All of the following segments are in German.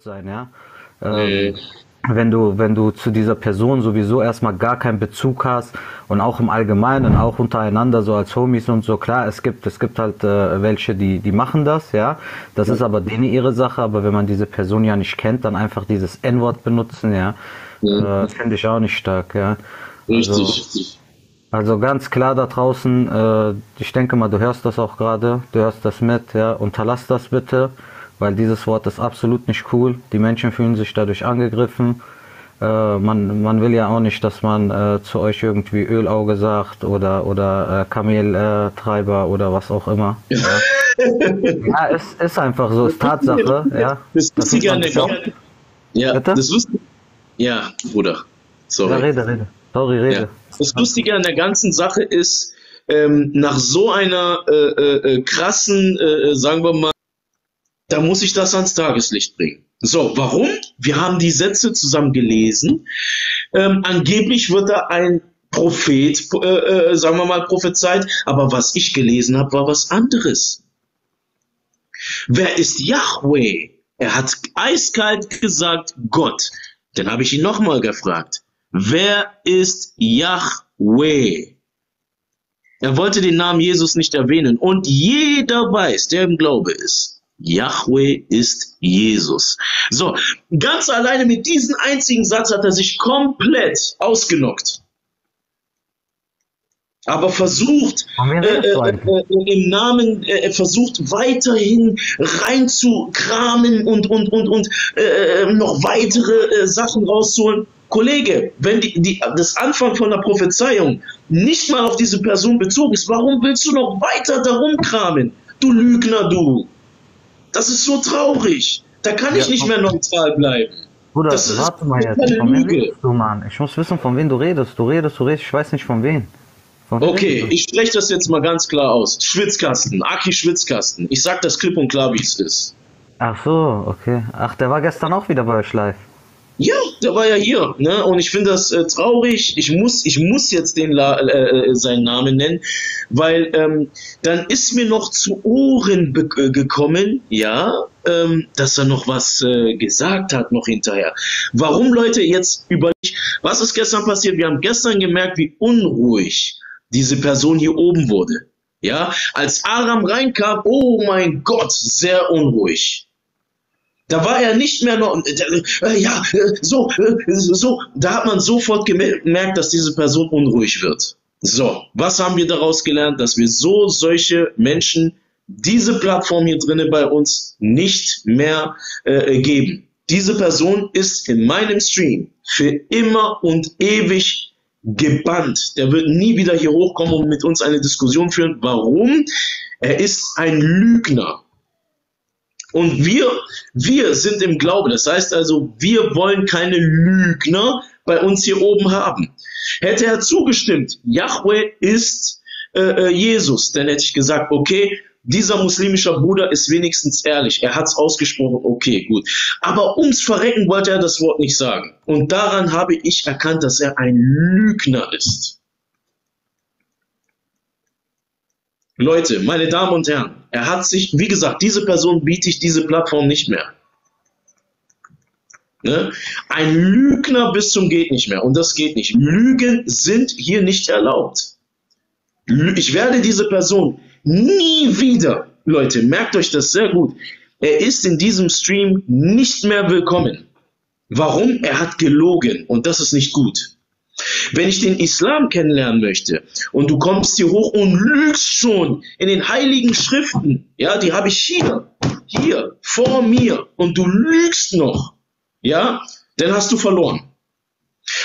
sein, ja. Ähm, wenn du, wenn du zu dieser Person sowieso erstmal gar keinen Bezug hast und auch im Allgemeinen, auch untereinander, so als Homies und so, klar, es gibt, es gibt halt äh, welche, die, die machen das, ja. Das ja. ist aber denen ihre Sache, aber wenn man diese Person ja nicht kennt, dann einfach dieses N-Wort benutzen, ja, ja. Äh, finde ich auch nicht stark, ja. Richtig, also, richtig. Also ganz klar da draußen, äh, ich denke mal, du hörst das auch gerade, du hörst das mit, ja, unterlass das bitte weil dieses Wort ist absolut nicht cool. Die Menschen fühlen sich dadurch angegriffen. Äh, man, man will ja auch nicht, dass man äh, zu euch irgendwie Ölauge sagt oder, oder äh, Kameltreiber oder was auch immer. Ja, ja es ist einfach so, ist Tatsache. Ja. Das Lustige an der ja, das Lustige, ja, Bruder. Sorry. Ja, rede, rede. Sorry, rede. Ja. Das Lustige an der ganzen Sache ist, ähm, nach so einer äh, äh, äh krassen, äh, sagen wir mal, da muss ich das ans Tageslicht bringen. So, warum? Wir haben die Sätze zusammen gelesen. Ähm, angeblich wird da ein Prophet, äh, äh, sagen wir mal, prophezeit, aber was ich gelesen habe, war was anderes. Wer ist Yahweh? Er hat eiskalt gesagt, Gott. Dann habe ich ihn nochmal gefragt. Wer ist Yahweh? Er wollte den Namen Jesus nicht erwähnen. Und jeder weiß, der im Glaube ist, Yahweh ist Jesus. So, ganz alleine mit diesem einzigen Satz hat er sich komplett ausgenockt. Aber versucht äh, äh, äh, im Namen, äh, versucht weiterhin reinzukramen und, und, und, und äh, noch weitere äh, Sachen rauszuholen. Kollege, wenn die, die, das Anfang von der Prophezeiung nicht mal auf diese Person bezogen ist, warum willst du noch weiter darum kramen? Du Lügner, du. Das ist so traurig. Da kann ja, ich nicht mehr neutral bleiben. Bruder, das warte mal jetzt. Von wem redest du, Mann? Ich muss wissen, von wem du redest. Du redest, du redest, ich weiß nicht von wem. Von okay, ich spreche das jetzt mal ganz klar aus. Schwitzkasten, Aki Schwitzkasten. Ich sag das klipp und klar, wie es ist. Ach so, okay. Ach, der war gestern auch wieder bei euch live. Ja, der war ja hier, ne? Und ich finde das äh, traurig. Ich muss, ich muss jetzt den La äh, äh seinen Namen nennen, weil ähm, dann ist mir noch zu Ohren äh, gekommen, ja, ähm, dass er noch was äh, gesagt hat noch hinterher. Warum Leute jetzt über was ist gestern passiert? Wir haben gestern gemerkt, wie unruhig diese Person hier oben wurde. Ja, als Aram reinkam, oh mein Gott, sehr unruhig. Da war er nicht mehr noch, äh, äh, ja, äh, so, so. Da hat man sofort gemerkt, dass diese Person unruhig wird. So, was haben wir daraus gelernt? Dass wir so solche Menschen diese Plattform hier drinnen bei uns nicht mehr äh, geben. Diese Person ist in meinem Stream für immer und ewig gebannt. Der wird nie wieder hier hochkommen und mit uns eine Diskussion führen. Warum? Er ist ein Lügner. Und wir, wir sind im Glaube. Das heißt also, wir wollen keine Lügner bei uns hier oben haben. Hätte er zugestimmt, Yahweh ist äh, äh, Jesus, dann hätte ich gesagt, okay, dieser muslimische Bruder ist wenigstens ehrlich. Er hat es ausgesprochen, okay, gut. Aber ums Verrecken wollte er das Wort nicht sagen. Und daran habe ich erkannt, dass er ein Lügner ist. Leute, meine Damen und Herren, er hat sich, wie gesagt, diese Person biete ich diese Plattform nicht mehr. Ne? Ein Lügner bis zum geht nicht mehr. Und das geht nicht. Lügen sind hier nicht erlaubt. Ich werde diese Person nie wieder, Leute, merkt euch das sehr gut, er ist in diesem Stream nicht mehr willkommen. Warum? Er hat gelogen und das ist nicht gut. Wenn ich den Islam kennenlernen möchte und du kommst hier hoch und lügst schon in den heiligen Schriften, ja, die habe ich hier, hier, vor mir und du lügst noch, ja, dann hast du verloren.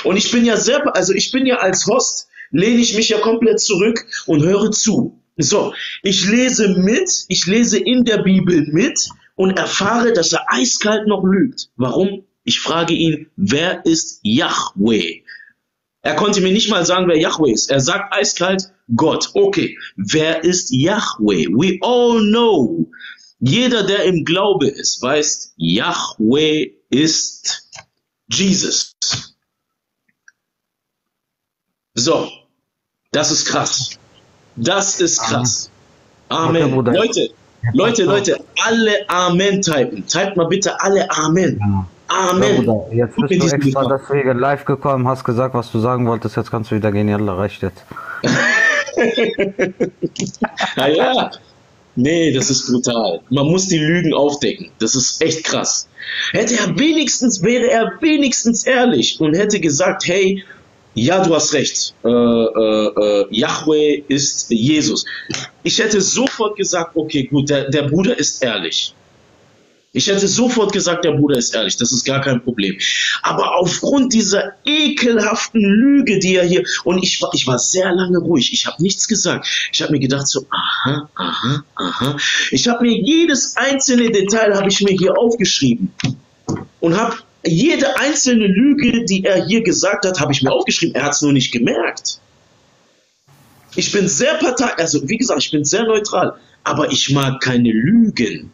Und ich bin ja sehr, also ich bin ja als Host, lehne ich mich ja komplett zurück und höre zu. So, ich lese mit, ich lese in der Bibel mit und erfahre, dass er eiskalt noch lügt. Warum? Ich frage ihn, wer ist Yahweh? Er konnte mir nicht mal sagen, wer Yahweh ist. Er sagt eiskalt Gott. Okay, wer ist Yahweh? We all know. Jeder, der im Glaube ist, weiß, Yahweh ist Jesus. So, das ist krass. Das ist krass. Amen. Leute, Leute, Leute, alle Amen typen. Typt mal bitte alle Amen. Ja. Amen. Ja, jetzt Tut bist du extra Gefallen. deswegen live gekommen, hast gesagt, was du sagen wolltest, jetzt kannst du wieder gehen, yalla, reicht jetzt. Na ja. Nee, das ist brutal. Man muss die Lügen aufdecken. Das ist echt krass. Hätte er wenigstens, wäre er wenigstens ehrlich und hätte gesagt, hey, ja, du hast recht. Äh, äh, äh, Yahweh ist Jesus. Ich hätte sofort gesagt, okay, gut, der, der Bruder ist ehrlich. Ich hätte sofort gesagt, der Bruder ist ehrlich, das ist gar kein Problem. Aber aufgrund dieser ekelhaften Lüge, die er hier, und ich war, ich war sehr lange ruhig, ich habe nichts gesagt. Ich habe mir gedacht so, aha, aha, aha. Ich habe mir jedes einzelne Detail habe ich mir hier aufgeschrieben und habe jede einzelne Lüge, die er hier gesagt hat, habe ich mir aufgeschrieben. Er hat es nur nicht gemerkt. Ich bin sehr partei, also wie gesagt, ich bin sehr neutral, aber ich mag keine Lügen.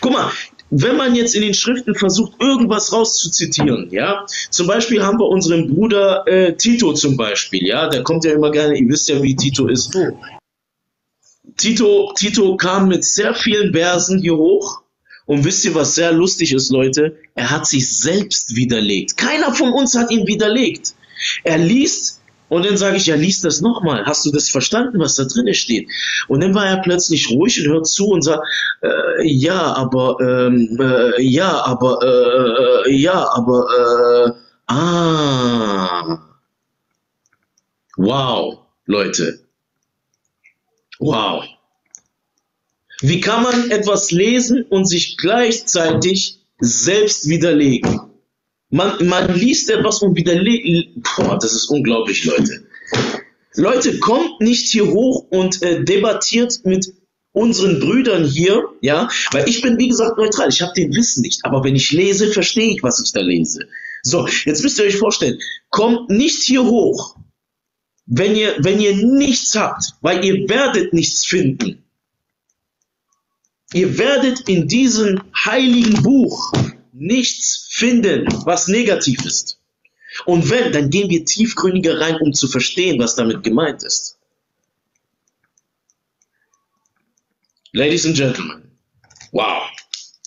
Guck mal, wenn man jetzt in den Schriften versucht, irgendwas rauszuzitieren, ja, zum Beispiel haben wir unseren Bruder äh, Tito zum Beispiel, ja, der kommt ja immer gerne, ihr wisst ja, wie Tito ist. Tito, Tito kam mit sehr vielen Versen hier hoch und wisst ihr, was sehr lustig ist, Leute? Er hat sich selbst widerlegt. Keiner von uns hat ihn widerlegt. Er liest und dann sage ich, ja, lies das nochmal. Hast du das verstanden, was da drin steht? Und dann war er plötzlich ruhig und hört zu und sagt, äh, ja, aber, ähm, äh, ja, aber, äh, äh, ja, aber, äh, ah. Wow, Leute. Wow. Wie kann man etwas lesen und sich gleichzeitig selbst widerlegen? Man, man liest etwas und widerlegt. Boah, das ist unglaublich, Leute. Leute, kommt nicht hier hoch und äh, debattiert mit unseren Brüdern hier, ja, weil ich bin, wie gesagt, neutral. Ich habe den Wissen nicht, aber wenn ich lese, verstehe ich, was ich da lese. So, jetzt müsst ihr euch vorstellen, kommt nicht hier hoch, wenn ihr, wenn ihr nichts habt, weil ihr werdet nichts finden. Ihr werdet in diesem heiligen Buch nichts finden, was negativ ist. Und wenn, dann gehen wir tiefgründiger rein, um zu verstehen, was damit gemeint ist. Ladies and Gentlemen, wow,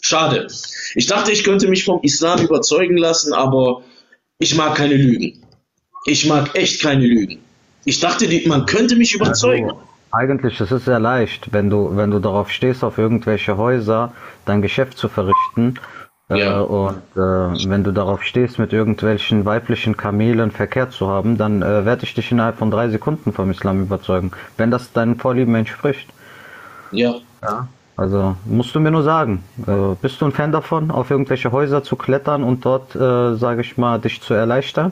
schade. Ich dachte, ich könnte mich vom Islam überzeugen lassen, aber ich mag keine Lügen. Ich mag echt keine Lügen. Ich dachte, man könnte mich überzeugen. Also, eigentlich ist es sehr leicht, wenn du, wenn du darauf stehst, auf irgendwelche Häuser dein Geschäft zu verrichten. Ja. Äh, und äh, wenn du darauf stehst, mit irgendwelchen weiblichen Kamelen Verkehr zu haben, dann äh, werde ich dich innerhalb von drei Sekunden vom Islam überzeugen, wenn das deinen Vorlieben entspricht. Ja. Ja. Also musst du mir nur sagen, äh, bist du ein Fan davon, auf irgendwelche Häuser zu klettern und dort, äh, sage ich mal, dich zu erleichtern?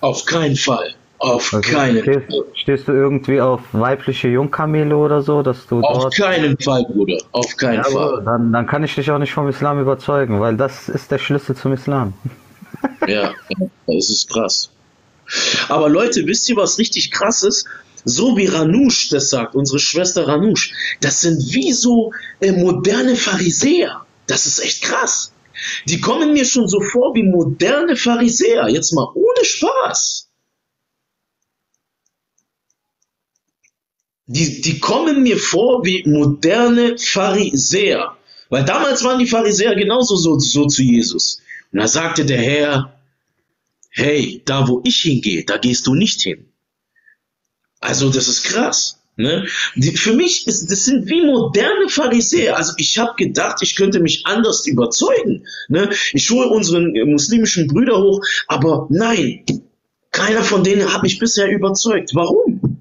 Auf keinen Fall. Auf Also, keinen stehst, Fall. stehst du irgendwie auf weibliche Jungkamele oder so, dass du Auf keinen Fall, Bruder. Auf keinen Ja, Fall. dann, dann kann ich dich auch nicht vom Islam überzeugen, weil das ist der Schlüssel zum Islam. Ja, das ist krass. Aber Leute, wisst ihr, was richtig krass ist? So wie Ranush das sagt, unsere Schwester Ranush, das sind wie so äh, moderne Pharisäer. Das ist echt krass. Die kommen mir schon so vor wie moderne Pharisäer. Jetzt mal ohne Spaß. Die, die kommen mir vor wie moderne Pharisäer. Weil damals waren die Pharisäer genauso so, so zu Jesus. Und da sagte der Herr, hey, da wo ich hingehe, da gehst du nicht hin. Also das ist krass. Ne? Die, für mich ist das sind wie moderne Pharisäer. Also ich habe gedacht, ich könnte mich anders überzeugen. Ne? Ich hole unseren äh, muslimischen Brüder hoch, aber nein, keiner von denen hat mich bisher überzeugt. Warum?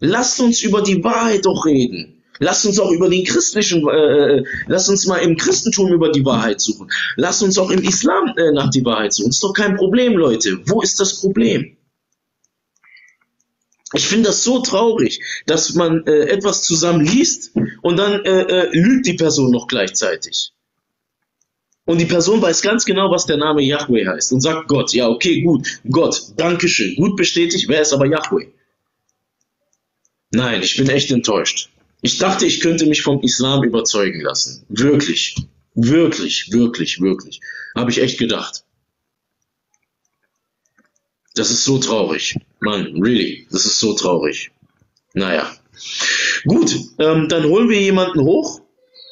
Lasst uns über die Wahrheit doch reden. Lasst uns auch über den christlichen, äh, lasst uns mal im Christentum über die Wahrheit suchen. Lasst uns auch im Islam äh, nach die Wahrheit suchen. Ist doch kein Problem, Leute. Wo ist das Problem? Ich finde das so traurig, dass man äh, etwas zusammen liest und dann äh, äh, lügt die Person noch gleichzeitig. Und die Person weiß ganz genau, was der Name Yahweh heißt und sagt Gott. Ja, okay, gut. Gott, Dankeschön. Gut bestätigt. Wer ist aber Yahweh? Nein, ich bin echt enttäuscht. Ich dachte, ich könnte mich vom Islam überzeugen lassen. Wirklich. Wirklich, wirklich, wirklich. Habe ich echt gedacht. Das ist so traurig. Mann, really. Das ist so traurig. Naja. Gut, ähm, dann holen wir jemanden hoch.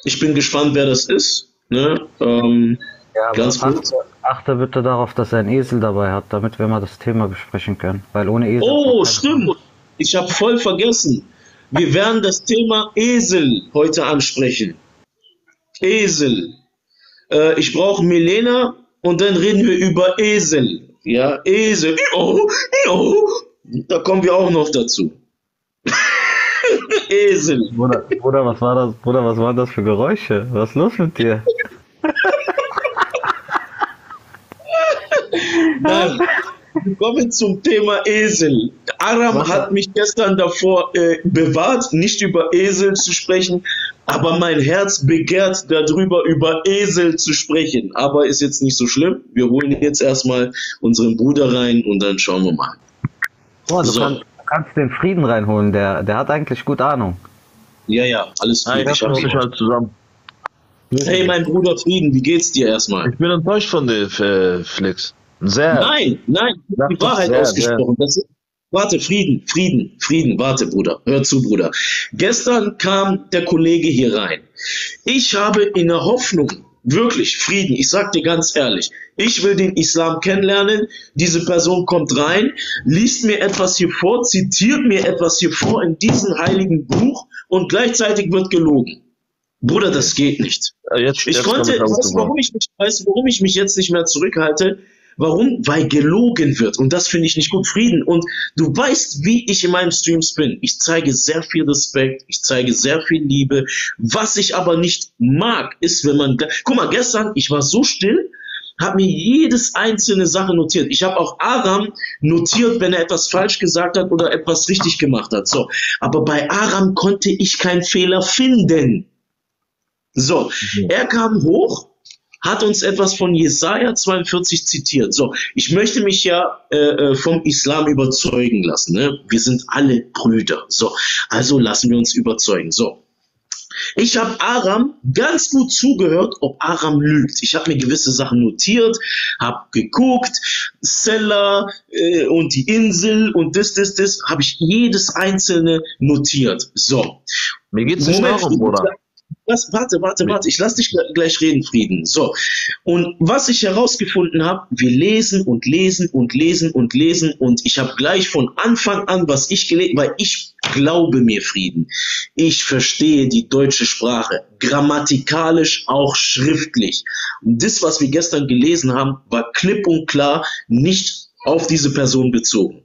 Ich bin gespannt, wer das ist. Ne? Ähm, ja, ganz. Achte, achte, bitte darauf, dass er einen Esel dabei hat, damit wir mal das Thema besprechen können. Weil ohne Esel. Oh, stimmt. Ich habe voll vergessen. Wir werden das Thema Esel heute ansprechen. Esel. Äh, ich brauche Milena und dann reden wir über Esel. Ja, Esel. Oh, oh. Da kommen wir auch noch dazu. Esel. Bruder, Bruder, was war das? Bruder, was waren das für Geräusche? Was ist los mit dir? Nein. Kommen zum Thema Esel. Aram Was? hat mich gestern davor äh, bewahrt, nicht über Esel zu sprechen, aber mein Herz begehrt darüber, über Esel zu sprechen. Aber ist jetzt nicht so schlimm. Wir holen jetzt erstmal unseren Bruder rein und dann schauen wir mal. Oh, du, so. kannst, du kannst den Frieden reinholen, der, der hat eigentlich gut Ahnung. Ja, ja, alles gut. Hey, ich habe mich halt zusammen. Hey, mein Bruder Frieden, wie geht's dir erstmal? Ich bin enttäuscht von dir, äh, Flix. Sehr. Nein, nein, die Wahrheit sehr, ausgesprochen. Sehr. Ist, warte, Frieden, Frieden, Frieden, warte, Bruder, hör zu, Bruder. Gestern kam der Kollege hier rein. Ich habe in der Hoffnung, wirklich, Frieden, ich sag dir ganz ehrlich, ich will den Islam kennenlernen, diese Person kommt rein, liest mir etwas hier vor, zitiert mir etwas hier vor in diesem heiligen Buch und gleichzeitig wird gelogen. Bruder, das geht nicht. Jetzt, ich jetzt konnte, weißt, warum ich mich, weißt, warum ich mich jetzt nicht mehr zurückhalte? Warum? Weil gelogen wird. Und das finde ich nicht gut. Frieden. Und du weißt, wie ich in meinem Streams bin. Ich zeige sehr viel Respekt. Ich zeige sehr viel Liebe. Was ich aber nicht mag, ist, wenn man, guck mal, gestern, ich war so still, habe mir jedes einzelne Sache notiert. Ich habe auch Aram notiert, wenn er etwas falsch gesagt hat oder etwas richtig gemacht hat. So, aber bei Aram konnte ich keinen Fehler finden. So, mhm. er kam hoch hat uns etwas von Jesaja 42 zitiert. So, ich möchte mich ja äh, äh, vom Islam überzeugen lassen. Ne? Wir sind alle Brüder. So, also lassen wir uns überzeugen. So, ich habe Aram ganz gut zugehört, ob Aram lügt. Ich habe mir gewisse Sachen notiert, habe geguckt, Seller äh, und die Insel und das, das, das, habe ich jedes einzelne notiert. So. Mir geht's nicht darum, Bruder. Was, warte, warte, warte, ich lass dich gleich reden, Frieden. So. Und was ich herausgefunden habe, wir lesen und lesen und lesen und lesen und ich habe gleich von Anfang an, was ich gelesen, weil ich glaube mir, Frieden. Ich verstehe die deutsche Sprache, grammatikalisch auch schriftlich. Und das, was wir gestern gelesen haben, war klipp und klar nicht auf diese Person bezogen.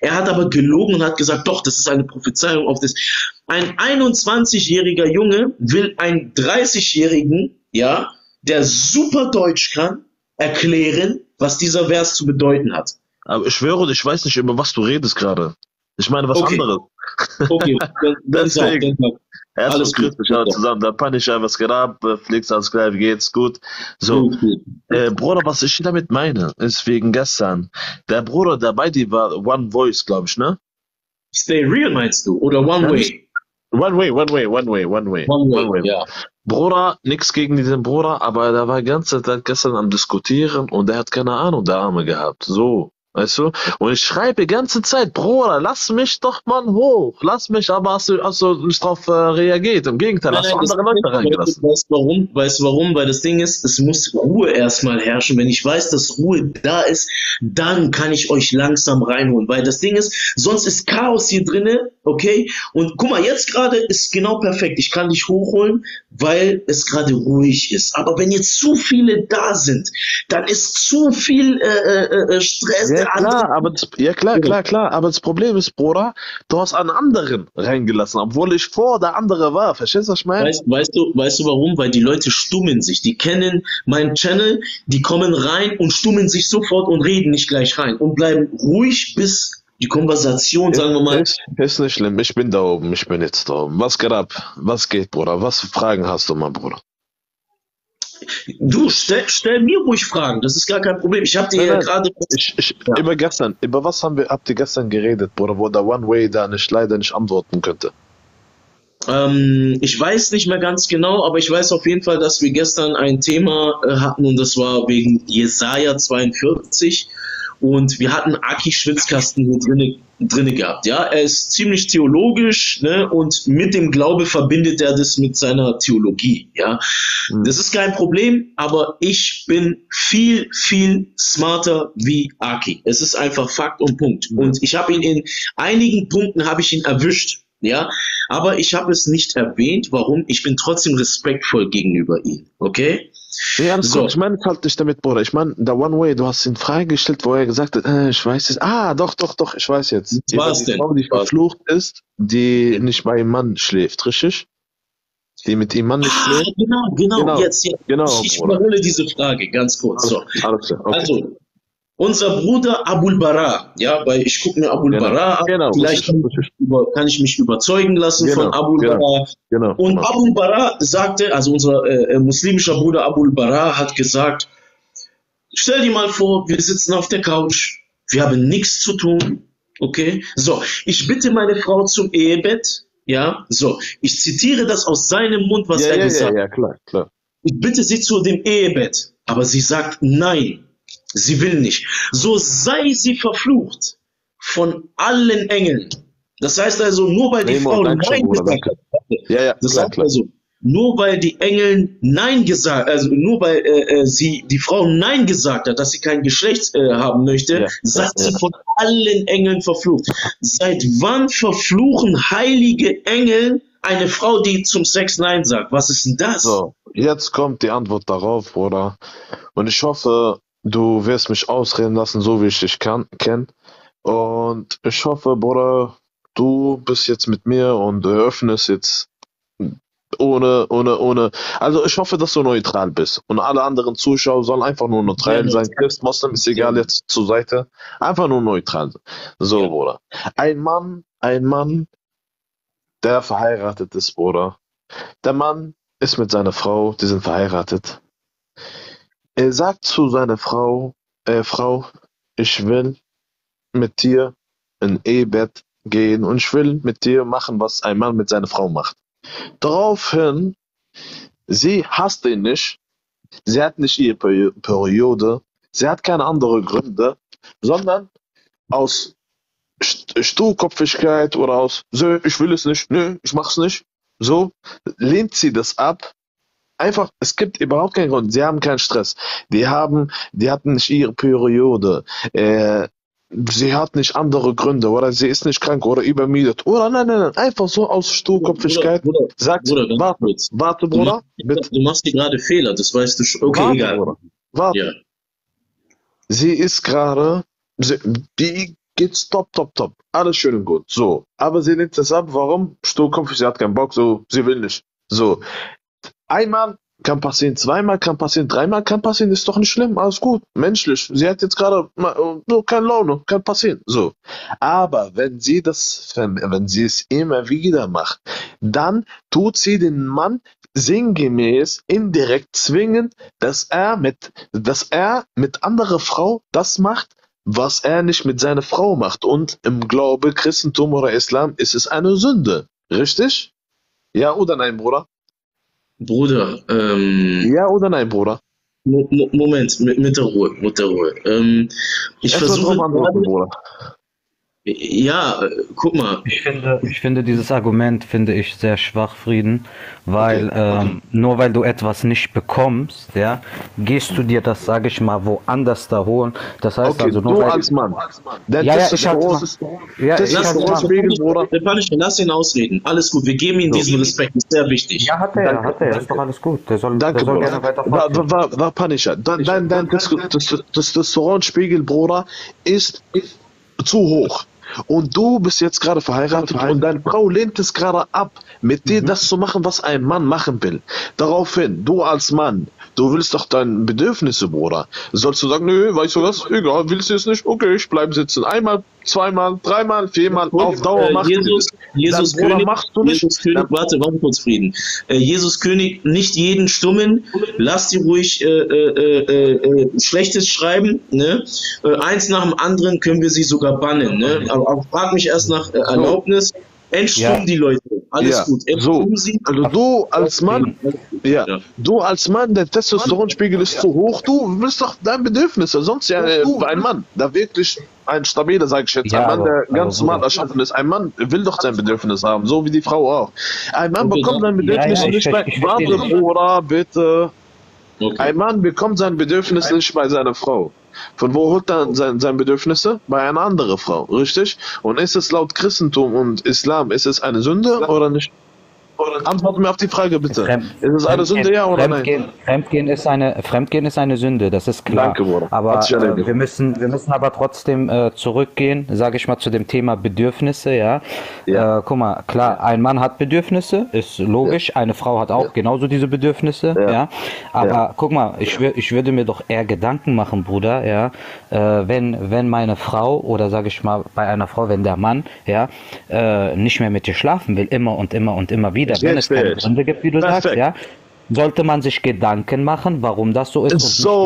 Er hat aber gelogen und hat gesagt, doch, das ist eine Prophezeiung auf das. Ein 21-jähriger Junge will einen 30-jährigen, ja, der super Deutsch kann, erklären, was dieser Vers zu bedeuten hat. Aber ich schwöre, ich weiß nicht, über was du redest gerade. Ich meine was okay. anderes. Okay, dann, dann, sag, dann sag. Erst Alles gut. Ja, zusammen, da pan ich was gerab, Flix, alles klar, wie geht's, gut. So, äh, Bruder, was ich damit meine, ist wegen gestern. Der Bruder, der bei dir war, One Voice, glaube ich, ne? Stay Real meinst du? Oder One Way? One Way, One Way, One Way, One Way. One Way, one way. ja. Bruder, nix gegen diesen Bruder, aber der war die ganze Zeit gestern am Diskutieren und der hat keine Ahnung, der Arme gehabt. So. Weißt du? Und ich schreibe die ganze Zeit, Bruder, lass mich doch mal hoch. Lass mich, aber hast du, hast du nicht drauf äh, reagiert. Im Gegenteil, nein, hast du andere Leute reingelassen. Weißt du warum? Weißt du warum? Weil das Ding ist, es muss Ruhe erstmal herrschen. Wenn ich weiß, dass Ruhe da ist, dann kann ich euch langsam reinholen. Weil das Ding ist, sonst ist Chaos hier drinnen, okay? Und guck mal, jetzt gerade ist genau perfekt. Ich kann dich hochholen, weil es gerade ruhig ist. Aber wenn jetzt zu viele da sind, dann ist zu viel äh, äh, äh Stress. Ja ja, klar, aber das, ja klar, klar, klar. Aber das Problem ist, Bruder, du hast einen anderen reingelassen, obwohl ich vor der andere war. Verstehst du, was ich meine? Weißt, weißt, du, weißt du warum? Weil die Leute stummen sich. Die kennen meinen Channel, die kommen rein und stummen sich sofort und reden nicht gleich rein und bleiben ruhig bis die Konversation, sagen wir mal. Ist, ist nicht schlimm. Ich bin da oben. Ich bin jetzt da oben. Was geht ab? Was geht, Bruder? Was für Fragen hast du, mein Bruder? Du, stell, stell, mir ruhig Fragen, das ist gar kein Problem. Ich habe dir ja gerade. Ich, ich, ja. Über gestern, über was haben wir, habt ihr gestern geredet, Bruder, wo der One Way da nicht leider nicht antworten könnte? Ähm, ich weiß nicht mehr ganz genau, aber ich weiß auf jeden Fall, dass wir gestern ein Thema äh, hatten und das war wegen Jesaja 42 und wir hatten Aki Schwitzkasten hier drin drinne gehabt. Ja, er ist ziemlich theologisch ne, und mit dem Glaube verbindet er das mit seiner Theologie. Ja, mhm. das ist kein Problem, aber ich bin viel viel smarter wie Aki. Es ist einfach Fakt und Punkt. Mhm. Und ich habe ihn in einigen Punkten habe ich ihn erwischt. Ja, aber ich habe es nicht erwähnt. Warum? Ich bin trotzdem respektvoll gegenüber ihm. Okay? Ja, so. gut. Ich meine halt nicht damit, Bruder. Ich meine, der One Way, du hast ihn freigestellt, wo er gesagt hat, äh, ich weiß es. Ah, doch, doch, doch, ich weiß jetzt. Was die, denn? Frau, die verflucht ist, die nicht bei ihrem Mann schläft, richtig? Die mit ihrem Mann nicht ah, schläft. Genau, genau, genau, jetzt, jetzt. Genau, ich, ich wiederhole diese Frage ganz kurz. So. Alles klar, okay. Also, unser Bruder Abul Bara, ja, weil ich gucke mir Abul genau. Bara an, genau, vielleicht kann ich, über, kann ich mich überzeugen lassen genau, von Abul genau, Bara. Genau, Und. Abul Bara sagte, also unser äh, äh, muslimischer Bruder Abul Bara hat gesagt, stell dir mal vor, wir sitzen auf der Couch, wir haben nichts zu tun, okay? So, ich bitte meine Frau zum Ehebett, ja, so, ich zitiere das aus seinem Mund, was ja, er ja, gesagt hat. Ja, ja, klar, klar. Ich bitte sie zu dem Ehebett, aber sie sagt nein. Sie will nicht. So sei sie verflucht von allen Engeln. Das heißt also, nur weil die nee, Frau Nein gesagt hat. Ja, ja, das klar, heißt klar. also, nur weil die Engel Nein gesagt, also nur weil äh, äh, sie die Frau Nein gesagt hat, dass sie kein Geschlecht äh, haben möchte, ja, sagt ja, sie ja. von allen Engeln verflucht. Seit wann verfluchen heilige Engel eine Frau, die zum Sex Nein sagt? Was ist denn das? So, jetzt kommt die Antwort darauf, Bruder. Und ich hoffe, Du wirst mich ausreden lassen, so wie ich dich kenne. Und ich hoffe, Bruder, du bist jetzt mit mir und eröffnest jetzt ohne, ohne, ohne. Also ich hoffe, dass du neutral bist. Und alle anderen Zuschauer sollen einfach nur neutral sein. Christ, Moslem ist egal jetzt zur Seite. Einfach nur neutral sein. So, ja. Bruder. Ein Mann, ein Mann, der verheiratet ist, Bruder. Der Mann ist mit seiner Frau, die sind verheiratet. Er sagt zu seiner Frau, äh, Frau, ich will mit dir in Ehebett gehen und ich will mit dir machen, was ein Mann mit seiner Frau macht. Daraufhin, sie hasst ihn nicht, sie hat nicht ihre Periode, sie hat keine anderen Gründe, sondern aus Sturkopfigkeit oder aus, so, ich will es nicht, nö, ich mach's nicht, so lehnt sie das ab Einfach, es gibt überhaupt keinen Grund. Sie haben keinen Stress. Die haben, die hatten nicht ihre Periode. Äh, sie hat nicht andere Gründe oder sie ist nicht krank oder übermüdet oder nein, nein, nein, einfach so aus Sturkopfigkeit. Bruder, Bruder, sagt, Bruder, warte, kurz. warte, Bruder. Du machst, du machst dir gerade Fehler, das weißt du schon. Okay, warte, egal. Bruder, warte. Ja. Sie ist gerade, die geht top, top, top. Alles schön und gut. So. Aber sie lehnt es ab. Warum? Sturkopf, sie hat keinen Bock, so, sie will nicht. So. Einmal kann passieren, zweimal kann passieren, dreimal kann passieren, ist doch nicht schlimm, alles gut, menschlich. Sie hat jetzt gerade so keine Laune, kann passieren, so. Aber wenn sie das, wenn sie es immer wieder macht, dann tut sie den Mann sinngemäß indirekt zwingen, dass er mit, dass er mit anderer Frau das macht, was er nicht mit seiner Frau macht. Und im Glaube, Christentum oder Islam ist es eine Sünde. Richtig? Ja oder nein, Bruder? Bruder, ähm. Ja oder nein, Bruder? Mo Moment, mit, mit, der Ruhe, mit der Ruhe. Ähm, ich versuche. Bruder. Ja, guck mal. Ich finde, ich finde dieses Argument finde ich sehr schwach, Frieden, weil okay. ähm, nur weil du etwas nicht bekommst, ja, gehst du dir das, sage ich mal, woanders da holen. Das heißt okay, also nur du weil als Mann. Ja, ja, ich habe ja, ich lass, lass, Bruder. lass ihn ausreden. Alles gut, wir geben ihm so. diesen Respekt, ist sehr wichtig. Ja, hat er, Danke. hat er, ist doch alles gut. Der soll, Danke, der soll gerne weiter war, war, war Punisher. Dein, dein, dein Testosteronspiegel, Bruder, ist zu hoch und du bist jetzt gerade verheiratet und deine Frau lehnt es gerade ab, mit dir mhm. das zu machen, was ein Mann machen will. Daraufhin, du als Mann, du willst doch deine Bedürfnisse, Bruder. Sollst du sagen, nö, weißt du was, egal, willst du es nicht? Okay, ich bleib sitzen. Einmal, zweimal, dreimal, viermal, auf Dauer äh, machst Jesus, du Jesus das. König, machst du nicht. Jesus König, warte, warte kurz, Frieden. Äh, Jesus König, nicht jeden stummen, lass sie ruhig äh, äh, äh, äh Schlechtes schreiben. Ne? eins nach dem anderen können wir sie sogar bannen. Ne? Aber, aber frag mich erst nach Erlaubnis. Entstummen ja. die Leute. Alles ja. gut. Entstummen so. sie. Also du als Mann, Ja. ja. Du als Mann, der Testosteronspiegel ist ja. zu hoch, du willst doch dein Bedürfnisse. Sonst ja äh, ein Mann, der wirklich ein stabiler, sag ich jetzt, ja, ein Mann, der ganz smart erschaffen ist. Ein Mann will doch sein Bedürfnis haben, so wie die Frau auch. Ein Mann okay, bekommt sein Bedürfnis nicht bei. Warte, Bruder, bitte. Okay. Ein Mann bekommt sein Bedürfnis nicht bei seiner Frau. Von wo holt er sein, seine Bedürfnisse? Bei einer anderen Frau, richtig? Und ist es laut Christentum und Islam, ist es eine Sünde oder nicht? Antworten mir auf die Frage bitte. Fremd, ist es eine Sünde, ja oder Fremdgehen, nein? Fremdgehen ist, eine, Fremdgehen ist eine Sünde, das ist klar. Danke, Bruder. Aber äh, wir, müssen, wir müssen aber trotzdem äh, zurückgehen, sage ich mal, zu dem Thema Bedürfnisse. Ja? ja. Äh, guck mal, klar, ein Mann hat Bedürfnisse, ist logisch. Ja. Eine Frau hat auch ja. genauso diese Bedürfnisse. Ja. Aber guck mal, ich, ich würde mir doch eher Gedanken machen, Bruder, ja, äh, wenn, wenn meine Frau oder sage ich mal bei einer Frau, wenn der Mann ja, äh, nicht mehr mit dir schlafen will, immer und immer und immer wieder wieder, wenn es keine Gründe gibt, wie du Perfekt. sagst, ja, sollte man sich Gedanken machen, warum das so ist. So,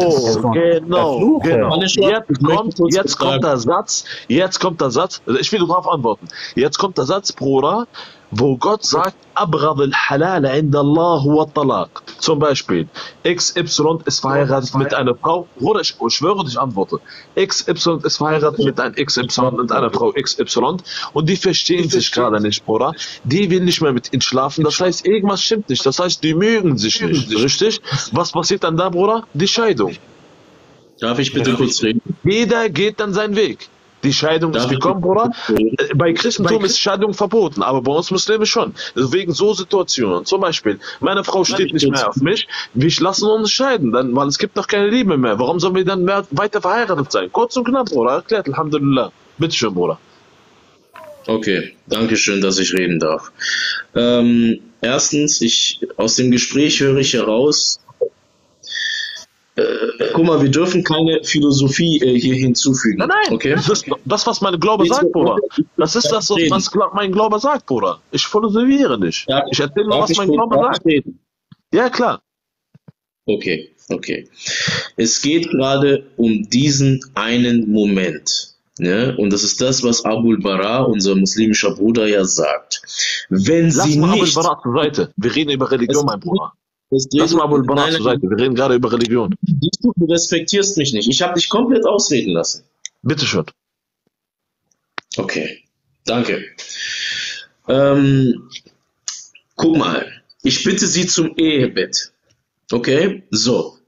genau, genau. Jetzt kommt, jetzt kommt der Satz, jetzt kommt der Satz, ich will darauf antworten. Jetzt kommt der Satz, Bruder, wo Gott sagt, أبغض الحلال عند الله هو الطلاق. Zum Beispiel, XY ist verheiratet mit einer Frau. Bruder, ich, ich schwöre, ich antworte. XY ist verheiratet mit einem XY und einer Frau XY und die verstehen sich gerade nicht, Bruder. Die will nicht mehr mit ihnen schlafen. Das heißt, irgendwas stimmt nicht. Das heißt, die mögen sich nicht. Richtig? Was passiert dann da, Bruder? Die Scheidung. Darf ich bitte kurz reden? Jeder geht dann seinen Weg. Die Scheidung ist gekommen, Bruder. Äh, bei Christentum ist Scheidung verboten, aber bei uns Muslime schon. Wegen so Situationen. Zum Beispiel, meine Frau steht nicht mehr auf mich, wir lassen uns scheiden, dann, weil es gibt noch keine Liebe mehr. Warum sollen wir dann mehr weiter verheiratet sein? Kurz und knapp, Bruder. Erklärt, Alhamdulillah. Bitteschön, Bruder. Okay, danke schön, dass ich reden darf. Ähm, erstens, ich, aus dem Gespräch höre ich heraus, äh, guck mal, wir dürfen keine Philosophie äh, hier hinzufügen. Nein, nein, okay? das ist das, was meine Glaube sagt, Bruder. Das ist das, was mein Glaube sagt, Bruder. Ich philosophiere nicht. Ja, ich erzähle nur, was mein Glaube sagt. Reden? Ja, klar. Okay, okay. Es geht gerade um diesen einen Moment. Ne? Und das ist das, was Abul Bara, unser muslimischer Bruder, ja sagt. Wenn Lass sie mal nicht, Abul Bara zur Seite. Wir reden über Religion, mein Bruder. Lass mal Abul Barat zur Seite. Wir reden gerade über Religion. Du respektierst mich nicht. Ich habe dich komplett ausreden lassen. Bitte schön. Okay, danke. Ähm, guck mal, ich bitte Sie zum Ehebett. Okay, so.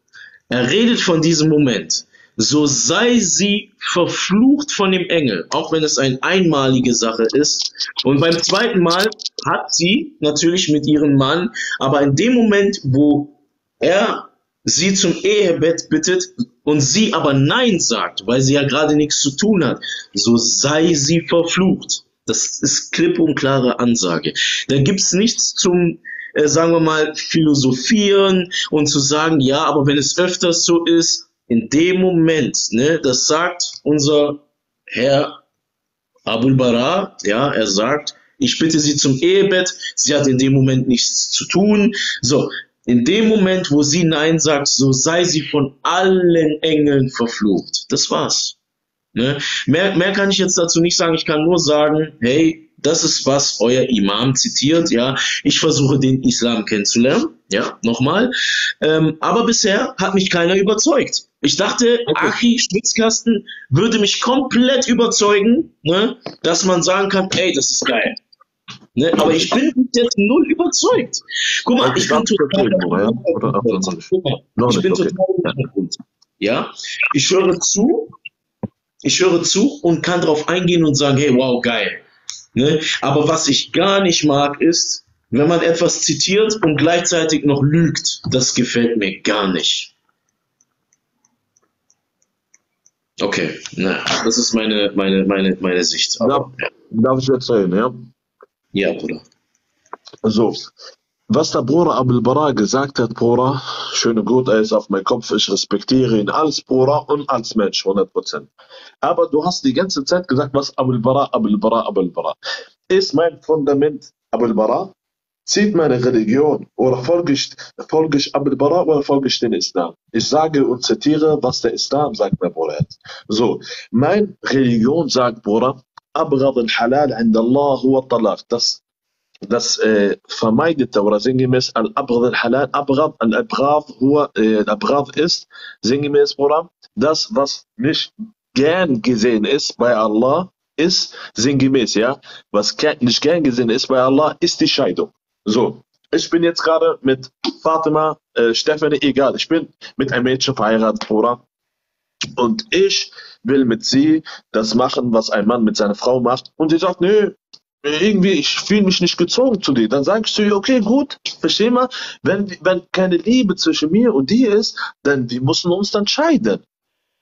Er redet von diesem Moment so sei sie verflucht von dem Engel, auch wenn es eine einmalige Sache ist. Und beim zweiten Mal hat sie natürlich mit ihrem Mann, aber in dem Moment, wo er sie zum Ehebett bittet und sie aber Nein sagt, weil sie ja gerade nichts zu tun hat, so sei sie verflucht. Das ist klipp und klare Ansage. Da gibt's nichts zum, äh, sagen wir mal, philosophieren und zu sagen, ja, aber wenn es öfters so ist, in dem Moment, ne, das sagt unser Herr Abul Bara, ja, er sagt, ich bitte sie zum Ehebett, sie hat in dem Moment nichts zu tun. So, in dem Moment, wo sie Nein sagt, so sei sie von allen Engeln verflucht. Das war's. Ne? Mehr, mehr kann ich jetzt dazu nicht sagen. Ich kann nur sagen, hey, das ist was euer Imam zitiert. Ja, ich versuche den Islam kennenzulernen. Ja, nochmal. Ähm, aber bisher hat mich keiner überzeugt. Ich dachte, okay. Achi Schwitzkasten würde mich komplett überzeugen, ne, dass man sagen kann, ey, das ist geil. Ne, aber ich bin jetzt null überzeugt. Guck mal, ich bin total. Ich bin total. Ja, ich höre zu, ich höre zu und kann darauf eingehen und sagen, hey, wow, geil. Ne? Aber was ich gar nicht mag, ist, wenn man etwas zitiert und gleichzeitig noch lügt. Das gefällt mir gar nicht. Okay, na, das ist meine, meine, meine, meine Sicht. Aber, ja. Darf ich erzählen, ja? Ja, Bruder. So, was der Bruder Abel Bara gesagt hat, Bruder, schöne gut, er ist auf meinem Kopf, ich respektiere ihn als Bruder und als Mensch, 100%. Aber du hast die ganze Zeit gesagt, was Abel Bara, Abel Bara, Abel Bara. Ist mein Fundament Abel Bara? Zieht meine Religion oder folge ich, folge ich Abel Bara oder folge ich den Islam? Ich sage und zitiere, was der Islam sagt, mein Bruder. So, mein Religion sagt, Bruder, أبغض الحلال عند الله هو الطلاق. Das das äh, vermeidete oder sinngemäß al-Abrad al-Halal, Abrad al-Abrad äh, al ist, sinngemäß, Bruder, das, was nicht gern gesehen ist bei Allah, ist sinngemäß, ja, was nicht gern gesehen ist bei Allah, ist die Scheidung. So, ich bin jetzt gerade mit Fatima, äh, Stephanie, egal, ich bin mit einem Mädchen verheiratet, Bruder. Und ich will mit sie das machen, was ein Mann mit seiner Frau macht. Und sie sagt, nö, irgendwie, ich fühle mich nicht gezogen zu dir. Dann sagst du, okay, gut, versteh mal, wenn, wenn keine Liebe zwischen mir und dir ist, dann wir müssen uns dann scheiden.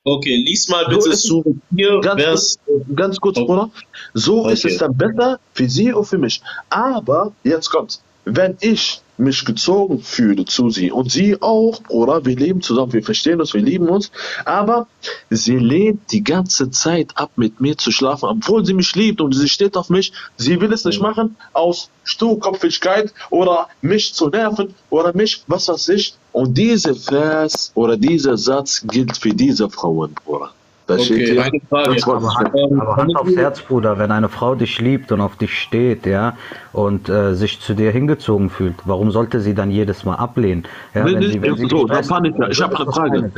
Okay, lies mal bitte so zu hier. Ganz, kurz, ganz kurz, okay. Bruder. So okay. ist es dann besser für sie und für mich. Aber, jetzt kommt's wenn ich mich gezogen fühle zu sie und sie auch, oder wir leben zusammen, wir verstehen uns, wir lieben uns, aber sie lehnt die ganze Zeit ab, mit mir zu schlafen, obwohl sie mich liebt und sie steht auf mich, sie will es nicht machen aus Sturkopfigkeit oder mich zu nerven oder mich, was weiß ich. Und dieser Vers oder dieser Satz gilt für diese Frauen, Bruder. Das okay, steht hier. Frage. Aber, Hand, aber Hand aufs Herz, Bruder, wenn eine Frau dich liebt und auf dich steht, ja, und äh, sich zu dir hingezogen fühlt, warum sollte sie dann jedes Mal ablehnen? Ja, wenn sie, wenn sie so, da fand ich, ich habe eine Frage.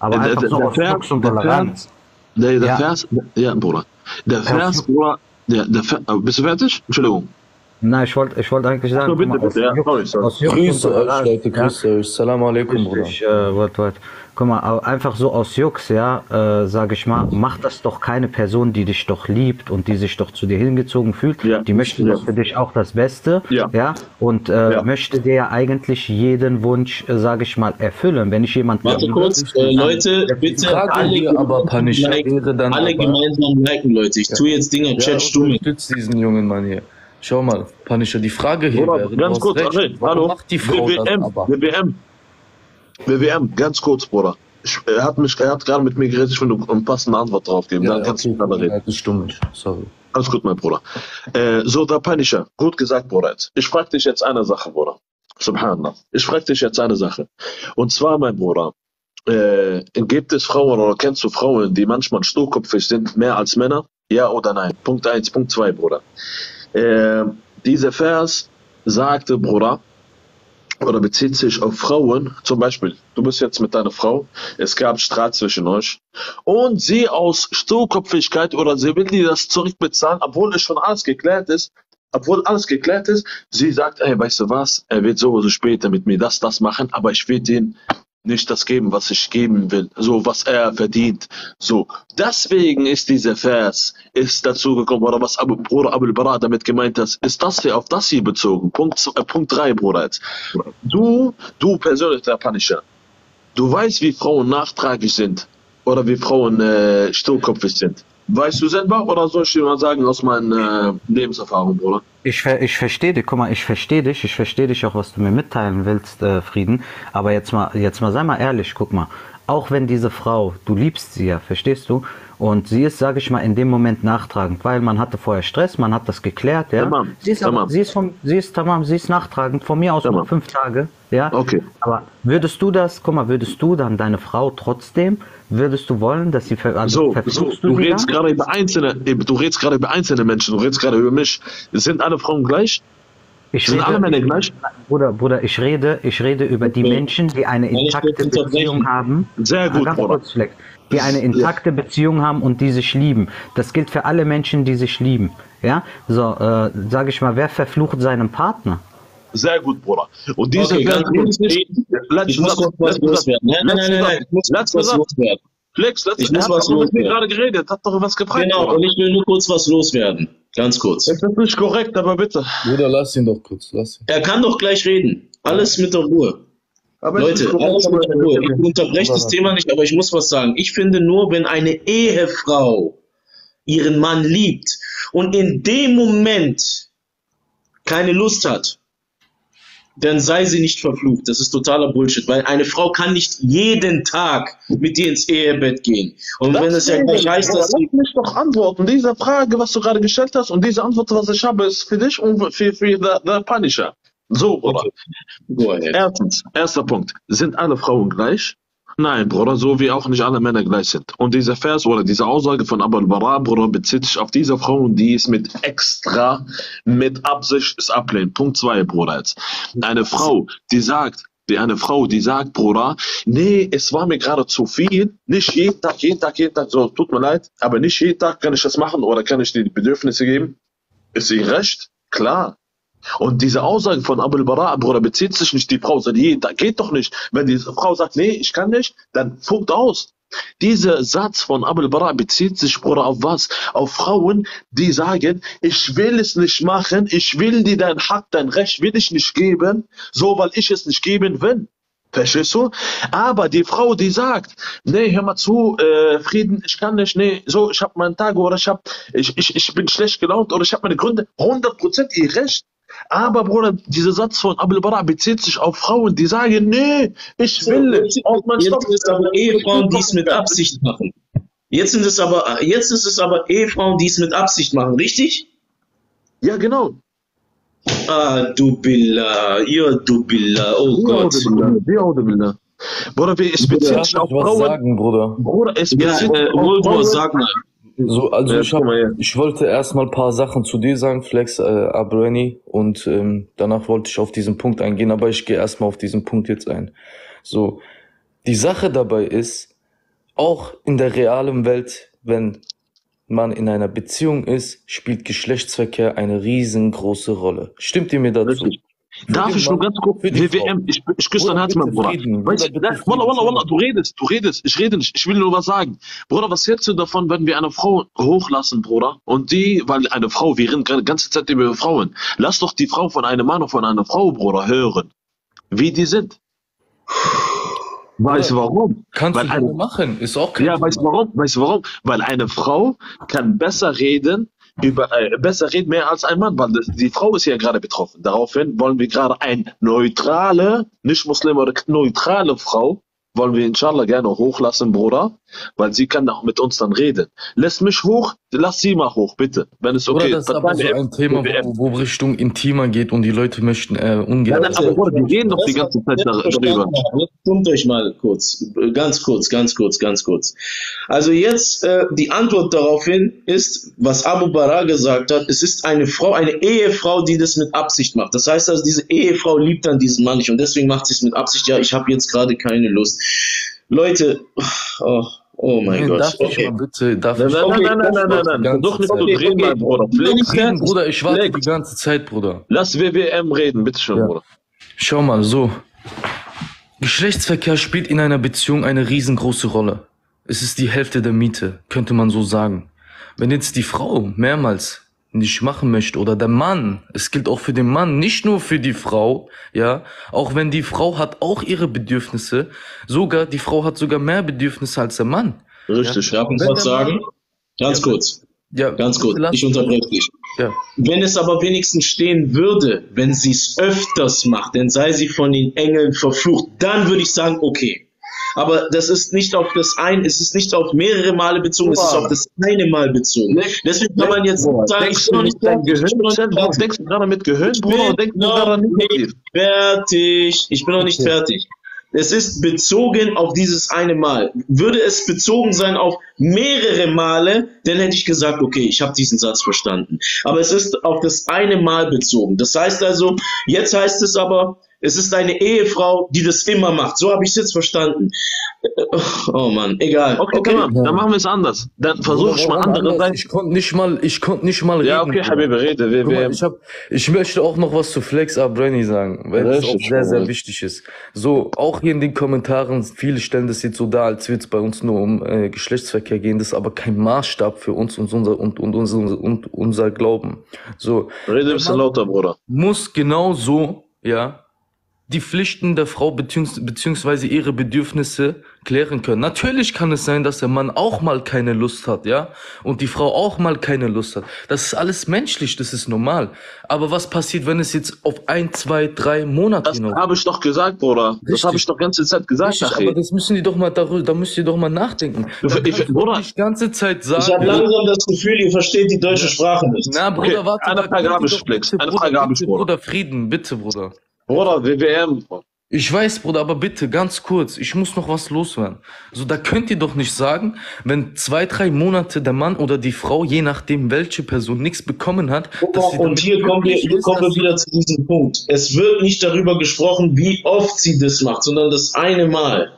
Aber äh, einfach der, so der aus Vers, und Toleranz. Der, der ja. Vers, ja, Bruder. Der Vers, Bruder, der, der Vers, äh, bist du fertig? Entschuldigung. Nein, ich wollte ich wollt eigentlich sagen, so, bitte, bitte, ja, sorry, sorry. Grüße euch, Leute, grüße euch. Salam alaikum, Bruder. Ich, äh, wart, wart guck mal, einfach so aus Jux, ja, äh, sage ich mal, macht das doch keine Person, die dich doch liebt und die sich doch zu dir hingezogen fühlt. Ja. Die möchte ja. für dich auch das Beste, ja, ja und äh, ja. möchte dir ja eigentlich jeden Wunsch, äh, sage ich mal, erfüllen. Wenn ich jemand Warte kurz, äh, Leute, bitte alle, aber Panisch, liken, alle gemeinsam liken, Leute. Ich tue jetzt Dinge im Chat stumm. Unterstützt diesen jungen Mann hier. Schau mal, Panischer, die Frage hier Oder, wäre, ganz kurz, recht, hallo, macht die Frau WWM, WWM, WWM, ganz kurz, Bruder. Ich, er hat mich, er hat gerade mit mir geredet, ich will eine passende Antwort drauf geben. Ja, Dann kannst okay, du miteinander reden. Das stumm, sorry. Alles gut, mein Bruder. Äh, so, der Panischer, gut gesagt, Bruder. Ich frage dich jetzt eine Sache, Bruder. Subhanallah. Ich frage dich jetzt eine Sache. Und zwar, mein Bruder, äh, gibt es Frauen oder kennst du Frauen, die manchmal sturkopfig sind, mehr als Männer? Ja oder nein? Punkt 1, Punkt 2, Bruder. Äh, dieser Vers sagte, Bruder, oder bezieht sich auf Frauen, zum Beispiel, du bist jetzt mit deiner Frau, es gab Streit zwischen euch und sie aus Sturkopfigkeit oder sie will dir das zurückbezahlen, obwohl es schon alles geklärt ist, obwohl alles geklärt ist, sie sagt, ey, weißt du was, er wird sowieso später mit mir das, das machen, aber ich will den nicht das geben, was ich geben will, so was er verdient. So, deswegen ist dieser Vers ist dazu gekommen, oder was Abu, Bruder Abul Bara damit gemeint hat, ist das hier auf das hier bezogen. Punkt, äh, Punkt 3, Bruder. Jetzt. Du, du persönlich, der Punisher, du weißt, wie Frauen nachtragig sind oder wie Frauen äh, sturkopfig sind. Weißt du selber oder soll ich dir mal sagen aus meiner äh, Lebenserfahrung, Bruder? Ich, ich verstehe dich, guck mal, ich verstehe dich, ich verstehe dich auch, was du mir mitteilen willst, äh, Frieden. Aber jetzt mal, jetzt mal, sei mal ehrlich, guck mal. Auch wenn diese Frau, du liebst sie ja, verstehst du? Und sie ist, sage ich mal, in dem Moment nachtragend, weil man hatte vorher Stress, man hat das geklärt, ja. Tamam. Sie ist, aber, sie ist vom, sie ist tamam, sie ist nachtragend, von mir aus tamam. fünf Tage, ja. Okay. Aber würdest du das, guck mal, würdest du dann deine Frau trotzdem würdest du wollen, dass sie ver also so, so, du, du redest gerade über einzelne, du redest gerade über einzelne Menschen, du redest gerade über mich. Sind alle Frauen gleich? Ich Sind rede, alle Männer gleich? Bruder, Bruder, ich rede, ich rede über die Menschen, die eine intakte Beziehung haben. Sehr gut, Bruder. Die eine intakte Beziehung haben und die sich lieben. Das gilt für alle Menschen, die sich lieben. Ja, so, äh, sage ich mal, wer verflucht seinen Partner? Sehr gut, Bruder. Und diese okay, ganz kurz, ich muss noch was loswerden. Nein, nein, nein, nein, ich muss was loswerden. Flex, letzte, ich muss was loswerden. gerade geredet, hat doch was gefragt. Genau, oder? und ich will nur kurz was loswerden. Ganz kurz. Das ist nicht korrekt, aber bitte. Bruder, lass ihn doch kurz. Lass ihn. Er kann doch gleich reden. Alles mit der Ruhe. Aber Leute, alles der Ruhe. Ich unterbreche das Thema nicht, aber ich muss was sagen. Ich finde nur, wenn eine Ehefrau ihren Mann liebt und in dem Moment keine Lust hat, dann sei sie nicht verflucht. Das ist totaler Bullshit, weil eine Frau kann nicht jeden Tag mit dir ins Ehebett gehen. Und das wenn es ja gleich heißt, dass sie... mich doch antworten. Diese Frage, was du gerade gestellt hast und diese Antwort, was ich habe, ist für dich und für, für the, the Punisher. So, oder? Okay. Erstens, erster Punkt. Sind alle Frauen gleich? Nein, Bruder, so wie auch nicht alle Männer gleich sind. Und dieser Vers oder diese Aussage von Abu al-Bara, Bruder, bezieht sich auf diese Frau, die es mit extra, mit Absicht es ablehnt. Punkt zwei, Bruder, jetzt. Eine Frau, die sagt, die eine Frau, die sagt, Bruder, nee, es war mir gerade zu viel, nicht jeden Tag, jeden Tag, jeden Tag, so, tut mir leid, aber nicht jeden Tag kann ich das machen oder kann ich dir die Bedürfnisse geben. Ist sie recht? Klar. Und diese Aussage von Abul Bara, Bruder, bezieht sich nicht die Frau, sondern jeder, geht doch nicht. Wenn diese Frau sagt, nee, ich kann nicht, dann Punkt aus. Dieser Satz von Abul Bara bezieht sich, Bruder, auf was? Auf Frauen, die sagen, ich will es nicht machen, ich will dir dein Hack, dein Recht will ich nicht geben, so weil ich es nicht geben will. Verstehst du? Aber die Frau, die sagt, nee, hör mal zu, äh, Frieden, ich kann nicht, nee, so, ich habe meinen Tag oder ich, hab, ich, ich, ich bin schlecht gelaunt oder ich habe meine Gründe, 100% ihr Recht. Aber Bruder, dieser Satz von Abel Bara bezieht sich auf Frauen, die sagen, nee, ich will nicht. Jetzt sind es aber Ehefrauen, die es mit Absicht machen. Jetzt sind es aber, jetzt ist es aber Ehefrauen, die es mit Absicht machen, richtig? Ja, genau. Ah, du Billah, ja, du Billah, oh Gott. Ja, du Billah. Bruder, es bezieht sich auf Frauen. Sagen, Bruder. Bruder, es bezieht ja, äh, Frauen. Sag mal. So, also ja, ich, hab, ich wollte erstmal ein paar Sachen zu dir sagen, Flex äh, Abreni, und ähm, danach wollte ich auf diesen Punkt eingehen, aber ich gehe erstmal auf diesen Punkt jetzt ein. So, die Sache dabei ist, auch in der realen Welt, wenn man in einer Beziehung ist, spielt Geschlechtsverkehr eine riesengroße Rolle. Stimmt ihr mir dazu? Richtig. Darf ich nur ganz kurz, WWM, ich, ich küsse dein Herz, mein Bruder. Weißt du, Wallah, Wallah, Wallah, du redest, du redest, ich rede nicht, ich will nur was sagen. Bruder, was hältst du davon, wenn wir eine Frau hochlassen, Bruder? Und die, weil eine Frau, wir reden gerade die ganze Zeit über Frauen. Lass doch die Frau von einem Mann oder von einer Frau, Bruder, hören. Wie die sind. Weißt du warum? Kannst weil du eine, machen, ist auch kein Ja, weißt du warum? Weißt du warum? Weil eine Frau kann besser reden über, äh, besser reden mehr als ein Mann, weil das, die Frau ist ja gerade betroffen. Daraufhin wollen wir gerade eine neutrale, nicht Muslim oder neutrale Frau, wollen wir inshallah gerne hochlassen, Bruder, weil sie kann auch mit uns dann reden. Lass mich hoch, lass sie mal hoch, bitte, wenn es okay ist. Das ist aber so ein Thema, wo, wo Richtung intimer geht und die Leute möchten äh, ungern. Ja, aber Bruder, die reden doch die ganze Zeit darüber. Kommt euch mal kurz, ganz kurz, ganz kurz, ganz kurz. Also jetzt äh, die Antwort daraufhin ist, was Abu Bara gesagt hat, es ist eine Frau, eine Ehefrau, die das mit Absicht macht. Das heißt also, diese Ehefrau liebt dann diesen Mann nicht und deswegen macht sie es mit Absicht. Ja, ich habe jetzt gerade keine Lust. Leute, oh, oh mein Gott. Darf okay. ich mal bitte, darf nein, ich nein, nein, nein, nein, nein, nein, nein, doch nicht so drehen, mein Bruder. Flex, reden, Bruder, ich warte Flex. die ganze Zeit, Bruder. Lass WWM reden, bitte schön, ja. Bruder. Schau mal, so. Geschlechtsverkehr spielt in einer Beziehung eine riesengroße Rolle. Es ist die Hälfte der Miete, könnte man so sagen. Wenn jetzt die Frau mehrmals nicht machen möchte oder der Mann, es gilt auch für den Mann, nicht nur für die Frau, ja, auch wenn die Frau hat auch ihre Bedürfnisse, sogar die Frau hat sogar mehr Bedürfnisse als der Mann. Richtig, ja. darf ich was sagen? Ganz ja, kurz. Ja, ganz kurz. Ich unterbreche dich. Ja. Wenn es aber wenigstens stehen würde, wenn sie es öfters macht, dann sei sie von den Engeln verflucht, dann würde ich sagen, okay aber das ist nicht auf das ein, es ist nicht auf mehrere Male bezogen, wow. es ist auf das eine Mal bezogen. Deswegen kann man jetzt Boah. sagen, denkst ich bin noch nicht fertig. Gehirn, was denkst du gerade mit Gehirn, Bruder? Denkst du gerade nicht fertig. Ich bin noch nicht okay. fertig. Es ist bezogen auf dieses eine Mal. Würde es bezogen sein auf mehrere Male, dann hätte ich gesagt, okay, ich habe diesen Satz verstanden. Aber es ist auf das eine Mal bezogen. Das heißt also, jetzt heißt es aber, es ist eine Ehefrau, die das immer macht. So habe ich es jetzt verstanden. Oh Mann, egal. Okay, okay. Mal, dann machen wir es anders. Dann versuche ich mal andere Seiten. Ich konnte nicht mal, ich konnte nicht mal reden. Ja, okay, Habibi, rede. Wir, mal, ich, hab, ich möchte auch noch was zu Flex Abrani sagen, weil das auch sehr, sehr wichtig ist. So, auch hier in den Kommentaren, viele stellen das jetzt so dar, als würde es bei uns nur um äh, Geschlechtsverkehr gehen. Das ist aber kein Maßstab für uns und unser, und, und, unser, und unser Glauben. So. Rede ein bisschen lauter, Bruder. Muss genau so, ja, die Pflichten der Frau beziehungs beziehungsweise ihre Bedürfnisse klären können. Natürlich kann es sein, dass der Mann auch mal keine Lust hat, ja, und die Frau auch mal keine Lust hat. Das ist alles menschlich, das ist normal. Aber was passiert, wenn es jetzt auf ein, zwei, drei Monate Das habe ich doch gesagt, Bruder. Richtig. Das habe ich doch ganze Zeit gesagt. Richtig, aber das müssen die doch mal darüber, da müsst ihr doch mal nachdenken. Da ich, Bruder, die ganze Zeit sagen. Ich habe langsam das Gefühl, ihr versteht die deutsche Sprache nicht. Na, Bruder, okay. warte. Eine ich, Flex. Eine Frage habe ich, Bruder. Bruder, Frieden, bitte, Bruder. Bruder, WWM. Ich weiß, Bruder, aber bitte, ganz kurz, ich muss noch was loswerden. So, da könnt ihr doch nicht sagen, wenn zwei, drei Monate der Mann oder die Frau, je nachdem welche Person, nichts bekommen hat. dass sie und hier kommen wir, hier kommen wir wieder zu diesem Punkt. Es wird nicht darüber gesprochen, wie oft sie das macht, sondern das eine Mal.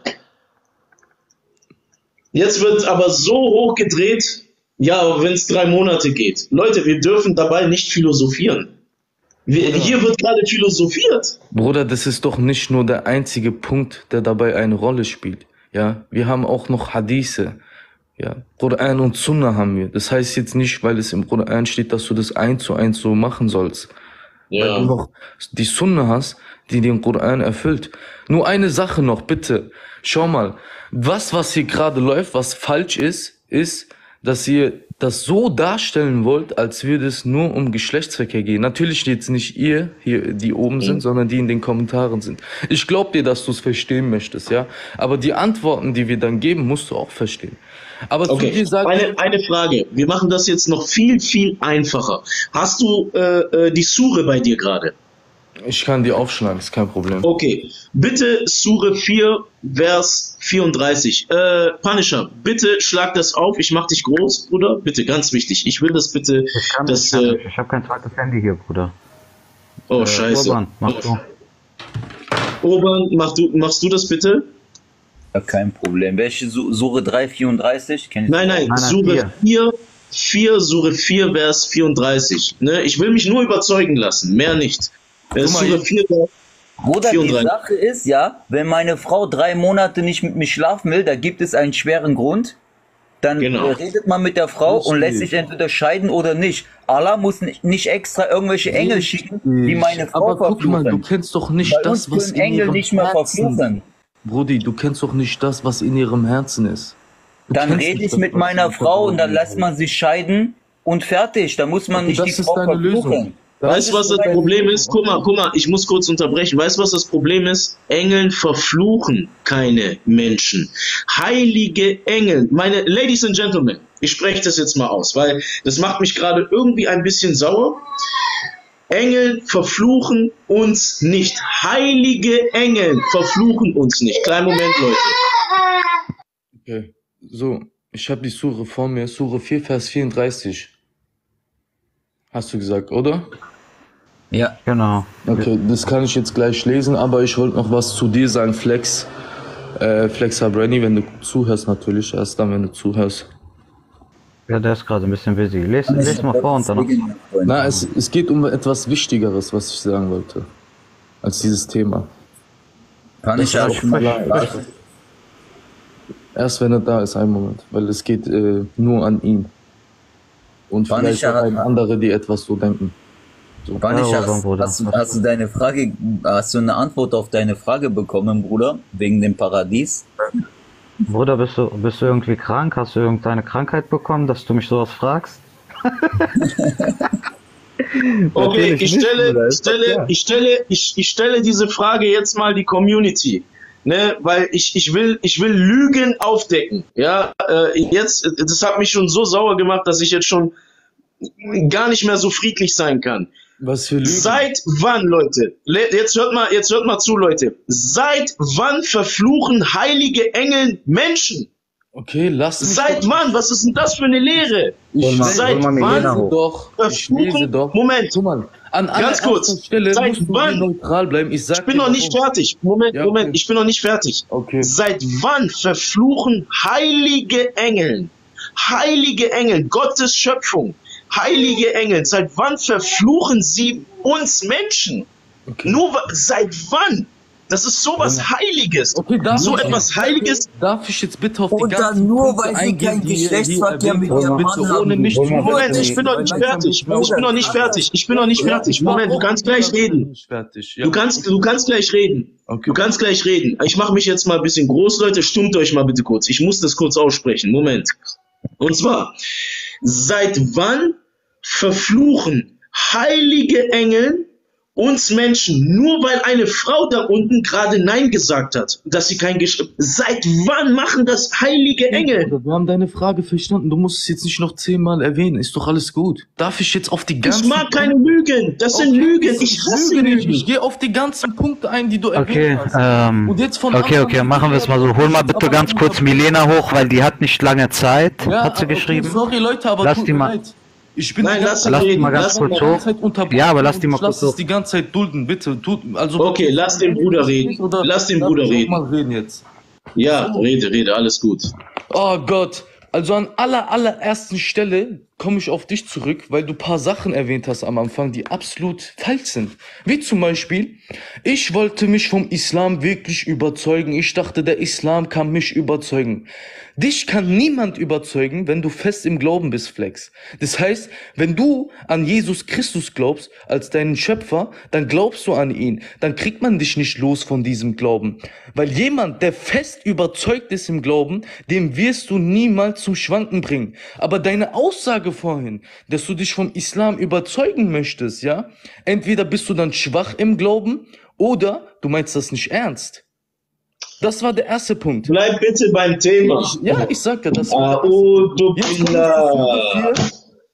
Jetzt wird aber so hoch gedreht, ja, wenn es drei Monate geht. Leute, wir dürfen dabei nicht philosophieren. Wir, hier wird gerade philosophiert. Bruder, das ist doch nicht nur der einzige Punkt, der dabei eine Rolle spielt. Ja, wir haben auch noch Hadithe. Ja, Koran und Sunna haben wir. Das heißt jetzt nicht, weil es im Koran steht, dass du das eins zu eins so machen sollst. Ja. Weil du noch die Sunna hast, die den Koran erfüllt. Nur eine Sache noch, bitte. Schau mal. Was, was hier gerade läuft, was falsch ist, ist, dass ihr das so darstellen wollt, als würde es nur um Geschlechtsverkehr gehen. Natürlich steht es nicht ihr, hier, die oben mhm. sind, sondern die in den Kommentaren sind. Ich glaube dir, dass du es verstehen möchtest, ja. Aber die Antworten, die wir dann geben, musst du auch verstehen. Aber okay. zu sagen, eine, eine Frage. Wir machen das jetzt noch viel, viel einfacher. Hast du äh, äh die Sure bei dir gerade? Ich kann die aufschlagen, ist kein Problem. Okay. Bitte Sure 4, Vers 34. Äh, Punisher, bitte schlag das auf. Ich mach dich groß, Bruder. Bitte, ganz wichtig. Ich will das bitte. Ich, kann, das, ich, kann, äh, ich habe kein zweites Handy hier, Bruder. Oh, äh, scheiße. Urban, mach du. Urban, mach du, machst du das bitte? Ja, kein Problem. Welche Sure 3, 34? Nein, nein, nein, nein, Sure 4, 4, Sure 4, Vers 34. Ne? Ich will mich nur überzeugen lassen, mehr nicht. Er ist sogar vierter. Bruder, die Sache ist ja, wenn meine Frau drei Monate nicht mit mir schlafen will, da gibt es einen schweren Grund. Dann genau. redet man mit der Frau und lässt sich entweder scheiden oder nicht. Allah muss nicht, extra irgendwelche Engel schicken, die meine Frau Aber guck mal, du kennst doch nicht Weil das, was in Engel ihrem nicht mehr verfluchen. Brudi, du kennst doch nicht das, was in ihrem Herzen ist. Du dann rede ich mit meiner Frau und dann lässt man sich scheiden und fertig. Da muss man nicht die Frau verfluchen. Lösung. Weißt du, was das Problem ist? Guck mal, guck mal, ich muss kurz unterbrechen. Weißt du, was das Problem ist? Engeln verfluchen keine Menschen. Heilige Engel, meine Ladies and Gentlemen, ich spreche das jetzt mal aus, weil das macht mich gerade irgendwie ein bisschen sauer. Engel verfluchen uns nicht. Heilige Engel verfluchen uns nicht. Kleinen Moment, Leute. Okay, so, ich habe die Sure vor mir, Sure 4, Vers 34. Hast du gesagt, oder? Ja. Genau. Okay, das kann ich jetzt gleich lesen, aber ich wollte noch was zu dir sagen, Flex. Äh, Flex Habrani, wenn du zuhörst natürlich, erst dann, wenn du zuhörst. Ja, der ist gerade ein bisschen busy. Les, les mal vor und dann noch. Na, es, es geht um etwas Wichtigeres, was ich sagen wollte, als dieses Thema. Kann ich auch mal Erst wenn er da ist, einen Moment, weil es geht äh, nur an ihn. Und vielleicht auch an andere, die etwas so denken. So. Vanisha, hast, hast, du, hast du deine Frage, hast du eine Antwort auf deine Frage bekommen, Bruder, wegen dem Paradies? Bruder, bist du, bist du irgendwie krank? Hast du irgendeine Krankheit bekommen, dass du mich sowas fragst? okay, ich stelle, ich stelle, ich stelle, ich, ich stelle diese Frage jetzt mal die Community. Ne, weil ich, ich will, ich will Lügen aufdecken. Ja, äh, jetzt, das hat mich schon so sauer gemacht, dass ich jetzt schon gar nicht mehr so friedlich sein kann. Was für Lügen? Seit wann, Leute? Jetzt hört mal, jetzt hört mal zu, Leute. Seit wann verfluchen heilige Engel Menschen? Okay, lass mich Seit wann? Was ist denn das für eine Lehre? Ich mal, Seit wann? Doch, ich lese doch. Moment. Mal, an Ganz kurz. Stelle Seit wann? Neutral bleiben. Ich, ich bin noch nicht fertig. Moment, ja, okay. Moment. Ich bin noch nicht fertig. Okay. Seit wann verfluchen heilige Engel, heilige Engel, Gottes Schöpfung, heilige Engel, seit wann verfluchen sie uns Menschen? Okay. Nur seit wann? Das ist sowas Heiliges. Okay, so etwas Heiliges. Darf ich jetzt bitte auf die Und dann nur, weil sie keinen Geschlechtsverkehr mit ihrem Mann haben. Nicht, Moment, ich bin noch nicht fertig. Ich bin noch nicht fertig. Ich bin noch nicht fertig. Moment, du kannst gleich reden. Du kannst, du kannst gleich reden. Du kannst gleich reden. Ich mache mich jetzt mal ein bisschen groß, Leute. Stimmt euch mal bitte kurz. Ich muss das kurz aussprechen. Moment. Und zwar, seit wann verfluchen heilige Engel uns Menschen, nur weil eine Frau da unten gerade Nein gesagt hat, dass sie kein Geschrieben. Seit wann machen das heilige Engel? Wir haben deine Frage verstanden. Du musst es jetzt nicht noch zehnmal erwähnen. Ist doch alles gut. Darf ich jetzt auf die ganzen. Ich mag keine Lügen. Das sind Lügen. Ich hasse Lügen. Lügen. Ich gehe auf die ganzen Punkte ein, die du okay, erwähnt hast. Ähm, Und jetzt von okay, okay, machen wir es mal so. Hol mal bitte ganz kurz Milena hoch, weil die hat nicht lange Zeit, ja, hat sie okay, geschrieben. Sorry Leute, aber Lass die mal. Leid. Ich bin Nein, lass, lass mal ganz kurz hoch. Ja, aber lass die mal kurz hoch. die ganze Zeit dulden, bitte. Tut, also okay, lass den Bruder reden. Lass den Bruder reden. Mal reden jetzt. Ja, rede, rede, alles gut. Oh Gott. Also an aller, allerersten Stelle komme ich auf dich zurück, weil du paar Sachen erwähnt hast am Anfang, die absolut falsch sind. Wie zum Beispiel, ich wollte mich vom Islam wirklich überzeugen. Ich dachte, der Islam kann mich überzeugen. Dich kann niemand überzeugen, wenn du fest im Glauben bist, Flex. Das heißt, wenn du an Jesus Christus glaubst, als deinen Schöpfer, dann glaubst du an ihn. Dann kriegt man dich nicht los von diesem Glauben. Weil jemand, der fest überzeugt ist im Glauben, dem wirst du niemals zum Schwanken bringen. Aber deine Aussage vorhin, dass du dich vom Islam überzeugen möchtest, ja? Entweder bist du dann schwach im Glauben oder du meinst das nicht ernst. Das war der erste Punkt. Bleib bitte beim Thema. Ich, ja, ich sag ja, das war. Ah, oh, du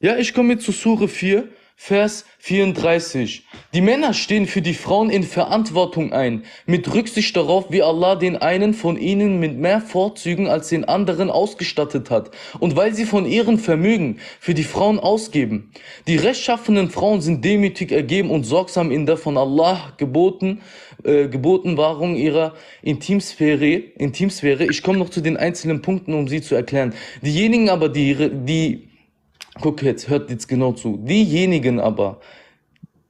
ja, ich komme jetzt zu Sure 4, Vers 34. Die Männer stehen für die Frauen in Verantwortung ein, mit Rücksicht darauf, wie Allah den einen von ihnen mit mehr Vorzügen als den anderen ausgestattet hat und weil sie von ihren Vermögen für die Frauen ausgeben. Die rechtschaffenen Frauen sind demütig ergeben und sorgsam in der von Allah geboten äh, geboten Wahrung ihrer Intimsphäre. Intimsphäre. Ich komme noch zu den einzelnen Punkten, um sie zu erklären. Diejenigen aber, die, die, guck jetzt, hört jetzt genau zu. Diejenigen aber,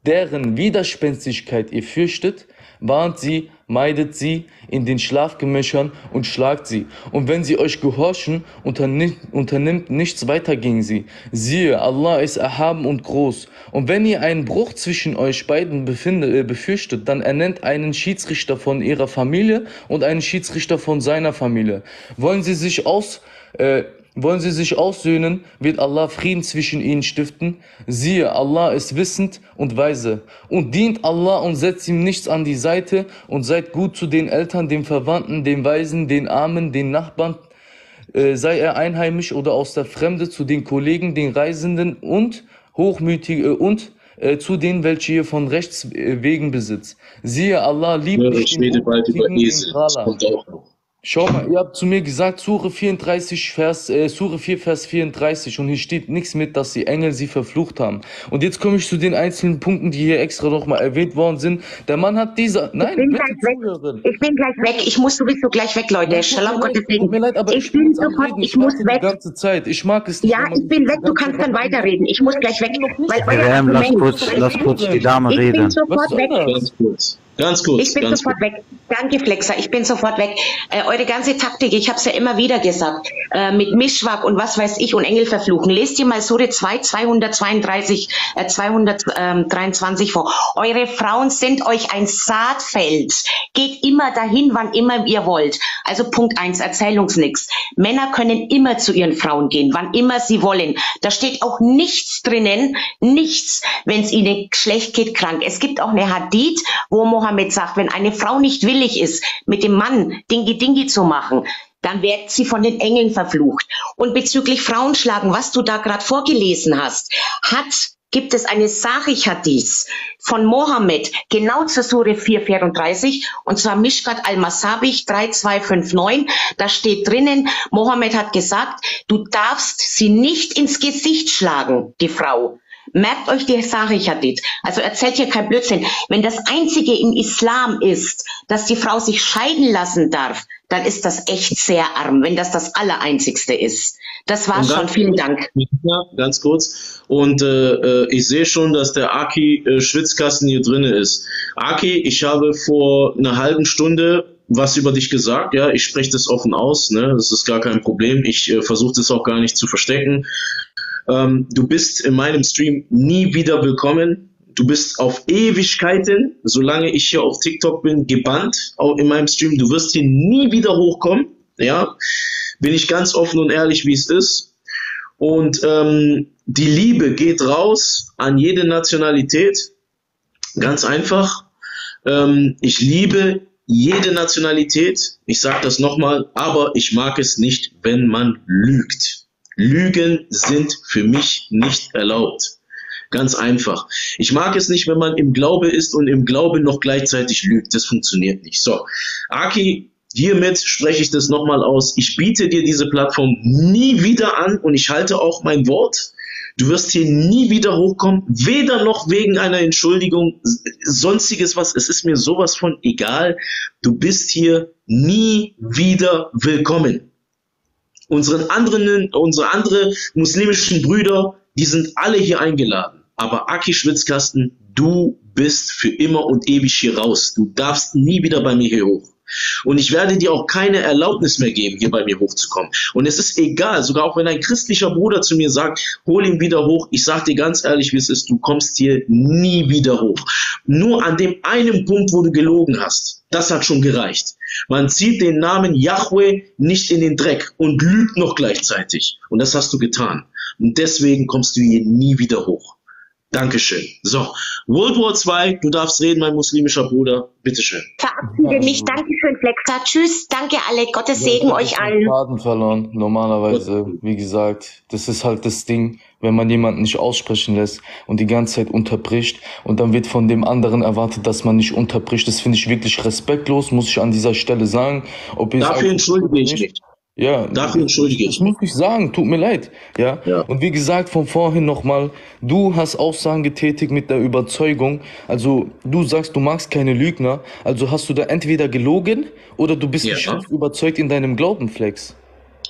deren Widerspenstigkeit ihr fürchtet, warnt sie, meidet sie in den Schlafgemächern und schlagt sie. Und wenn sie euch gehorchen, unternimmt, unternimmt nichts weiter gegen sie. Siehe, Allah ist erhaben und groß. Und wenn ihr einen Bruch zwischen euch beiden befindet, äh, befürchtet, dann ernennt einen Schiedsrichter von ihrer Familie und einen Schiedsrichter von seiner Familie. Wollen sie sich aus, äh, wollen sie sich aussöhnen, wird Allah Frieden zwischen ihnen stiften. Siehe, Allah ist wissend und weise. Und dient Allah und setzt ihm nichts an die Seite und seid gut zu den Eltern, den Verwandten, den Weisen, den Armen, den Nachbarn, äh, sei er einheimisch oder aus der Fremde, zu den Kollegen, den Reisenden und hochmütige und äh, zu denen, welche ihr von Rechts wegen besitzt. Siehe, Allah liebt ja, ich rede bald über Esel. Das kommt auch noch. Schau mal, ihr habt zu mir gesagt, Sure 34, Vers, äh, Sure 4, Vers 34 und hier steht nichts mit, dass die Engel sie verflucht haben. Und jetzt komme ich zu den einzelnen Punkten, die hier extra nochmal erwähnt worden sind. Der Mann hat diese, nein, ich bin gleich weg. Ich bin gleich weg. Ich muss sowieso gleich weg, Leute. Shalom Gott Tut mir leid, aber ich, ich bin sofort, ich, ich muss weg. Die ganze Zeit. Ich mag es nicht. Ja, ich bin weg. Du kannst dann weiterreden. Ich muss gleich weg. Weil euer lass kurz, lass kurz die Dame reden. Ich bin sofort weg. Ganz kurz. Ganz gut. Ich bin sofort gut. weg. Danke, Flexer. Ich bin sofort weg. Äh, eure ganze Taktik, ich habe es ja immer wieder gesagt, äh, mit Mischwag und was weiß ich und Engel verfluchen. Lest ihr mal Sure 2, 232, äh, 223 vor. Eure Frauen sind euch ein Saatfeld. Geht immer dahin, wann immer ihr wollt. Also Punkt 1, Erzählungsnix. Männer können immer zu ihren Frauen gehen, wann immer sie wollen. Da steht auch nichts drinnen, nichts, wenn es ihnen schlecht geht, krank. Es gibt auch eine Hadith, wo Mohammed Mohammed sagt, wenn eine Frau nicht willig ist, mit dem Mann Dingi Dingi zu machen, dann wird sie von den Engeln verflucht. Und bezüglich Frauenschlagen, was du da gerade vorgelesen hast, hat gibt es eine Sahih Hadith von Mohammed genau zur Sure 434 und zwar Mishkat al-Masabih 3259. Da steht drinnen, Mohammed hat gesagt, du darfst sie nicht ins Gesicht schlagen, die Frau. Merkt euch die Sache, Hadith. Also erzählt hier kein Blödsinn. Wenn das Einzige im Islam ist, dass die Frau sich scheiden lassen darf, dann ist das echt sehr arm, wenn das das Allereinzigste ist. Das war's schon. Vielen Dank. Ja, ganz kurz. Und äh, äh, ich sehe schon, dass der Aki äh, Schwitzkasten hier drin ist. Aki, ich habe vor einer halben Stunde was über dich gesagt, ja, ich spreche das offen aus, ne, das ist gar kein Problem. Ich äh, versuche das auch gar nicht zu verstecken. Ähm, du bist in meinem Stream nie wieder willkommen. Du bist auf Ewigkeiten, solange ich hier auf TikTok bin, gebannt, auch in meinem Stream. Du wirst hier nie wieder hochkommen. Ja, bin ich ganz offen und ehrlich, wie es ist. Und ähm, die Liebe geht raus an jede Nationalität. Ganz einfach. Ähm, ich liebe jede Nationalität. Ich sage das nochmal, aber ich mag es nicht, wenn man lügt. Lügen sind für mich nicht erlaubt. Ganz einfach. Ich mag es nicht, wenn man im Glaube ist und im Glaube noch gleichzeitig lügt. Das funktioniert nicht. So, Aki, hiermit spreche ich das nochmal aus. Ich biete dir diese Plattform nie wieder an und ich halte auch mein Wort. Du wirst hier nie wieder hochkommen, weder noch wegen einer Entschuldigung, sonstiges was. Es ist mir sowas von egal. Du bist hier nie wieder willkommen. Unseren anderen, unsere andere muslimischen Brüder, die sind alle hier eingeladen. Aber Aki Schwitzkasten, du bist für immer und ewig hier raus. Du darfst nie wieder bei mir hier hoch. Und ich werde dir auch keine Erlaubnis mehr geben, hier bei mir hochzukommen. Und es ist egal, sogar auch wenn ein christlicher Bruder zu mir sagt, hol ihn wieder hoch. Ich sage dir ganz ehrlich, wie es ist, du kommst hier nie wieder hoch. Nur an dem einen Punkt, wo du gelogen hast, das hat schon gereicht. Man zieht den Namen Yahweh nicht in den Dreck und lügt noch gleichzeitig. Und das hast du getan. Und deswegen kommst du hier nie wieder hoch. Dankeschön. So, World War 2, du darfst reden, mein muslimischer Bruder. Bitteschön. Verabschiede mich. Dankeschön, Flexa. Tschüss. Danke alle. Gottes Segen euch allen. Faden verloren, normalerweise. Wie gesagt, das ist halt das Ding, wenn man jemanden nicht aussprechen lässt und die ganze Zeit unterbricht und dann wird von dem anderen erwartet, dass man nicht unterbricht. Das finde ich wirklich respektlos, muss ich an dieser Stelle sagen. Ob Dafür entschuldige ich mich. Ja, dafür entschuldige ich. Das muss ich sagen, tut mir leid. Ja? ja. Und wie gesagt, von vorhin nochmal, du hast Aussagen getätigt mit der Überzeugung, also du sagst, du magst keine Lügner, also hast du da entweder gelogen oder du bist ja. nicht überzeugt in deinem Glaubenflex.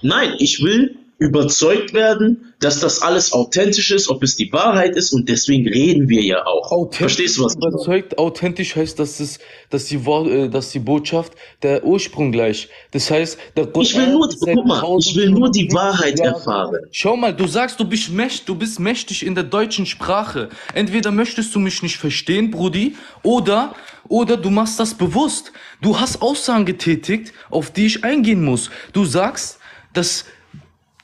Nein, ich will überzeugt werden, dass das alles authentisch ist, ob es die Wahrheit ist und deswegen reden wir ja auch. Authentisch Verstehst du was? Überzeugt, authentisch heißt, dass es, dass die Wort, äh, dass die Botschaft der Ursprung gleich. Das heißt, der Gott Ich will nur, guck mal, ich will nur die Wahrheit Jahre. erfahren. Schau mal, du sagst, du bist mächtig, du bist mächtig in der deutschen Sprache. Entweder möchtest du mich nicht verstehen, Brudi, oder oder du machst das bewusst. Du hast Aussagen getätigt, auf die ich eingehen muss. Du sagst, dass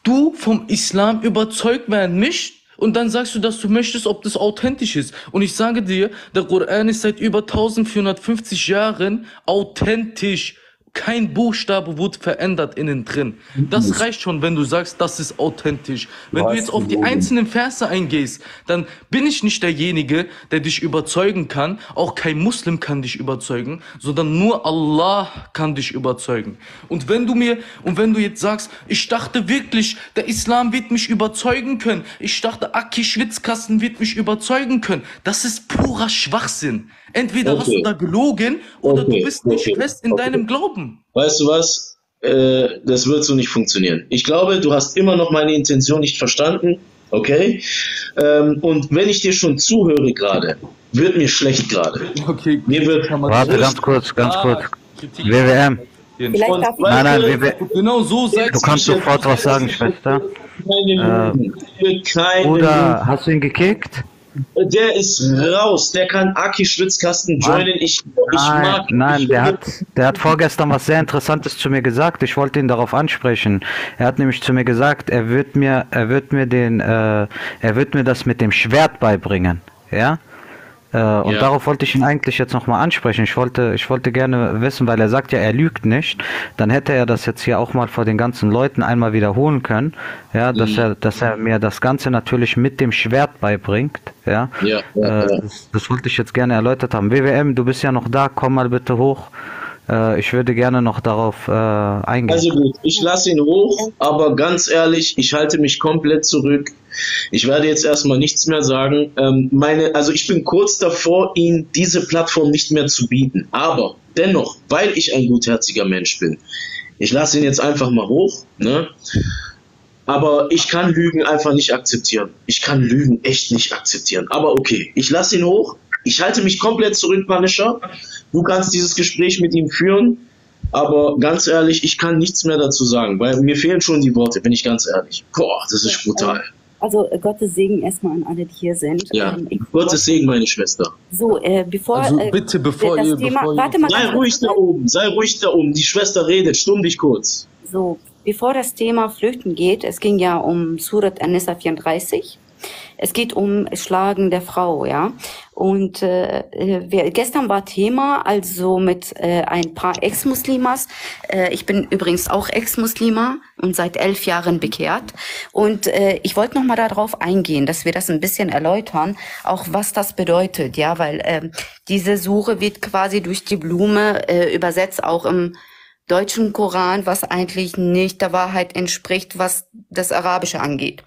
du vom Islam überzeugt werden nicht und dann sagst du, dass du möchtest, ob das authentisch ist. Und ich sage dir, der Koran ist seit über 1450 Jahren authentisch. Kein Buchstabe wurde verändert innen drin. Das reicht schon, wenn du sagst, das ist authentisch. Wenn du jetzt auf die einzelnen Verse eingehst, dann bin ich nicht derjenige, der dich überzeugen kann. Auch kein Muslim kann dich überzeugen, sondern nur Allah kann dich überzeugen. Und wenn du mir, und wenn du jetzt sagst, ich dachte wirklich, der Islam wird mich überzeugen können. Ich dachte, Aki Schwitzkasten wird mich überzeugen können. Das ist purer Schwachsinn. Entweder okay. hast du da gelogen oder okay. du bist nicht okay. fest in deinem Glauben. Weißt du was? Äh, das wird so nicht funktionieren. Ich glaube, du hast immer noch meine Intention nicht verstanden. Okay? Ähm, und wenn ich dir schon zuhöre gerade, wird mir schlecht gerade. Okay, mir wird Warte, ganz kurz, ganz ah, kurz. WWM. Vielleicht und, nein, nein, WWM. Genau so Du kannst sofort was sagen, Schwester. Äh, oder hast du ihn gekickt? Der ist raus. Der kann Aki Schwitzkasten joinen. Ich, ich nein, mag. Nein, der hat, der hat vorgestern was sehr Interessantes zu mir gesagt. Ich wollte ihn darauf ansprechen. Er hat nämlich zu mir gesagt, er wird mir, er wird mir den, äh, er wird mir das mit dem Schwert beibringen. Ja. Äh, und ja. darauf wollte ich ihn eigentlich jetzt nochmal ansprechen. Ich wollte, ich wollte gerne wissen, weil er sagt ja, er lügt nicht. Dann hätte er das jetzt hier auch mal vor den ganzen Leuten einmal wiederholen können. Ja, dass mhm. er, dass er mir das Ganze natürlich mit dem Schwert beibringt. Ja, ja, ja, äh, das, das wollte ich jetzt gerne erläutert haben. WWM, du bist ja noch da, komm mal bitte hoch. Äh, ich würde gerne noch darauf äh, eingehen. Also gut, ich lasse ihn hoch, aber ganz ehrlich, ich halte mich komplett zurück. Ich werde jetzt erstmal nichts mehr sagen. Ähm, meine, also ich bin kurz davor, ihm diese Plattform nicht mehr zu bieten. Aber dennoch, weil ich ein gutherziger Mensch bin, ich lasse ihn jetzt einfach mal hoch. Ne? Aber ich kann Lügen einfach nicht akzeptieren. Ich kann Lügen echt nicht akzeptieren. Aber okay, ich lasse ihn hoch. Ich halte mich komplett zurück, Punisher. Du kannst dieses Gespräch mit ihm führen, aber ganz ehrlich, ich kann nichts mehr dazu sagen, weil mir fehlen schon die Worte, bin ich ganz ehrlich. Boah, das ist brutal. Also äh, Gottes Segen erstmal an alle, die hier sind. Ja, ähm, Gottes Segen, meine Schwester. So, äh, bevor... Also äh, bitte, bevor das ihr... Thema, bevor warte mal, sei ruhig da oben, sei ruhig da oben. Die Schwester redet, stumm dich kurz. So, bevor das Thema Flüchten geht, es ging ja um Surat An-Nisa 34 Es geht um Schlagen der Frau, ja. Und äh, wir, gestern war Thema, also mit äh, ein paar Ex-Muslimas. Äh, ich bin übrigens auch Ex-Muslima und seit elf Jahren bekehrt. Und äh, ich wollte noch mal darauf eingehen, dass wir das ein bisschen erläutern, auch was das bedeutet, ja, weil äh, diese Suche wird quasi durch die Blume äh, übersetzt, auch im deutschen Koran, was eigentlich nicht der Wahrheit entspricht, was das Arabische angeht.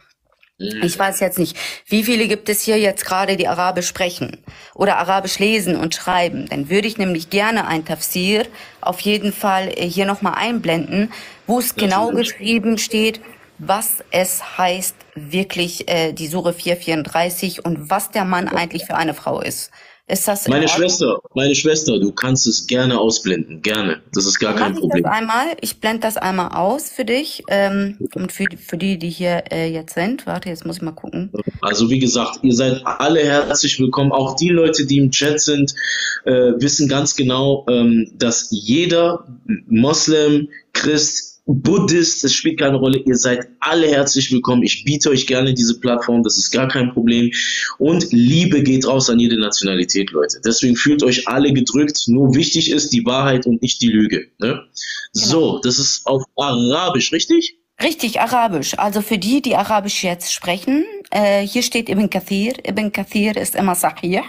Ich weiß jetzt nicht, wie viele gibt es hier jetzt gerade, die Arabisch sprechen oder Arabisch lesen und schreiben. Dann würde ich nämlich gerne ein Tafsir auf jeden Fall äh, hier nochmal einblenden, wo es genau geschrieben steht, was es heißt, wirklich äh, die Sure 434 und was der Mann eigentlich für eine Frau ist. Ist das meine Schwester, meine Schwester, du kannst es gerne ausblenden, gerne. Das ist gar Dann kein Problem. Ich, das einmal, ich blende das einmal aus für dich ähm, und für, für die, die hier äh, jetzt sind. Warte, jetzt muss ich mal gucken. Also wie gesagt, ihr seid alle herzlich willkommen. Auch die Leute, die im Chat sind, äh, wissen ganz genau, ähm, dass jeder Moslem, Christ, Buddhist, das spielt keine Rolle. Ihr seid alle herzlich willkommen. Ich biete euch gerne diese Plattform, das ist gar kein Problem. Und Liebe geht raus an jede Nationalität, Leute. Deswegen fühlt euch alle gedrückt. Nur wichtig ist die Wahrheit und nicht die Lüge. Ne? Genau. So, das ist auf Arabisch, richtig? Richtig, Arabisch. Also für die, die Arabisch jetzt sprechen, äh, hier steht Ibn Kathir. Ibn Kathir ist immer Sahih.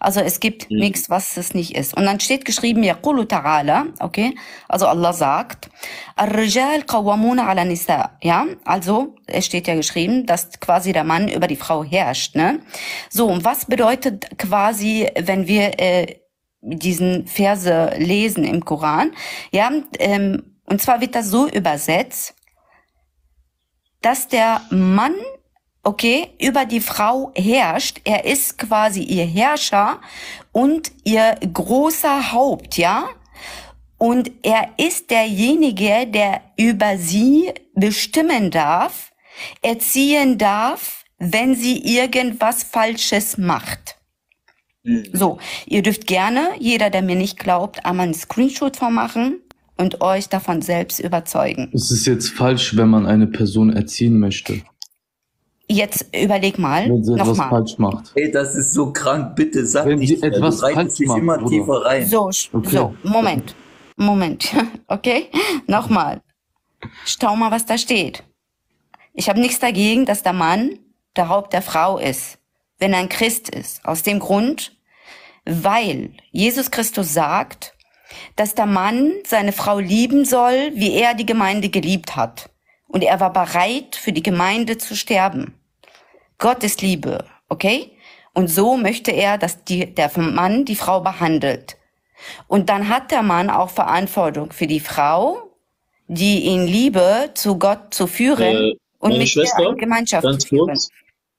Also es gibt mhm. nichts, was es nicht ist. Und dann steht geschrieben, Yaqulu ta'ala, okay? Also Allah sagt, Ar-Rijal qawwamuna ala nisa. Ja, also es steht ja geschrieben, dass quasi der Mann über die Frau herrscht, ne? So, und was bedeutet quasi, wenn wir äh, diesen Verse lesen im Koran? Ja, ähm, und zwar wird das so übersetzt, dass der Mann, okay, über die Frau herrscht. Er ist quasi ihr Herrscher und ihr großer Haupt, ja? Und er ist derjenige, der über sie bestimmen darf, erziehen darf, wenn sie irgendwas Falsches macht. Mhm. So, ihr dürft gerne, jeder, der mir nicht glaubt, einmal einen Screenshot von machen und euch davon selbst überzeugen. Es ist jetzt falsch, wenn man eine Person erziehen möchte. Jetzt überleg mal. Wenn sie etwas mal. falsch macht. Ey, das ist so krank, bitte sag wenn nicht. Sie etwas du falsch macht, immer oder? tiefer rein. So, okay. so, Moment. Moment. okay? Nochmal. Schau mal, was da steht. Ich habe nichts dagegen, dass der Mann der Haupt der Frau ist, wenn er ein Christ ist. Aus dem Grund, weil Jesus Christus sagt, dass der Mann seine Frau lieben soll, wie er die Gemeinde geliebt hat. Und er war bereit, für die Gemeinde zu sterben. Gott ist Liebe, okay? Und so möchte er, dass die, der Mann die Frau behandelt. Und dann hat der Mann auch Verantwortung für die Frau, die in Liebe zu Gott zu führen äh, und mit Schwester, eine Gemeinschaft zu führen. Kurz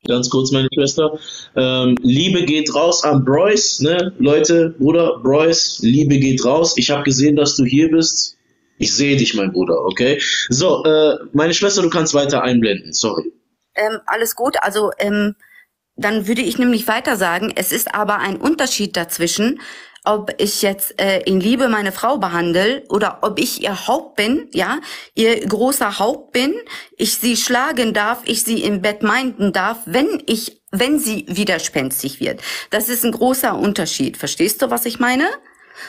ganz kurz, meine Schwester. Ähm, Liebe geht raus an Bryce, ne? Leute, Bruder, Bryce, Liebe geht raus. Ich habe gesehen, dass du hier bist. Ich sehe dich, mein Bruder, okay? So, äh, meine Schwester, du kannst weiter einblenden, sorry. Ähm, alles gut, also ähm, dann würde ich nämlich weiter sagen, es ist aber ein Unterschied dazwischen, ob ich jetzt äh, in Liebe meine Frau behandle oder ob ich ihr Haupt bin, ja, ihr großer Haupt bin, ich sie schlagen darf, ich sie im Bett meinden darf, wenn ich, wenn sie widerspenstig wird. Das ist ein großer Unterschied. Verstehst du, was ich meine?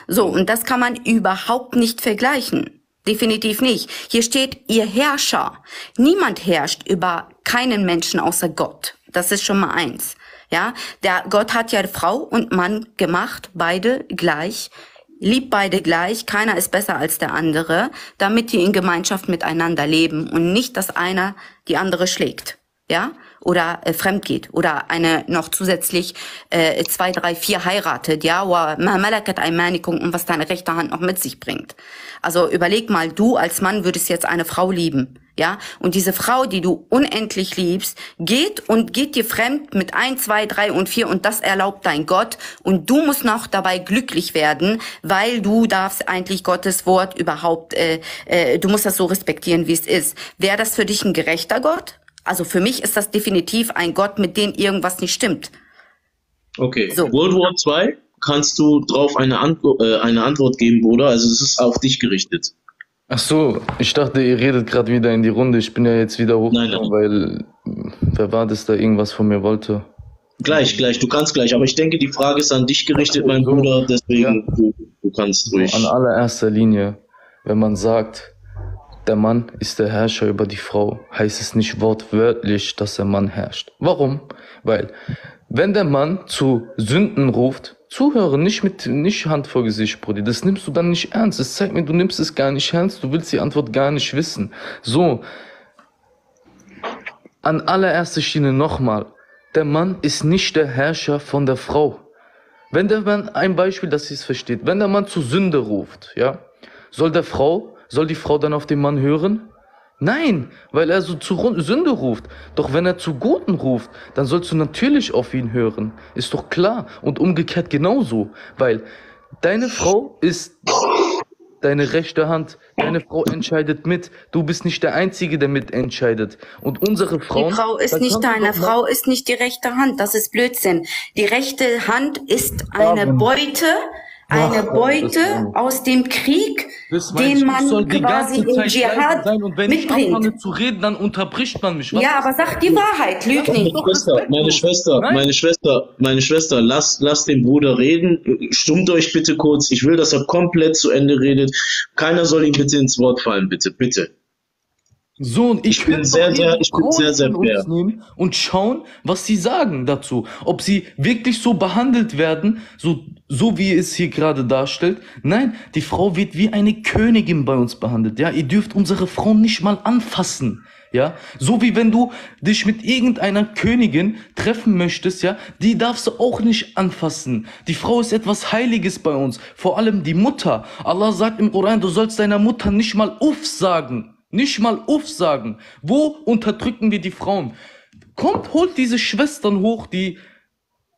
So, und das kann man überhaupt nicht vergleichen. Definitiv nicht. Hier steht ihr Herrscher. Niemand herrscht über keinen Menschen außer Gott. Das ist schon mal eins. Ja, der Gott hat ja Frau und Mann gemacht, beide gleich, liebt beide gleich, keiner ist besser als der andere, damit die in Gemeinschaft miteinander leben und nicht, dass einer die andere schlägt. Ja, oder äh, fremd geht oder eine noch zusätzlich äh, zwei, drei, vier heiratet, ja, und was deine rechte Hand noch mit sich bringt. Also überleg mal, du als Mann würdest jetzt eine Frau lieben, ja, und diese Frau, die du unendlich liebst, geht und geht dir fremd mit ein, zwei, drei und vier und das erlaubt dein Gott und du musst noch dabei glücklich werden, weil du darfst eigentlich Gottes Wort überhaupt, äh, äh, du musst das so respektieren, wie es ist. Wäre das für dich ein gerechter Gott? Also für mich ist das definitiv ein Gott, mit dem irgendwas nicht stimmt. Okay. So. World War II, kannst du drauf eine, Antwo äh, eine Antwort geben, Bruder? Also es ist auf dich gerichtet. Ach so, ich dachte, ihr redet gerade wieder in die Runde. Ich bin ja jetzt wieder hochgekommen, weil, Wer war das, der irgendwas von mir wollte? Gleich, gleich, du kannst gleich, aber ich denke, die Frage ist an dich gerichtet, mein Bruder, deswegen ja. du, du kannst ruhig. An allererster Linie, wenn man sagt, der Mann ist der Herrscher über die Frau, heißt es nicht wortwörtlich, dass der Mann herrscht. Warum? Weil, wenn der Mann zu Sünden ruft, zuhören, nicht mit, nicht Hand vor Gesicht, Brudi, das nimmst du dann nicht ernst. Das zeigt mir, du nimmst es gar nicht ernst, du willst die Antwort gar nicht wissen. So. An allererster Schiene nochmal. Der Mann ist nicht der Herrscher von der Frau. Wenn der Mann, ein Beispiel, dass sie es versteht, wenn der Mann zu Sünde ruft, ja, soll der Frau soll die Frau dann auf den Mann hören? Nein, weil er so zu Sünde ruft. Doch wenn er zu Guten ruft, dann sollst du natürlich auf ihn hören. Ist doch klar. Und umgekehrt genauso. Weil deine Frau ist deine rechte Hand. Deine Frau entscheidet mit. Du bist nicht der Einzige, der mitentscheidet. Und unsere Frauen. Die Frau ist nicht deine Frau, ist nicht die rechte Hand. Das ist Blödsinn. Die rechte Hand ist eine Beute eine Beute aus dem Krieg, den man quasi im Dschihad und wenn mitbringt. Ich anfange zu reden, dann unterbricht man mich. Was ja, aber sag die Wahrheit, lüg nicht. Meine Schwester, meine Schwester, meine Schwester, meine Schwester, lass, lass den Bruder reden. Stummt euch bitte kurz. Ich will, dass er komplett zu Ende redet. Keiner soll ihm bitte ins Wort fallen, bitte, bitte. So, und ich, ich bin sehr, sehr, ich bin sehr, sehr fair. Nehmen und schauen, was sie sagen dazu. Ob sie wirklich so behandelt werden, so, so wie es hier gerade darstellt. Nein, die Frau wird wie eine Königin bei uns behandelt. Ja, ihr dürft unsere Frauen nicht mal anfassen. Ja, so wie wenn du dich mit irgendeiner Königin treffen möchtest, ja, die darfst du auch nicht anfassen. Die Frau ist etwas Heiliges bei uns. Vor allem die Mutter. Allah sagt im Koran, du sollst deiner Mutter nicht mal uff sagen. Nicht mal Uff sagen. Wo unterdrücken wir die Frauen? Kommt, holt diese Schwestern hoch, die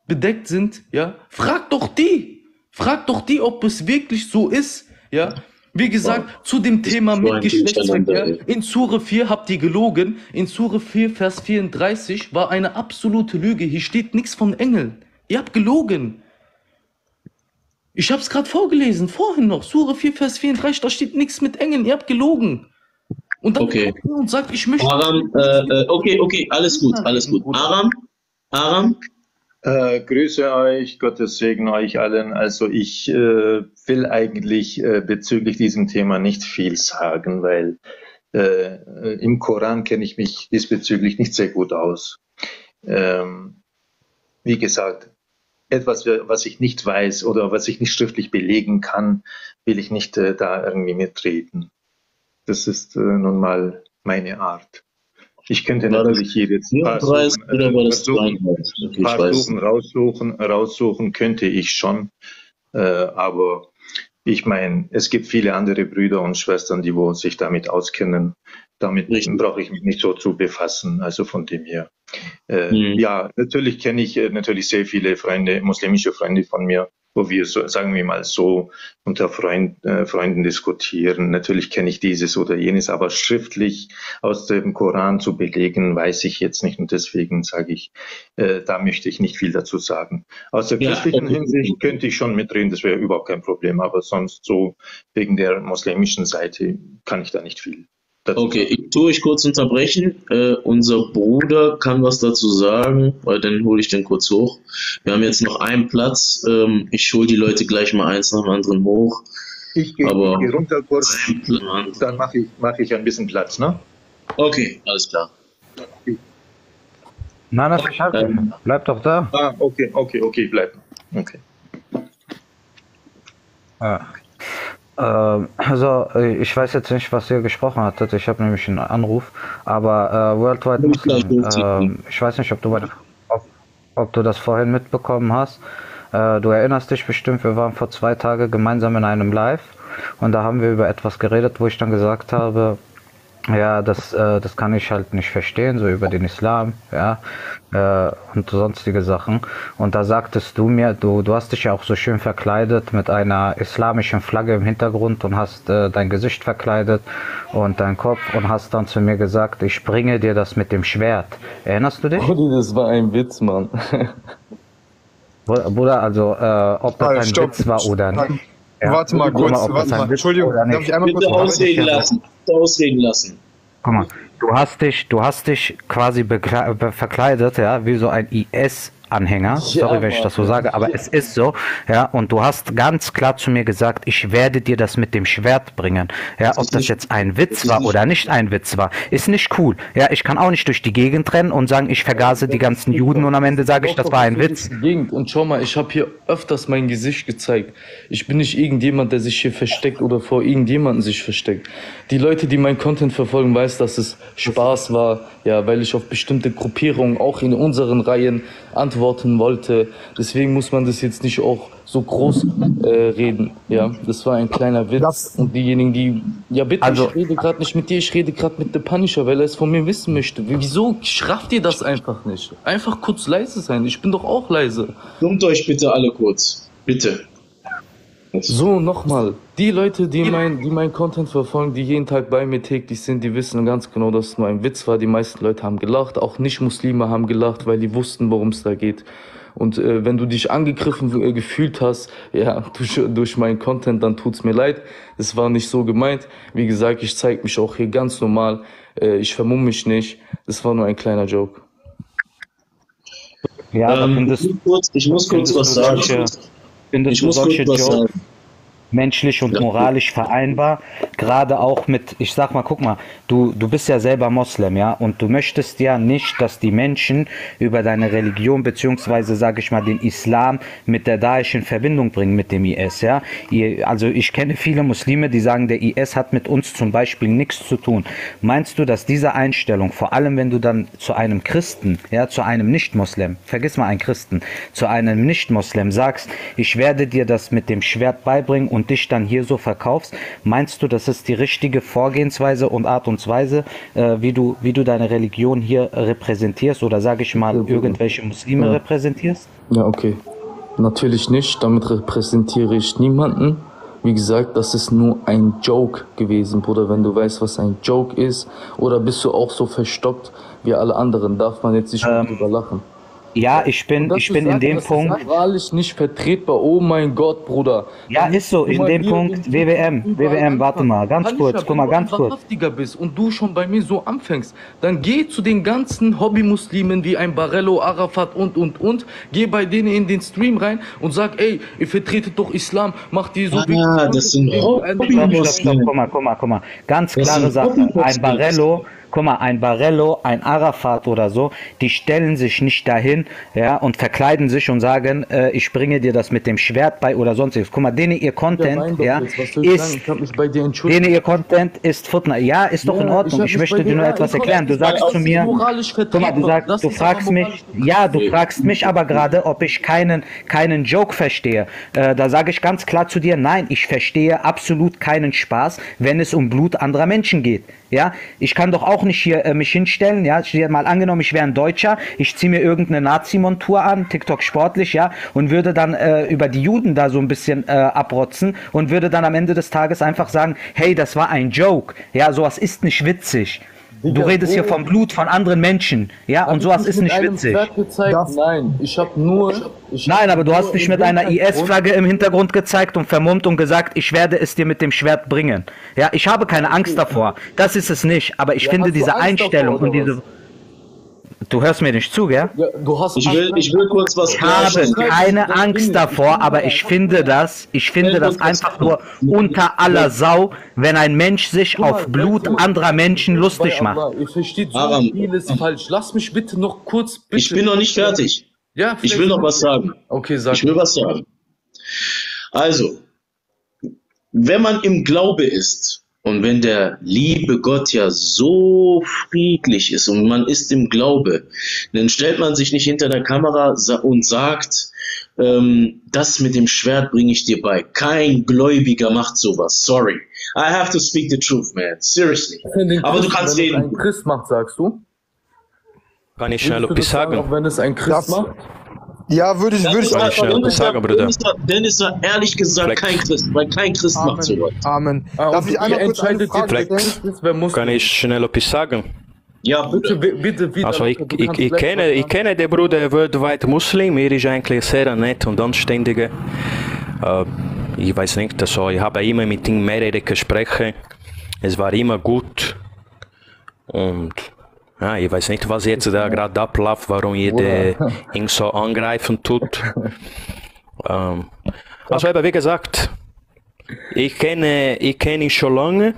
bedeckt sind, ja? Fragt doch die. Fragt doch die, ob es wirklich so ist, ja? Wie gesagt, wow. zu dem Thema mit Geschlechtsverkehr. In Sure 4 habt ihr gelogen. In Sure 4, Vers 34 war eine absolute Lüge. Hier steht nichts von Engeln. Ihr habt gelogen. Ich hab's gerade vorgelesen, vorhin noch. Sure 4, Vers 34, da steht nichts mit Engeln. Ihr habt gelogen. Und dann okay. und sagt, ich möchte. Aram, äh, äh, okay, okay, alles gut, alles gut. Aram, Aram. Äh, grüße euch, Gottes Segen euch allen. Also ich äh, will eigentlich äh, bezüglich diesem Thema nicht viel sagen, weil äh, im Koran kenne ich mich diesbezüglich nicht sehr gut aus. Ähm, wie gesagt, etwas, was ich nicht weiß oder was ich nicht schriftlich belegen kann, will ich nicht äh, da irgendwie mitreden. Das ist äh, nun mal meine Art. Ich könnte war natürlich ein paar, Suchen, äh, versuchen, okay, paar Suchen raussuchen, raussuchen könnte ich schon, äh, aber ich meine, es gibt viele andere Brüder und Schwestern, die wo sich damit auskennen. Damit brauche ich mich nicht so zu befassen. Also von dem her. Äh, mhm. Ja, natürlich kenne ich äh, natürlich sehr viele Freunde, muslimische Freunde von mir, wo wir so, sagen wir mal so unter Freund, äh, Freunden diskutieren. Natürlich kenne ich dieses oder jenes, aber schriftlich aus dem Koran zu belegen, weiß ich jetzt nicht und deswegen sage ich, äh, da möchte ich nicht viel dazu sagen. Aus der christlichen ja. Hinsicht könnte ich schon mitreden, das wäre überhaupt kein Problem, aber sonst so wegen der muslimischen Seite kann ich da nicht viel Okay, ich tue ich kurz unterbrechen. Äh, unser Bruder kann was dazu sagen, weil dann hole ich den kurz hoch. Wir haben jetzt noch einen Platz. Ähm, ich hole die Leute gleich mal eins nach dem anderen hoch. Ich gehe geh runter kurz, dann mache ich, mach ich ein bisschen Platz, ne? Okay, alles klar. Okay. Nein, das ist ähm, Bleib doch da. Ah, okay, okay, okay, bleib. Okay. Ah. Ähm, also, äh, ich weiß jetzt nicht, was ihr gesprochen hattet. Ich habe nämlich einen Anruf. Aber äh, Worldwide Muslim, äh, ich weiß nicht, ob du, ob, ob du das vorhin mitbekommen hast. Äh, du erinnerst dich bestimmt, wir waren vor zwei Tagen gemeinsam in einem Live und da haben wir über etwas geredet, wo ich dann gesagt habe, ja, das, äh, das kann ich halt nicht verstehen, so über den Islam, ja, äh, und sonstige Sachen. Und da sagtest du mir, du, du hast dich ja auch so schön verkleidet mit einer islamischen Flagge im Hintergrund und hast äh, dein Gesicht verkleidet und deinen Kopf und hast dann zu mir gesagt, ich bringe dir das mit dem Schwert. Erinnerst du dich? Bruder, das war ein Witz, Mann. Bruder, also, äh, ob das ein stopp, Witz war oder nicht. Ja, warte mal kurz, mal, warte mal. Entschuldigung, darf ich einmal Bitte kurz ausreden lassen. ausreden lassen. Guck mal, du hast dich, du hast dich quasi verkleidet, ja, wie so ein IS Anhänger. Sorry, ja, wenn ich das so sage, aber ja. es ist so. Ja, und du hast ganz klar zu mir gesagt, ich werde dir das mit dem Schwert bringen. Ja, ob das jetzt ein Witz war oder nicht ein Witz war, ist nicht cool. Ja, ich kann auch nicht durch die Gegend rennen und sagen, ich vergase die ganzen Juden und am Ende sage ich, das war ein Witz. Und schau mal, ich habe hier öfters mein Gesicht gezeigt. Ich bin nicht irgendjemand, der sich hier versteckt oder vor irgendjemanden sich versteckt. Die Leute, die mein Content verfolgen, weiß, dass es Spaß war, ja, weil ich auf bestimmte Gruppierungen auch in unseren Reihen antworten wollte. Deswegen muss man das jetzt nicht auch so groß äh, reden. Ja, das war ein kleiner Witz. Das und diejenigen, die, ja bitte, also, ich rede gerade nicht mit dir, ich rede gerade mit The Punisher, weil er es von mir wissen möchte. Wieso schrafft ihr das einfach nicht? Einfach kurz leise sein. Ich bin doch auch leise. Dummt euch bitte alle kurz. Bitte. So, nochmal. Die Leute, die mein, die mein Content verfolgen, die jeden Tag bei mir täglich sind, die wissen ganz genau, dass es nur ein Witz war. Die meisten Leute haben gelacht. Auch Nicht-Muslime haben gelacht, weil die wussten, worum es da geht. Und äh, wenn du dich angegriffen äh, gefühlt hast, ja, durch, durch meinen Content, dann tut's mir leid. Es war nicht so gemeint. Wie gesagt, ich zeige mich auch hier ganz normal. Äh, ich vermumme mich nicht. Das war nur ein kleiner Joke. Ja, ähm, ich, muss kurz, ich muss kurz was sagen. Findest ich muss solche Jokes sagen. Menschlich und moralisch vereinbar? Gerade auch mit, ich sag mal, guck mal, du, du bist ja selber Moslem, ja, und du möchtest ja nicht, dass die Menschen über deine Religion beziehungsweise, sage ich mal, den Islam mit der Daesh in Verbindung bringen, mit dem IS, ja. Also ich kenne viele Muslime, die sagen, der IS hat mit uns zum Beispiel nichts zu tun. Meinst du, dass diese Einstellung, vor allem wenn du dann zu einem Christen, ja, zu einem Nicht-Moslem, vergiss mal einen Christen, zu einem Nicht-Moslem sagst, ich werde dir das mit dem Schwert beibringen und dich dann hier so verkaufst, meinst du, das ist die richtige Vorgehensweise und Art und Weise, äh, wie, du, wie du deine Religion hier repräsentierst oder sage ich mal irgendwelche Muslime ja. repräsentierst? Ja, okay. Natürlich nicht, damit repräsentiere ich niemanden. Wie gesagt, das ist nur ein Joke gewesen, Bruder. Wenn du weißt, was ein Joke ist, oder bist du auch so verstockt wie alle anderen, darf man jetzt nicht ähm, drüber lachen. Ja, ich bin, ich bin in dem das Punkt. Ist nicht vertretbar. Oh mein Gott, Bruder. Ja, ist so. In dem Punkt WWM, WWM. Warte mal, ganz kurz. Guck mal, ganz kurz. bist und du schon bei mir so anfängst, dann geh zu den ganzen Hobby-Muslimen wie ein Barello, Arafat und und und. Geh bei denen in den Stream rein und sag, ey, ihr vertretet doch Islam, macht die so. Ah, ja, das sind Hobby-Muslimen. Guck mal, guck mal, guck mal. Ganz klare Sache. Ein Barello guck mal, ein Barello, ein Arafat oder so, die stellen sich nicht dahin, ja, und verkleiden sich und sagen, äh, ich bringe dir das mit dem Schwert bei oder sonstiges. Guck mal, denen ihr Content, ja, ist, denen ihr Content ist Futner. Ja, ist doch ja, in Ordnung. Ich, ich möchte dir nur etwas erklären. Du sagst zu mir, guck mal, du sagst, du fragst mich, ja, du fragst mich aber gerade, ob ich keinen, keinen Joke verstehe. Äh, da sage ich ganz klar zu dir, nein, ich verstehe absolut keinen Spaß, wenn es um Blut anderer Menschen geht. Ja, ich kann doch auch nicht hier äh, mich hinstellen. Ja, ich mal angenommen, ich wäre ein Deutscher, ich ziehe mir irgendeine Nazi-Montur an, TikTok sportlich, ja, und würde dann äh, über die Juden da so ein bisschen äh, abrotzen und würde dann am Ende des Tages einfach sagen, hey, das war ein Joke. Ja, sowas ist nicht witzig. Du redest hier vom Blut von anderen Menschen, ja, und sowas ist nicht witzig. Nein, ich habe nur. Ich Nein, aber du hast dich mit einer IS-Flagge im Hintergrund gezeigt und vermummt und gesagt, ich werde es dir mit dem Schwert bringen. Ja, ich habe keine Angst davor. Das ist es nicht, aber ich ja, finde diese Einstellung und diese. Du hörst mir nicht zu, gell? Ja, du hast ich will, ich will kurz was Ich habe keine Angst davor, aber ich finde das, ich finde das einfach nur unter aller Sau, wenn ein Mensch sich auf Blut anderer Menschen lustig macht. Ihr versteht so vieles falsch. Lass mich bitte noch kurz. Bitte. Ich bin noch nicht fertig. Ja, ich will noch was sagen. Okay, sag. Ich will was sagen. Also, wenn man im Glaube ist, und wenn der liebe Gott ja so friedlich ist und man ist im Glaube, dann stellt man sich nicht hinter der Kamera und sagt, ähm, das mit dem Schwert bringe ich dir bei. Kein Gläubiger macht sowas. Sorry. I have to speak the truth, man. Seriously. Aber du kannst reden. Wenn es ein Christ macht, sagst du? Kann ich schnell sagen? Auch wenn es ein Christ macht? Ja, würde ich, würde ich auch schnell sagen, Bruder. Dann ist er ehrlich gesagt Fleck. kein Christ, weil kein Christ Amen. macht sowas. Amen. Ah, Darf ich einmal kurz eine Frage stellen? Kann ich schnell etwas sagen? Ja, bitte, bitte, bitte. Also ich, ich, ich, kenne, ich kenne den Bruder weltweit Muslim, er ist eigentlich sehr nett und anständiger. Äh, ich weiß nicht, also ich habe immer mit ihm mehrere Gespräche. Es war immer gut. Und ja, ich weiß nicht, was jetzt da gerade abläuft, warum jeder ihn so angreifen tut. ähm, also aber wie gesagt, ich kenne, ich kenne ihn schon lange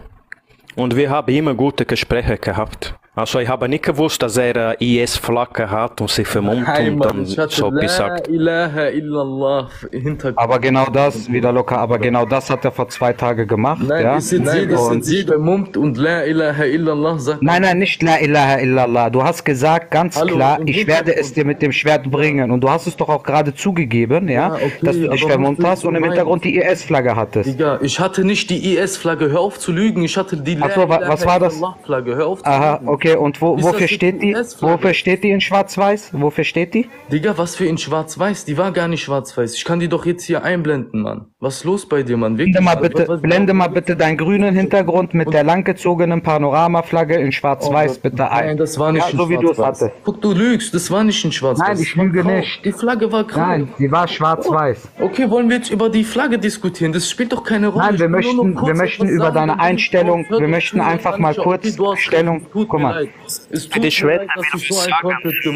und wir haben immer gute Gespräche gehabt. Also ich habe nicht gewusst, dass er IS-Flagge hat und sich vermummt Nein, und dann so La gesagt. ilaha illallah hinter Aber genau das, wieder locker, aber genau das hat er vor zwei Tagen gemacht. Nein, ja? jetzt Nein, jedes und- sind sich vermummt und La ilaha illallah sagt. Nein, nein, nicht La ilaha illallah. Du hast gesagt ganz Hallo, klar, ich werde es dir mit dem Schwert bringen. Und du hast es doch auch gerade zugegeben, ja, Ja, okay, dass du dich vermummt was hast und im Hintergrund die IS-Flagge hattest. Digga, ich hatte nicht die IS-Flagge, hör auf zu lügen, ich hatte die Ach so, wa- was war das? Flagge, hör auf zu Aha, lügen. okay, und wo, Ist wofür das steht die? Wofür steht die in Schwarz-Weiß? Wofür steht die? Digga, was für in Schwarz-Weiß? Die war gar nicht Schwarz-Weiß. Ich kann die doch jetzt hier einblenden, Mann. Was ist los bei dir, Mann? Wirklich? Blende mal Was- bitte, was- blende mal bitte deinen grünen Hintergrund mit der langgezogenen Panoramaflagge in Schwarz-Weiß bitte ein. Oh Nein, das war nicht ja, in so wie du es Schwarz-Weiß. hattest. Guck, du lügst, das war nicht in Schwarz-Weiß. Nein, ich lüge nicht. Die Flagge war grau. Nein, die war schwarz-weiß. Okay, wollen wir jetzt über die Flagge diskutieren? Das spielt doch keine Rolle. Nein, wir möchten, wir möchten über sagen, deine Einstellung, wir möchten einfach mal kurz Okay. Stellung, guck mal. Es tut Die mir Schweden leid, dass ich so ein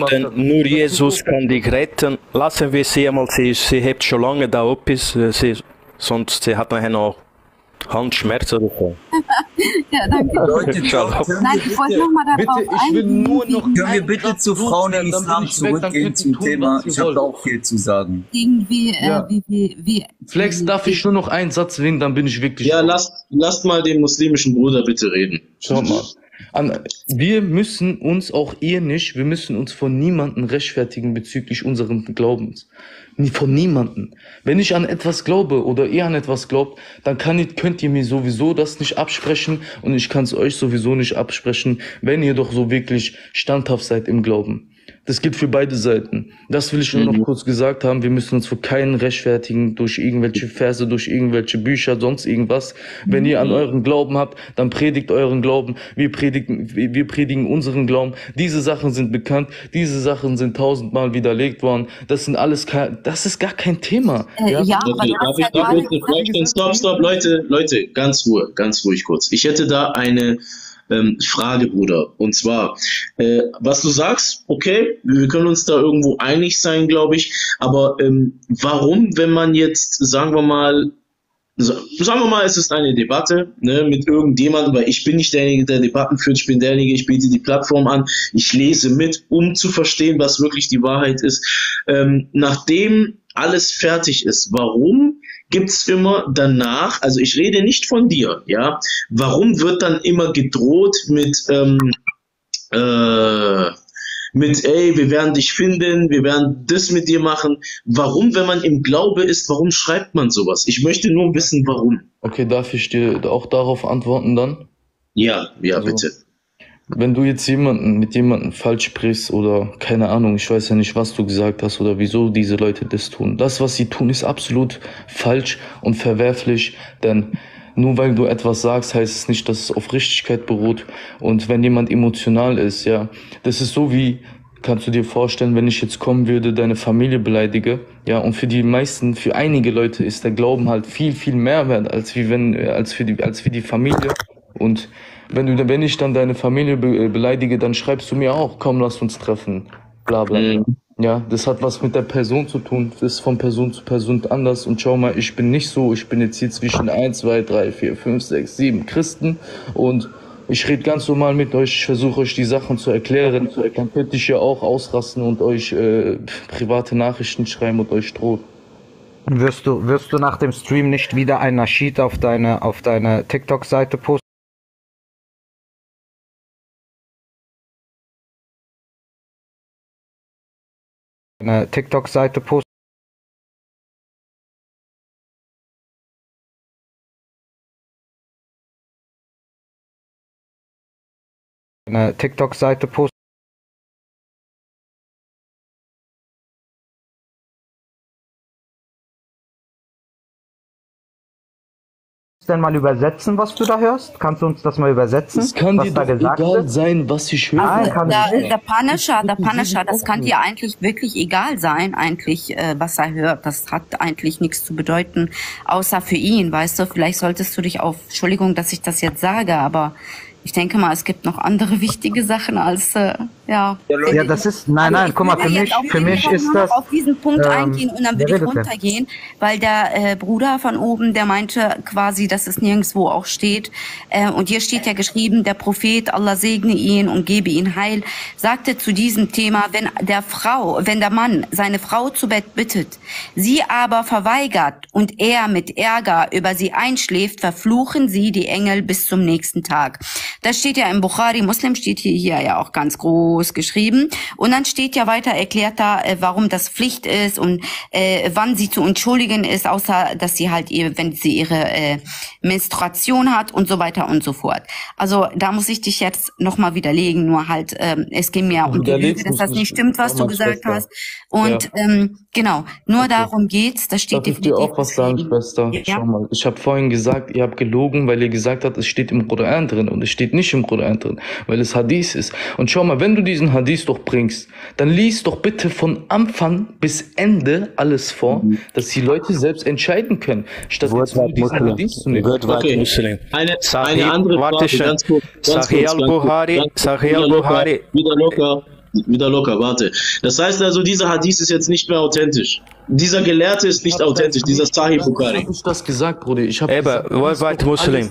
sagen, nur Jesus kann dich retten. Lassen wir sie einmal, sie, sie hebt schon lange da etwas, äh, sie, sonst sie hat nachher noch Handschmerzen bekommen. Ja, danke. Leute. Nein, ich wollte noch mal darauf Bitte, ich will eingehen, nur noch Können wir bitte zu Frauen im Islam zurückgehen zum tun, Thema? Ich habe da auch viel zu sagen. gegen wie, äh, Ja. wie, wie, wie. Flex, wie- darf ich nur noch einen Satz reden, dann bin ich wirklich Ja, lasst, lasst mal den muslimischen Bruder bitte reden. Schau mal. An, wir müssen uns, auch ihr nicht, wir müssen uns von niemandem rechtfertigen bezüglich unserem Glaubens. Von niemandem. Wenn ich an etwas glaube oder ihr an etwas glaubt, dann kann, könnt ihr mir sowieso das nicht absprechen und ich kann es euch sowieso nicht absprechen, wenn ihr doch so wirklich standhaft seid im Glauben. Das gilt für beide Seiten. Das will ich nur noch kurz gesagt haben. Wir müssen uns für keinen rechtfertigen durch irgendwelche Verse, durch irgendwelche Bücher, sonst irgendwas. Wenn ihr an euren Glauben habt, dann predigt euren Glauben. Wir predigen, wir predigen unseren Glauben. Diese Sachen sind bekannt. Diese Sachen sind tausendmal widerlegt worden. Das sind alles, kein, das ist gar kein Thema. Äh, ja, Okay, darf ich, gerade ich eine Frage stellen? Stopp, stopp, Leute, Leute, ganz ruhig, ganz ruhig kurz. Ich hätte da eine ähm, Frage, Bruder. Und zwar, äh, was du sagst, okay, wir können uns da irgendwo einig sein, glaube ich. Aber ähm, warum, wenn man jetzt, sagen wir mal, sagen wir mal, es ist eine Debatte ne, mit irgendjemandem, weil ich bin nicht derjenige, der Debatten führt, ich bin derjenige, ich biete die Plattform an, ich lese mit, um zu verstehen, was wirklich die Wahrheit ist. Ähm, nachdem alles fertig ist, warum gibt's immer danach, also ich rede nicht von dir, ja, warum wird dann immer gedroht mit, ähm, äh, mit, ey, wir werden dich finden, wir werden das mit dir machen. Warum, wenn man im Glaube ist, warum schreibt man sowas? Ich möchte nur wissen, warum. Okay, darf ich dir auch darauf antworten dann? Ja, ja, Also, bitte. Wenn du jetzt jemanden mit jemandem falsch sprichst oder keine Ahnung, ich weiß ja nicht, was du gesagt hast oder wieso diese Leute das tun. Das, was sie tun, ist absolut falsch und verwerflich, denn nur weil du etwas sagst, heißt es nicht, dass es auf Richtigkeit beruht. Und wenn jemand emotional ist, ja, das ist so wie, kannst du dir vorstellen, wenn ich jetzt kommen würde, deine Familie beleidige, ja, und für die meisten, für einige Leute ist der Glauben halt viel, viel mehr wert, als wie wenn, als für die, als für die Familie. Und wenn du, wenn ich dann deine Familie be äh, beleidige, dann schreibst du mir auch, komm, lass uns treffen, bla bla. bla. Ja, das hat was mit der Person zu tun. Das ist von Person zu Person anders. Und schau mal, ich bin nicht so. Ich bin jetzt hier zwischen 1, 2, 3, 4, 5, 6, 7 Christen. Und ich rede ganz normal mit euch. Ich versuche euch die Sachen zu erklären. Dann könnte ich ja auch ausrasten und euch äh, private Nachrichten schreiben und euch drohen. Wirst du, wirst du nach dem Stream nicht wieder ein Nasheed auf deine, auf deine TikTok-Seite posten? Eine TikTok-Seite posten? Eine TikTok-Seite posten? Denn mal übersetzen, was du da hörst? Kannst du uns das mal übersetzen? Es kann was dir da doch gesagt egal wird? sein, was ich höre. Nein, kann Der, nicht. der Punisher, der Punisher, das kann dir eigentlich wirklich egal sein, eigentlich, äh, was er hört. Das hat eigentlich nichts zu bedeuten, außer für ihn, weißt du. Vielleicht solltest du dich auf, Entschuldigung, dass ich das jetzt sage, aber ich denke mal, es gibt noch andere wichtige Sachen als äh, ja. Ja, das ist nein, nein. Guck mal, für mich, für mich ist das. auf diesen Punkt ähm, eingehen und dann würde ich runtergehen, weil der äh, Bruder von oben, der meinte quasi, dass es nirgendwo auch steht. Äh, und hier steht ja geschrieben, der Prophet, Allah segne ihn und gebe ihn Heil, sagte zu diesem Thema, wenn der Frau, wenn der Mann seine Frau zu Bett bittet, sie aber verweigert und er mit Ärger über sie einschläft, verfluchen sie die Engel bis zum nächsten Tag. Das steht ja im Bukhari, Muslim steht hier, hier ja auch ganz groß geschrieben. Und dann steht ja weiter erklärt da, äh, warum das Pflicht ist und äh, wann sie zu entschuldigen ist, außer dass sie halt ihr, wenn sie ihre äh, Menstruation hat und so weiter und so fort. Also da muss ich dich jetzt nochmal widerlegen, nur halt, ähm, es ging mir um die Lüge, dass das nicht stimmt, was du gesagt Schwester. hast. Und ja. ähm, genau, nur okay. darum geht's. Das steht Darf definitiv. Ich dir auch was sagen, Schwester? Ja. Schau mal, ich habe vorhin gesagt, ihr habt gelogen, weil ihr gesagt habt, es steht im Koran drin und es steht nicht im Koran drin, weil es Hadith ist. Und schau mal, wenn du diesen Hadith doch bringst, dann lies doch bitte von Anfang bis Ende alles vor, mhm. dass die Leute selbst entscheiden können, statt jetzt nur diesen Hadith zu nehmen. Okay. Eine, eine andere Frage, ganz kurz. Sahih al-Buhari, Sahih al-Buhari. Wieder locker wieder locker, warte. Das heißt also, dieser Hadith ist jetzt nicht mehr authentisch. Dieser Gelehrte ist nicht authentisch, dieser Sahih Bukhari. Ich das gesagt, Bruder. Ich hab Eba, weltweit Muslim.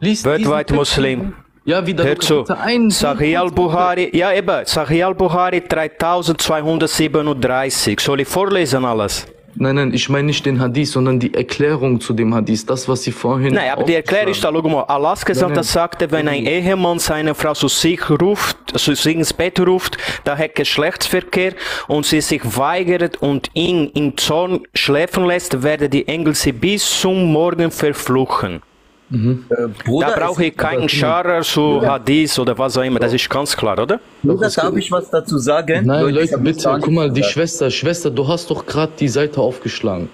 Weltweit Muslim. Ja, wieder Hör zu. Sahih al-Bukhari, ja eben, Sahih al-Bukhari 3237. Soll ich vorlesen alles? Nein, nein, ich meine nicht den Hadith, sondern die Erklärung zu dem Hadith, das, was sie vorhin. Nein, aber die Erklärung ist da, schau mal, Allah gesagt, das sagte, wenn ein Ehemann seine Frau zu sich ruft, zu sich ins Bett ruft, da hat Geschlechtsverkehr und sie sich weigert und ihn im Zorn schläfen lässt, werden die Engel sie bis zum Morgen verfluchen. Mhm. Äh, Bruder, da brauche ich keinen Scharer zu Hadith oder was auch immer, das ist ganz klar, oder? Bruder, darf ich was dazu sagen? Nein, Leute, Leute bitte, guck mal, die Schwester, Schwester, du hast doch gerade die Seite aufgeschlagen.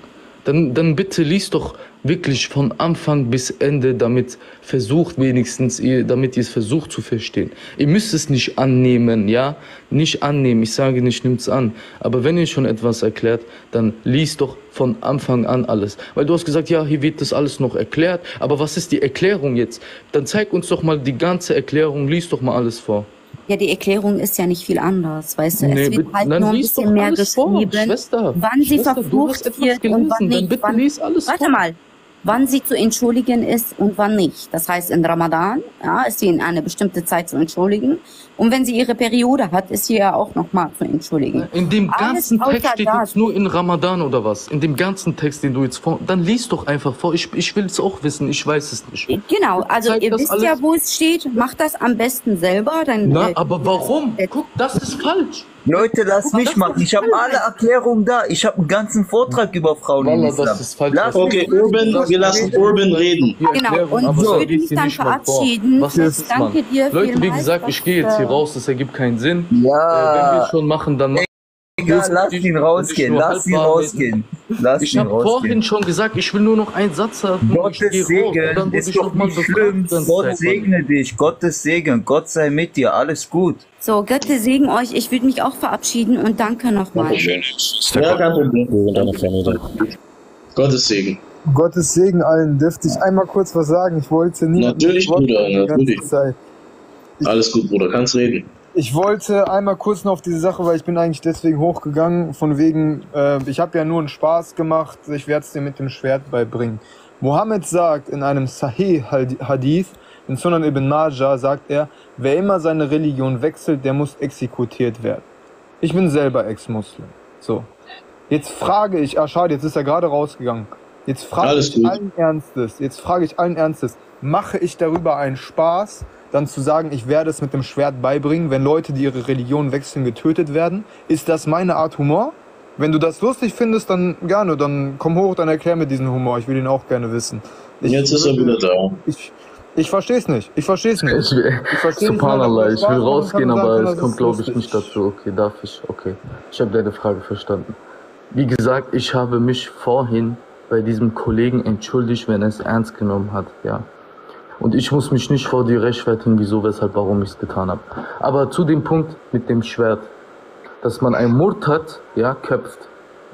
Dann, dann bitte lies doch wirklich von Anfang bis Ende, damit versucht wenigstens ihr, damit ihr es versucht zu verstehen. Ihr müsst es nicht annehmen, ja? Nicht annehmen. Ich sage nicht, nimmt's an. Aber wenn ihr schon etwas erklärt, dann liest doch von Anfang an alles. Weil du hast gesagt, ja, hier wird das alles noch erklärt. Aber was ist die Erklärung jetzt? Dann zeig uns doch mal die ganze Erklärung, lies doch mal alles vor. Ja, die Erklärung ist ja nicht viel anders, weißt du? Nee, es wird halt nur ein bisschen mehr geschrieben, wann sie Schwester, verflucht wird und wann nicht. Dann bitte wann, lies alles warte vor. mal, wann sie zu entschuldigen ist und wann nicht. Das heißt, in Ramadan ja, ist sie in eine bestimmte Zeit zu entschuldigen. Und wenn sie ihre Periode hat, ist sie ja auch nochmal zu entschuldigen. In dem ganzen Text steht jetzt nur in Ramadan oder was? In dem ganzen Text, den du jetzt vor... Dann liest doch einfach vor. Ich, ich will es auch wissen. Ich weiß es nicht. Genau. Also ihr wisst alles. ja, wo es steht. Macht das am besten selber. Dann, Na, äh, aber warum? Guck, das ist falsch. Leute, lass mich machen. Ich habe alle Erklärungen da. Ich habe einen ganzen Vortrag über Frauen Wallah, Islam. Das ist falsch. Lass okay, Urban, wir lassen Urban reden. Genau, und ich würde mich dann verabschieden. Was ist Danke dir Leute, wie gesagt, ich gehe jetzt hier raus. Das ergibt keinen Sinn. Ja. Äh, wenn wir schon machen, dann Egal, lass ihn rausgehen, lass ihn rausgehen. Lass ich habe vorhin schon gesagt, ich will nur noch einen Satz haben. Gottes Segen ist doch nicht schlimm. Gott segne dich, Gottes Segen, Gott sei mit dir, alles gut. So, Gottes Segen euch. Ich würde mich auch verabschieden und danke nochmal. Ja, danke. Gottes Segen. Gottes Segen allen. Dürfte ich einmal kurz was sagen? Ich wollte nie. Natürlich, Bruder, natürlich. Alles gut, Bruder, kannst reden. Ich wollte einmal kurz noch auf diese Sache, weil ich bin eigentlich deswegen hochgegangen, von wegen, äh, ich habe ja nur einen Spaß gemacht, ich werde es dir mit dem Schwert beibringen. Mohammed sagt in einem Sahih Hadith, in Sunan ibn Majah sagt er, wer immer seine Religion wechselt, der muss exekutiert werden. Ich bin selber Ex-Muslim. So. Jetzt frage ich, ah schade, jetzt ist er gerade rausgegangen. Jetzt frage ich gut. allen Ernstes, jetzt frage ich allen Ernstes, mache ich darüber einen Spaß, dann zu sagen, ich werde es mit dem Schwert beibringen, wenn Leute, die ihre Religion wechseln, getötet werden. Ist das meine Art Humor? Wenn du das lustig findest, dann gerne, dann komm hoch, dann erklär mir diesen Humor. Ich will ihn auch gerne wissen. Ich, Jetzt ist er wieder da. Ich, ich verstehe es nicht. Ich verstehe es nicht. Ich, ich verstehe Subhanallah, ich will rausgehen, aber es kommt, glaube ich, nicht dazu. Okay, darf ich? Okay. Ich habe deine Frage verstanden. Wie gesagt, ich habe mich vorhin bei diesem Kollegen entschuldigt, wenn er es ernst genommen hat, ja. Und ich muss mich nicht vor dir rechtfertigen, wieso, weshalb, warum ich es getan habe. Aber zu dem Punkt mit dem Schwert, dass man ein Murtad, ja, köpft.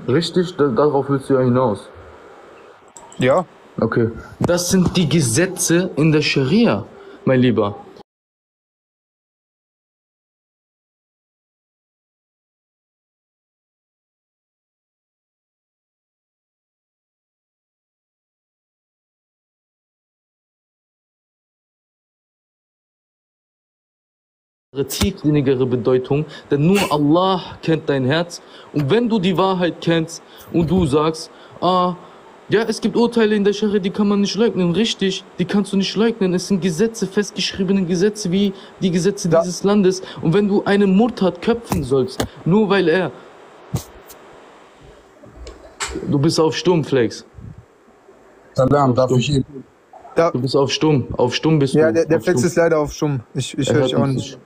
Richtig, darauf willst du ja hinaus. Ja. Okay. Das sind die Gesetze in der Scharia, mein Lieber. Tiefsinnigere Bedeutung, denn nur Allah kennt dein Herz. Und wenn du die Wahrheit kennst und du sagst, ah, ja, es gibt Urteile in der Scharia, die kann man nicht leugnen. Richtig, die kannst du nicht leugnen. Es sind Gesetze, festgeschriebene Gesetze wie die Gesetze ja. dieses Landes. Und wenn du einen Murtad köpfen sollst, nur weil er... Du bist auf Stumm, Flex. Salam, darf ich eben... Du bist auf Stumm. Auf Stumm bist ja, du. Ja, der, der Flex ist leider auf Stumm. Ich, ich höre dich auch nicht.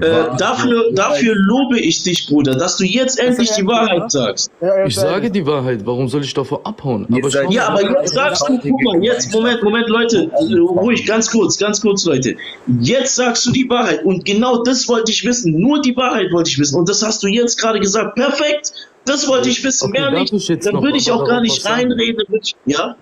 Äh, dafür, dafür lobe ich dich, Bruder, dass du jetzt endlich die Wahrheit sagst. Ich sage die Wahrheit, warum soll ich davor abhauen? Aber ja, aber jetzt sagst du, guck mal, jetzt, Moment, Moment, Leute, ruhig, ganz kurz, ganz kurz, Leute. Jetzt sagst du die Wahrheit und genau das wollte ich wissen, nur die Wahrheit wollte ich wissen und das hast du jetzt gerade gesagt. Perfekt, das wollte ich wissen, okay, mehr nicht. Dann würde ich auch gar nicht reinreden. Ich, ja?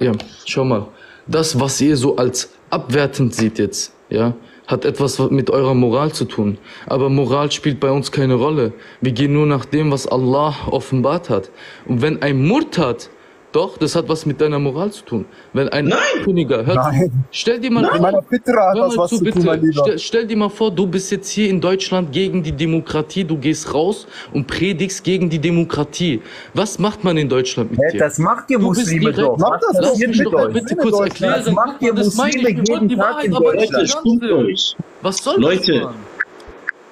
Ja, schau mal, das, was ihr so als abwertend seht jetzt, ja, hat etwas mit eurer Moral zu tun. Aber Moral spielt bei uns keine Rolle. Wir gehen nur nach dem, was Allah offenbart hat. Und wenn ein Murtad doch, das hat was mit deiner Moral zu tun. Wenn ein Nein. Königer, hör, Nein. stell dir mal, Nein. Fitra hör mal zu, bitte. tun. Stell, stell dir mal vor, du bist jetzt hier in Deutschland gegen die Demokratie, du gehst raus und predigst gegen die Demokratie. Was macht man in Deutschland mit Hä, dir? das macht ihr Du bist Muslime direkt- doch. Macht das Lass mich mit doch mal euch. bitte kurz Deutschland. erklären. Das macht ihr Muslime jeden die Tag in Leute, euch. Was soll Leute, das, Mann?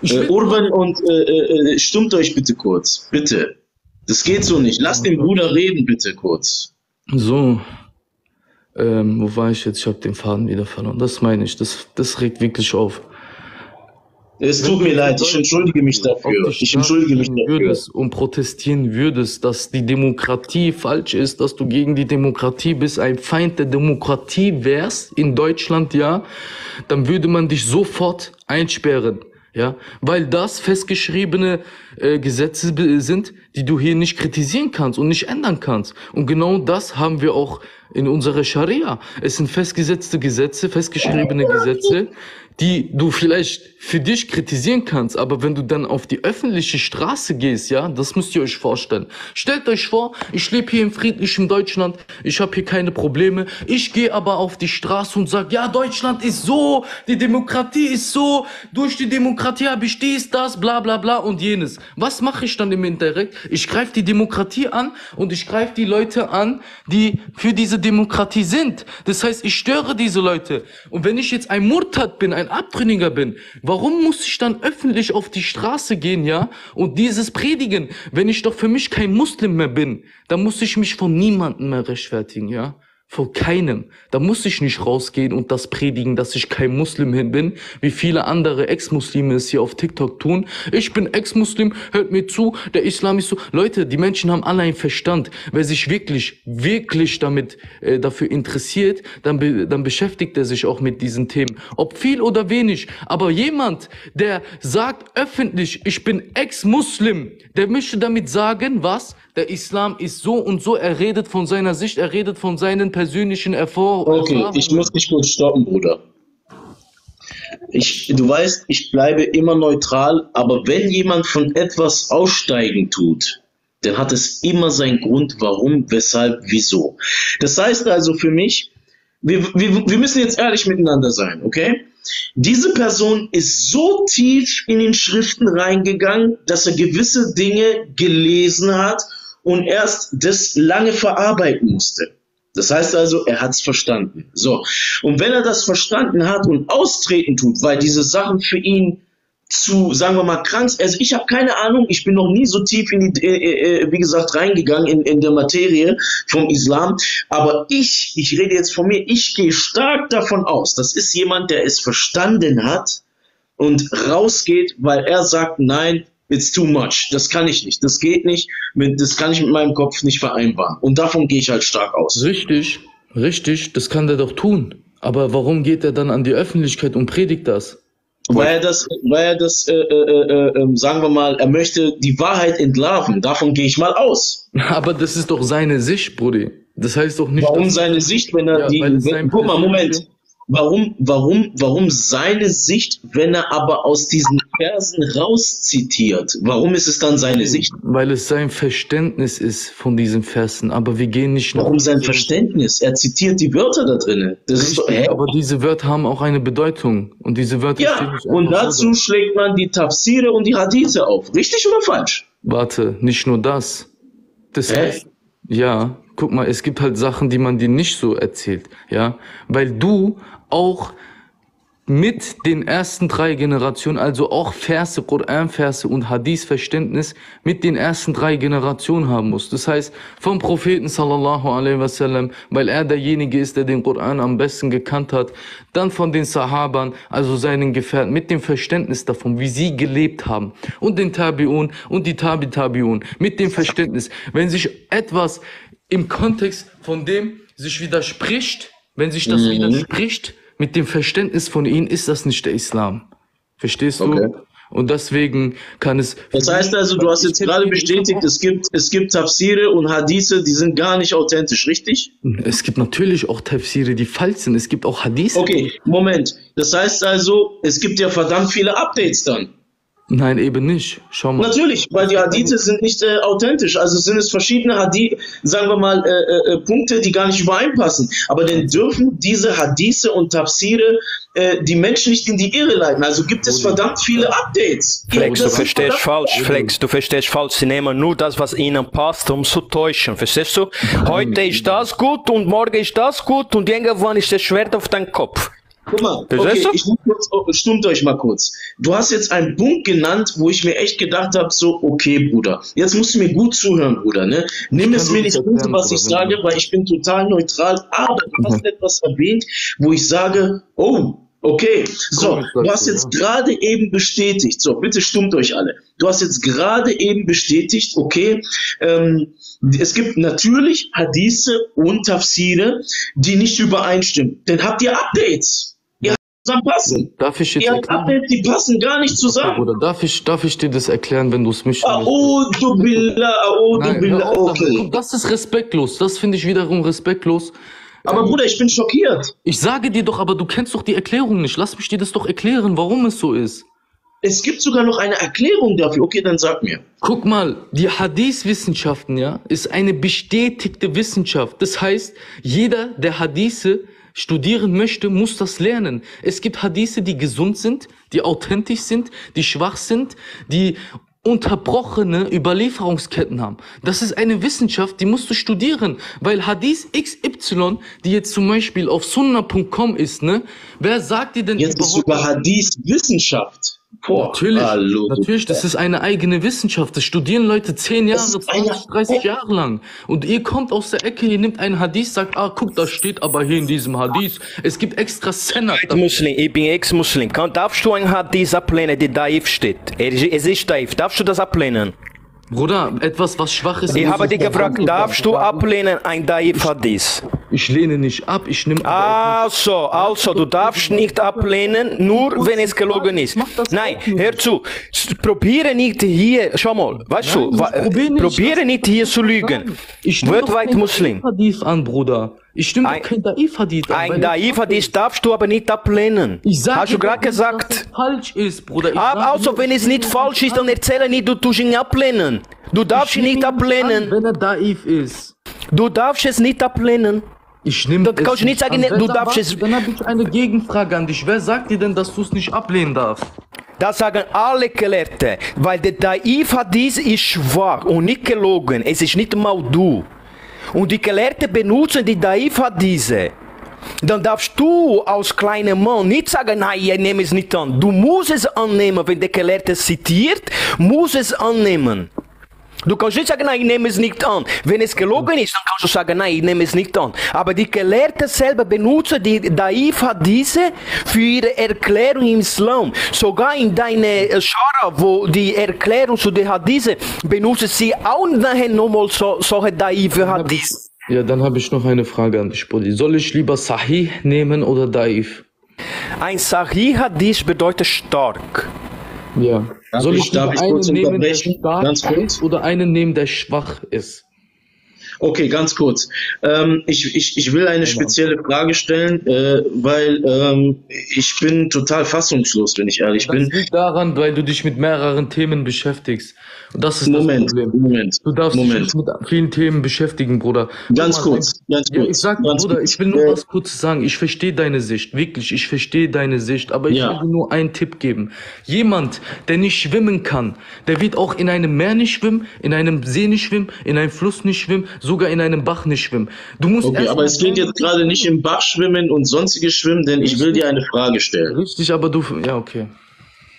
Ich Äh, Urban und äh, äh, stimmt euch bitte kurz. Bitte. Das geht so nicht. Lasst den Bruder reden, bitte kurz. So. Ähm, wo war ich jetzt? Ich habe den Faden wieder verloren. Das meine ich. Das, das regt wirklich auf. Es tut mir leid, ich entschuldige mich dafür. Ich entschuldige mich dafür. würdest und protestieren würdest, dass die Demokratie falsch ist, dass du gegen die Demokratie bist, ein Feind der Demokratie wärst, in Deutschland, ja, dann würde man dich sofort einsperren. Ja, weil das festgeschriebene äh, Gesetze sind, die du hier nicht kritisieren kannst und nicht ändern kannst. Und genau das haben wir auch in unserer Scharia. Es sind festgesetzte Gesetze, festgeschriebene Gesetze, die du vielleicht für dich kritisieren kannst, aber wenn du dann auf die öffentliche Straße gehst, ja, das müsst ihr euch vorstellen. Stellt euch vor, ich lebe hier in friedlichem Deutschland, ich habe hier keine Probleme, ich gehe aber auf die Straße und sag, ja, Deutschland ist so, die Demokratie ist so, durch die Demokratie habe ich dies, das, bla bla bla und jenes. Was mache ich dann im Indirekt? Ich greife die Demokratie an und ich greife die Leute an, die für diese Demokratie sind. Das heißt, ich störe diese Leute. Und wenn ich jetzt ein Murtad bin, ein Abtrünniger bin, warum muss ich dann öffentlich auf die Straße gehen, ja, und dieses predigen, wenn ich doch für mich kein Muslim mehr bin? Dann muss ich mich von niemandem mehr rechtfertigen, ja. Vor keinem. Da muss ich nicht rausgehen und das predigen, dass ich kein Muslim hin bin, wie viele andere Ex-Muslime es hier auf TikTok tun. Ich bin Ex-Muslim, hört mir zu, der Islam ist so. Leute, die Menschen haben alle einen Verstand. Wer sich wirklich, wirklich damit äh, dafür interessiert, dann, be dann beschäftigt er sich auch mit diesen Themen. Ob viel oder wenig. Aber jemand, der sagt öffentlich, ich bin Ex-Muslim, der möchte damit sagen, was? Der Islam ist so und so. Er redet von seiner Sicht, er redet von seinen persönlichen Erfor Okay, Erfahrungen. ich muss dich kurz stoppen, Bruder. Ich, du weißt, ich bleibe immer neutral, aber wenn jemand von etwas aussteigen tut, dann hat es immer seinen Grund, warum, weshalb, wieso. Das heißt also für mich, wir, wir, wir müssen jetzt ehrlich miteinander sein, okay? Diese Person ist so tief in den Schriften reingegangen, dass er gewisse Dinge gelesen hat und erst das lange verarbeiten musste. Das heißt also, er hat es verstanden. So. Und wenn er das verstanden hat und austreten tut, weil diese Sachen für ihn zu, sagen wir mal, krank, also ich habe keine Ahnung, ich bin noch nie so tief in die, äh, äh, wie gesagt, reingegangen in, in der Materie vom Islam, aber ich, ich rede jetzt von mir, ich gehe stark davon aus, das ist jemand, der es verstanden hat und rausgeht, weil er sagt, nein, it's too much, das kann ich nicht, das geht nicht, das kann ich mit meinem Kopf nicht vereinbaren. Und davon gehe ich halt stark aus. Richtig, richtig, das kann der doch tun. Aber warum geht er dann an die Öffentlichkeit und predigt das? Weil er das, weil er das, äh, äh, äh, sagen wir mal, er möchte die Wahrheit entlarven. Davon gehe ich mal aus. Aber das ist doch seine Sicht, Brudi. Das heißt doch nicht. Warum seine Sicht, wenn er Ja, die, wenn, guck mal, Moment, warum, warum, warum seine Sicht, wenn er aber aus diesen Versen rauszitiert? Warum ist es dann seine Sicht? Weil es sein Verständnis ist von diesen Versen, aber wir gehen nicht Warum sein Verständnis? Er zitiert die Wörter da drinnen. Das ist doch, aber diese Wörter haben auch eine Bedeutung und diese Wörter Ja, und dazu oder. schlägt man die Tafsire und die Hadithe auf. Richtig oder falsch? Warte, nicht nur das. Das Hä? heißt, ja, guck mal, es gibt halt Sachen, die man dir nicht so erzählt, ja, weil du auch mit den ersten drei Generationen, also auch Verse, Koran-Verse und Hadith-Verständnis mit den ersten drei Generationen haben musst. Das heißt, vom Propheten sallallahu alaihi wasallam, weil er derjenige ist, der den Koran am besten gekannt hat, dann von den Sahabern, also seinen Gefährten, mit dem Verständnis davon, wie sie gelebt haben. Und den Tabi'un und die Tabi-Tabi'un, mit dem Verständnis, wenn sich etwas im Kontext von dem sich widerspricht, wenn sich das mhm. widerspricht, mit dem Verständnis von ihnen ist das nicht der Islam. Verstehst du? Okay. Und deswegen kann es. Das heißt also, du hast jetzt gerade bestätigt, es gibt, es gibt Tafsire und Hadithe, die sind gar nicht authentisch, richtig? Es gibt natürlich auch Tafsire, die falsch sind. Es gibt auch Hadithe. Okay, Moment. Das heißt also, es gibt ja verdammt viele Updates dann. Nein, eben nicht. Schau mal. Natürlich, weil die Hadithe sind nicht äh, authentisch. Also sind es verschiedene Hadithe, sagen wir mal, äh, äh, Punkte, die gar nicht übereinpassen. Aber dann dürfen diese Hadithe und Tafsire äh, die Menschen nicht in die Irre leiten. Also gibt es verdammt viele Updates. Flex, du verstehst falsch. Flex, du verstehst falsch. Sie nehmen nur das, was ihnen passt, um zu täuschen. Verstehst du? Heute ist das gut und morgen ist das gut und irgendwann ist das Schwert auf deinem Kopf. Guck mal, okay, ich kurz, oh, stimmt euch mal kurz. Du hast jetzt einen Punkt genannt, wo ich mir echt gedacht habe, so, okay, Bruder, jetzt musst du mir gut zuhören, Bruder, ne? Nimm es mir nicht gut, was ich sage, weil ich bin total neutral, aber du hast etwas erwähnt, wo ich sage, oh, Okay, so, du hast jetzt gerade eben bestätigt, so, bitte stimmt euch alle. Du hast jetzt gerade eben bestätigt, okay, ähm, es gibt natürlich Hadithe und Tafsire, die nicht übereinstimmen. Dann habt ihr Updates zusammenpassen. Darf ich jetzt die erklären? die passen gar nicht zusammen. Oder darf ich, darf ich dir das erklären, wenn du es mich ah, Oh, du Billah, oh, du Nein, Billah, okay. Das ist respektlos. Das finde ich wiederum respektlos. Aber Bruder, ich bin schockiert. Ich sage dir doch, aber du kennst doch die Erklärung nicht. Lass mich dir das doch erklären, warum es so ist. Es gibt sogar noch eine Erklärung dafür. Okay, dann sag mir. Guck mal, die Hadith-Wissenschaften, ja, ist eine bestätigte Wissenschaft. Das heißt, jeder, der Hadithe studieren möchte, muss das lernen. Es gibt Hadithe, die gesund sind, die authentisch sind, die schwach sind, die unterbrochene Überlieferungsketten haben. Das ist eine Wissenschaft, die musst du studieren, weil Hadith XY, die jetzt zum Beispiel auf sunna.com ist, ne? Wer sagt dir denn jetzt überhaupt? Jetzt ist sogar Hadith Wissenschaft. Boah, natürlich, hallo, natürlich, das ist eine eigene Wissenschaft. Das studieren Leute 10 Jahre, 20, 30 Jahre lang. Und ihr kommt aus der Ecke, ihr nehmt einen Hadith, sagt, ah, guck, das steht aber hier in diesem Hadith. Es gibt extra Senat. Muslim, ich bin Ex-Muslim. Darfst du ein Hadith ablehnen, der Daif steht? Es ist Daif. Darfst du das ablehnen? Bruder, etwas, was schwach ist. Ich habe dich gefragt, darfst du ablehnen ein Daif Hadith? Ich lehne nicht ab, ich nehme. Also, also, du darfst nicht ablehnen, nur wenn es gelogen ist. Nein, hör zu. Probiere nicht hier, schau mal, weißt du, probiere nicht hier zu lügen. Ich Wortweit Muslim. Hadith an, Bruder. Ich stimme ein, kein Daif-Hadith an. Ein Daif-Hadith darfst du aber nicht ablehnen. Ich sag Hast du gerade gesagt? Falsch ist, Bruder. Ich aber also, wenn es nicht falsch ist, dann erzähle nicht, du tust ihn ablehnen. Du darfst ihn nicht ablehnen. An, wenn er Daif ist. Du darfst es nicht ablehnen. Ich nehme das. kannst du nicht sagen, du darfst es. Dann habe ich eine Gegenfrage an dich. Wer sagt dir denn, dass du es nicht ablehnen darfst? Das sagen alle Gelehrte, weil der Daif Hadith ist schwach und nicht gelogen. Es ist nicht mal du und die Gelehrten benutzen die Daifa diese, dann darfst du als kleiner Mann nicht sagen, nein, ich nehme es nicht an. Du musst es annehmen, wenn der Gelehrte zitiert, muss es annehmen. Du kannst nicht sagen, nein, ich nehme es nicht an. Wenn es gelogen ist, dann kannst du sagen, nein, ich nehme es nicht an. Aber die Gelehrten selber benutzen die Daif diese für ihre Erklärung im Islam. Sogar in deine äh, Schara, wo die Erklärung zu der Hadith benutzen sie auch nachher nochmal so, solche Daif Hadith. Ja, dann habe ich noch eine Frage an dich, Brudi. Soll ich lieber Sahih nehmen oder Daif? Ein Sahih Hadith bedeutet stark. Ja. Soll ich, darf ich einen nehmen, der stark Ganz kurz? oder einen nehmen, der schwach ist? Okay, ganz kurz. Ähm, ich, ich, ich will eine spezielle Frage stellen, äh, weil ähm, ich bin total fassungslos, wenn ich ehrlich das bin. Das liegt daran, weil du dich mit mehreren Themen beschäftigst. Und das ist Moment, das Problem. Moment, du darfst Moment. dich mit vielen Themen beschäftigen, Bruder. Ganz mal, kurz, ganz ja, kurz. Ich sag, ganz Bruder, kurz. ich will nur Äh, was kurz sagen. Ich verstehe deine Sicht, wirklich. Ich verstehe deine Sicht. Aber ich Ja. will dir nur einen Tipp geben. Jemand, der nicht schwimmen kann, der wird auch in einem Meer nicht schwimmen, in einem See nicht schwimmen, in einem Fluss nicht schwimmen, sogar in einem Bach nicht schwimmen. Du musst Okay, aber es geht jetzt gerade nicht im Bach schwimmen und sonstiges Schwimmen, denn ich will dir eine Frage stellen. Richtig, aber du, ja, okay.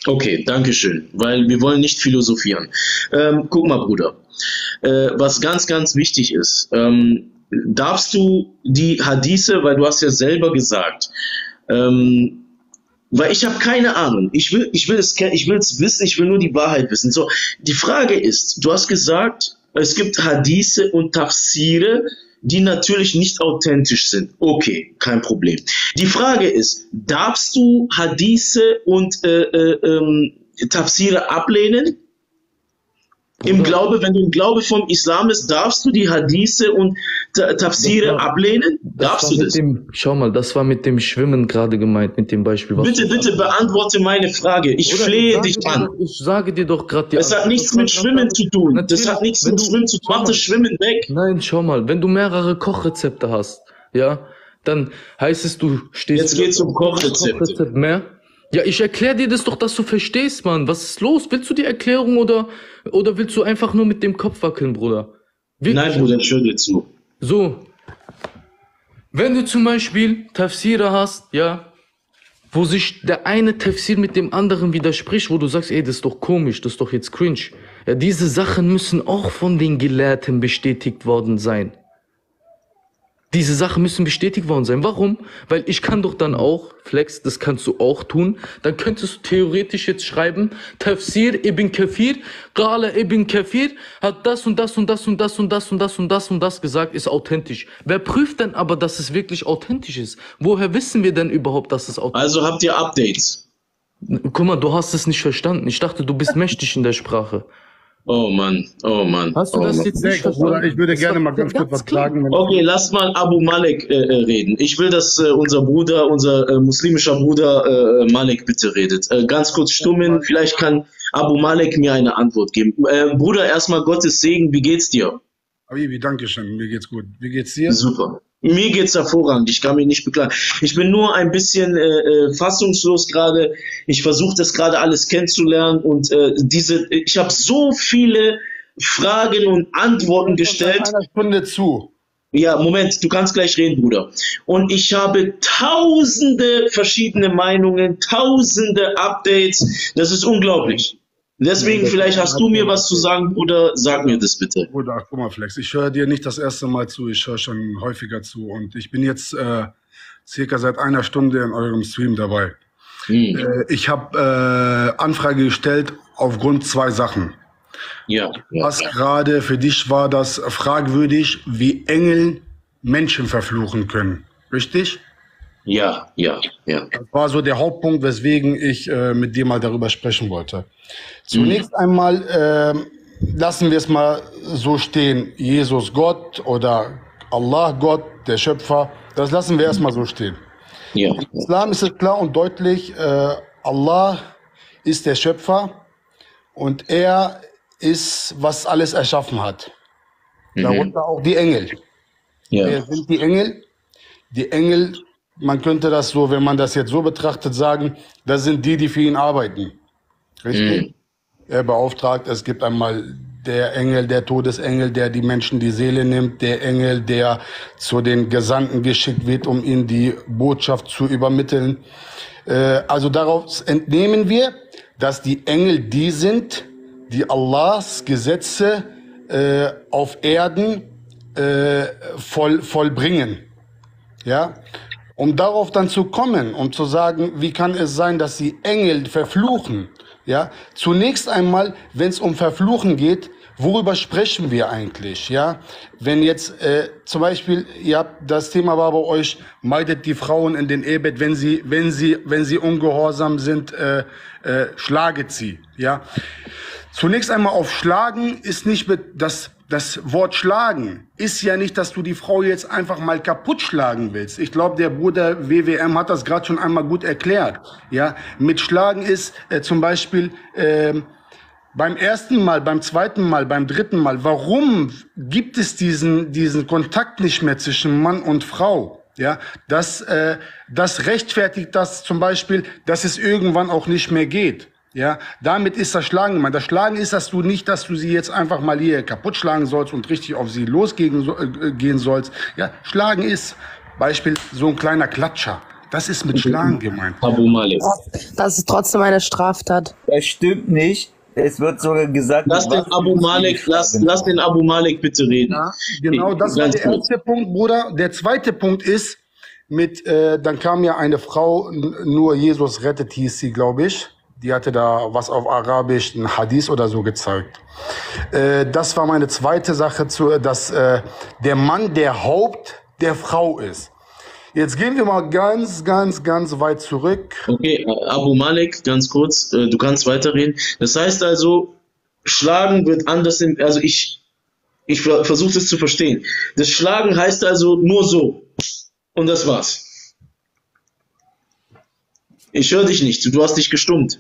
Okay, danke schön, weil wir wollen nicht philosophieren. Ähm, guck mal, Bruder, äh, was ganz, ganz wichtig ist, ähm, darfst du die Hadithe, weil du hast ja selber gesagt, ähm, weil ich habe keine Ahnung. Ich will, ich will es, ich will es wissen. Ich will nur die Wahrheit wissen. So, die Frage ist: Du hast gesagt, es gibt Hadithe und Tafsire, die natürlich nicht authentisch sind. Okay, kein Problem. Die Frage ist: Darfst du Hadithe und äh, äh, ähm, Tafsire ablehnen? Im Glaube, wenn du im Glaube vom Islam bist, darfst du die Hadithe und Ta- Tafsire ablehnen? Darfst du das? Dem, schau mal, das war mit dem Schwimmen gerade gemeint, mit dem Beispiel. Bitte, bitte beantworte meine Frage. Ich Bruder, flehe dich an. Doch, ich sage dir doch gerade die Es hat nichts mit Schwimmen zu tun. Das hat nichts mit du- Schwimmen zu tun. Mach das Schwimmen weg. Nein, schau mal, wenn du mehrere Kochrezepte hast, ja, dann heißt es, du stehst. Jetzt geht's um Kochrezepte. Kochrezept mehr. Ja, ich erkläre dir das doch, dass du verstehst, Mann. Was ist los? Willst du die Erklärung oder, oder willst du einfach nur mit dem Kopf wackeln, Bruder? Wirklich? Nein, Bruder, ich höre dir zu. So. Wenn du zum Beispiel Tafsire hast, ja, wo sich der eine Tafsir mit dem anderen widerspricht, wo du sagst, ey, das ist doch komisch, das ist doch jetzt cringe. Ja, diese Sachen müssen auch von den Gelehrten bestätigt worden sein. Diese Sachen müssen bestätigt worden sein. Warum? Weil ich kann doch dann auch, Flex, das kannst du auch tun, dann könntest du theoretisch jetzt schreiben, Tafsir ibn Kafir, Qala ibn Kafir hat das und das und das und das und das und das und das und das gesagt, ist authentisch. Wer prüft denn aber, dass es wirklich authentisch ist? Woher wissen wir denn überhaupt, dass es authentisch ist? Also habt ihr Updates? Guck mal, du hast es nicht verstanden. Ich dachte, du bist mächtig in der Sprache. Oh Mann, oh Mann. Hast du oh das Mann. jetzt nicht Bruder, ich würde gerne mal ganz kurz was sagen. wenn- Okay, lass mal Abu Malik äh, äh, reden. Ich will, dass äh, unser Bruder, unser äh, muslimischer Bruder äh, Malik bitte redet. Äh, ganz kurz stummen, vielleicht kann Abu Malik mir eine Antwort geben. Äh, Bruder, erstmal Gottes Segen, wie geht's dir? Habibi, danke schön. Mir geht's gut. Wie geht's dir? Super. Mir geht's hervorragend. Ich kann mich nicht beklagen. Ich bin nur ein bisschen äh, äh, fassungslos gerade. Ich versuche das gerade alles kennenzulernen und äh, diese. Ich habe so viele Fragen und Antworten gestellt. In einer Stunde zu. Ja, Moment, du kannst gleich reden, Bruder. Und ich habe tausende verschiedene Meinungen, tausende Updates. Das ist unglaublich. Deswegen, vielleicht hast du mir was zu sagen, Bruder. Sag mir das bitte. Bruder, guck mal, Flex. Ich höre dir nicht das erste Mal zu. Ich höre schon häufiger zu. Und ich bin jetzt äh, circa seit einer Stunde in eurem Stream dabei. Hm. Äh, ich habe äh, Anfrage gestellt aufgrund zwei Sachen. Ja. ja. Was gerade für dich war das fragwürdig, wie Engel Menschen verfluchen können. Richtig? Ja, ja, ja. Das war so der Hauptpunkt, weswegen ich äh, mit dir mal darüber sprechen wollte. Zunächst einmal ähm, lassen wir es mal so stehen. Jesus Gott oder Allah Gott, der Schöpfer. Das lassen wir erstmal so stehen. Ja. Im Islam ist es klar und deutlich, äh, Allah ist der Schöpfer und er ist, was alles erschaffen hat. Darunter auch die Engel. Ja. Wer sind die Engel? Die Engel, man könnte das so, wenn man das jetzt so betrachtet, sagen, das sind die, die für ihn arbeiten. Richtig? Er beauftragt, es gibt einmal der Engel, der Todesengel, der die Menschen die Seele nimmt, der Engel, der zu den Gesandten geschickt wird, um ihnen die Botschaft zu übermitteln. Äh, also daraus entnehmen wir, dass die Engel die sind, die Allahs Gesetze äh, auf Erden äh, voll, vollbringen. Ja? Um darauf dann zu kommen, um zu sagen, wie kann es sein, dass sie Engel verfluchen? Ja? Zunächst einmal, wenn es um Verfluchen geht, worüber sprechen wir eigentlich? Ja? Wenn jetzt äh, zum Beispiel, ihr habt das Thema war bei euch, meidet die Frauen in den Ehebett, wenn sie, wenn sie, wenn sie ungehorsam sind, äh, äh, schlaget sie. Ja? Zunächst einmal auf Schlagen ist nicht be- das das Wort schlagen ist ja nicht, dass du die Frau jetzt einfach mal kaputt schlagen willst. Ich glaube, der Bruder WWM hat das gerade schon einmal gut erklärt. Ja, mit Schlagen ist äh, zum Beispiel äh, beim ersten Mal, beim zweiten Mal, beim dritten Mal. Warum gibt es diesen diesen Kontakt nicht mehr zwischen Mann und Frau? Ja, das äh, das rechtfertigt das zum Beispiel, dass es irgendwann auch nicht mehr geht. Ja, damit ist das Schlagen gemeint. Das Schlagen ist, dass du nicht, dass du sie jetzt einfach mal hier kaputt schlagen sollst und richtig auf sie losgehen äh, gehen sollst. Ja, Schlagen ist Beispiel so ein kleiner Klatscher. Das ist mit Schlagen gemeint. Das ist trotzdem eine Straftat. Das stimmt nicht. Es wird sogar gesagt. Lass den Abu Malik, lass, lass den Abu Malik bitte reden. Ja, genau, das war der erste Punkt, Bruder. Der zweite Punkt ist, mit, äh, dann kam ja eine Frau, nur Jesus rettet, hieß sie, glaube ich die hatte da was auf Arabisch, ein Hadith oder so gezeigt. Äh, das war meine zweite Sache, zu, dass äh, der Mann der Haupt der Frau ist. Jetzt gehen wir mal ganz, ganz, ganz weit zurück. Okay, Abu Malik, ganz kurz, äh, du kannst weiterreden. Das heißt also, Schlagen wird anders, in, also ich, ich versuche es zu verstehen. Das Schlagen heißt also nur so. Und das war's. Ich höre dich nicht, du hast dich gestummt.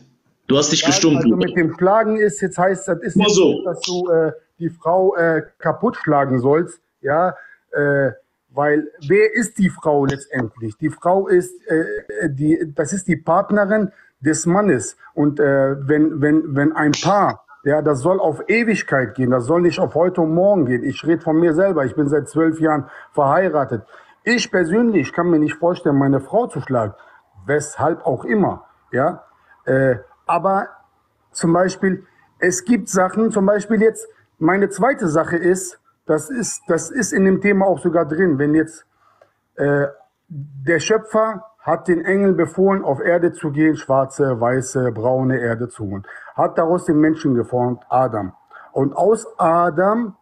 Du hast dich gestummt. Also mit dem Schlagen ist, jetzt heißt das ist Nur nicht, so. dass du äh, die Frau äh, kaputt schlagen sollst, ja, äh, weil wer ist die Frau letztendlich? Die Frau ist äh, die, das ist die Partnerin des Mannes und äh, wenn wenn wenn ein Paar ja, das soll auf Ewigkeit gehen, das soll nicht auf heute und morgen gehen. Ich rede von mir selber, ich bin seit zwölf Jahren verheiratet. Ich persönlich kann mir nicht vorstellen, meine Frau zu schlagen, weshalb auch immer, ja. Äh, aber zum Beispiel, es gibt Sachen, zum Beispiel jetzt, meine zweite Sache ist, das ist, das ist in dem Thema auch sogar drin, wenn jetzt äh, der Schöpfer hat den Engeln befohlen, auf Erde zu gehen, schwarze, weiße, braune Erde zu holen, hat daraus den Menschen geformt, Adam. Und aus Adam,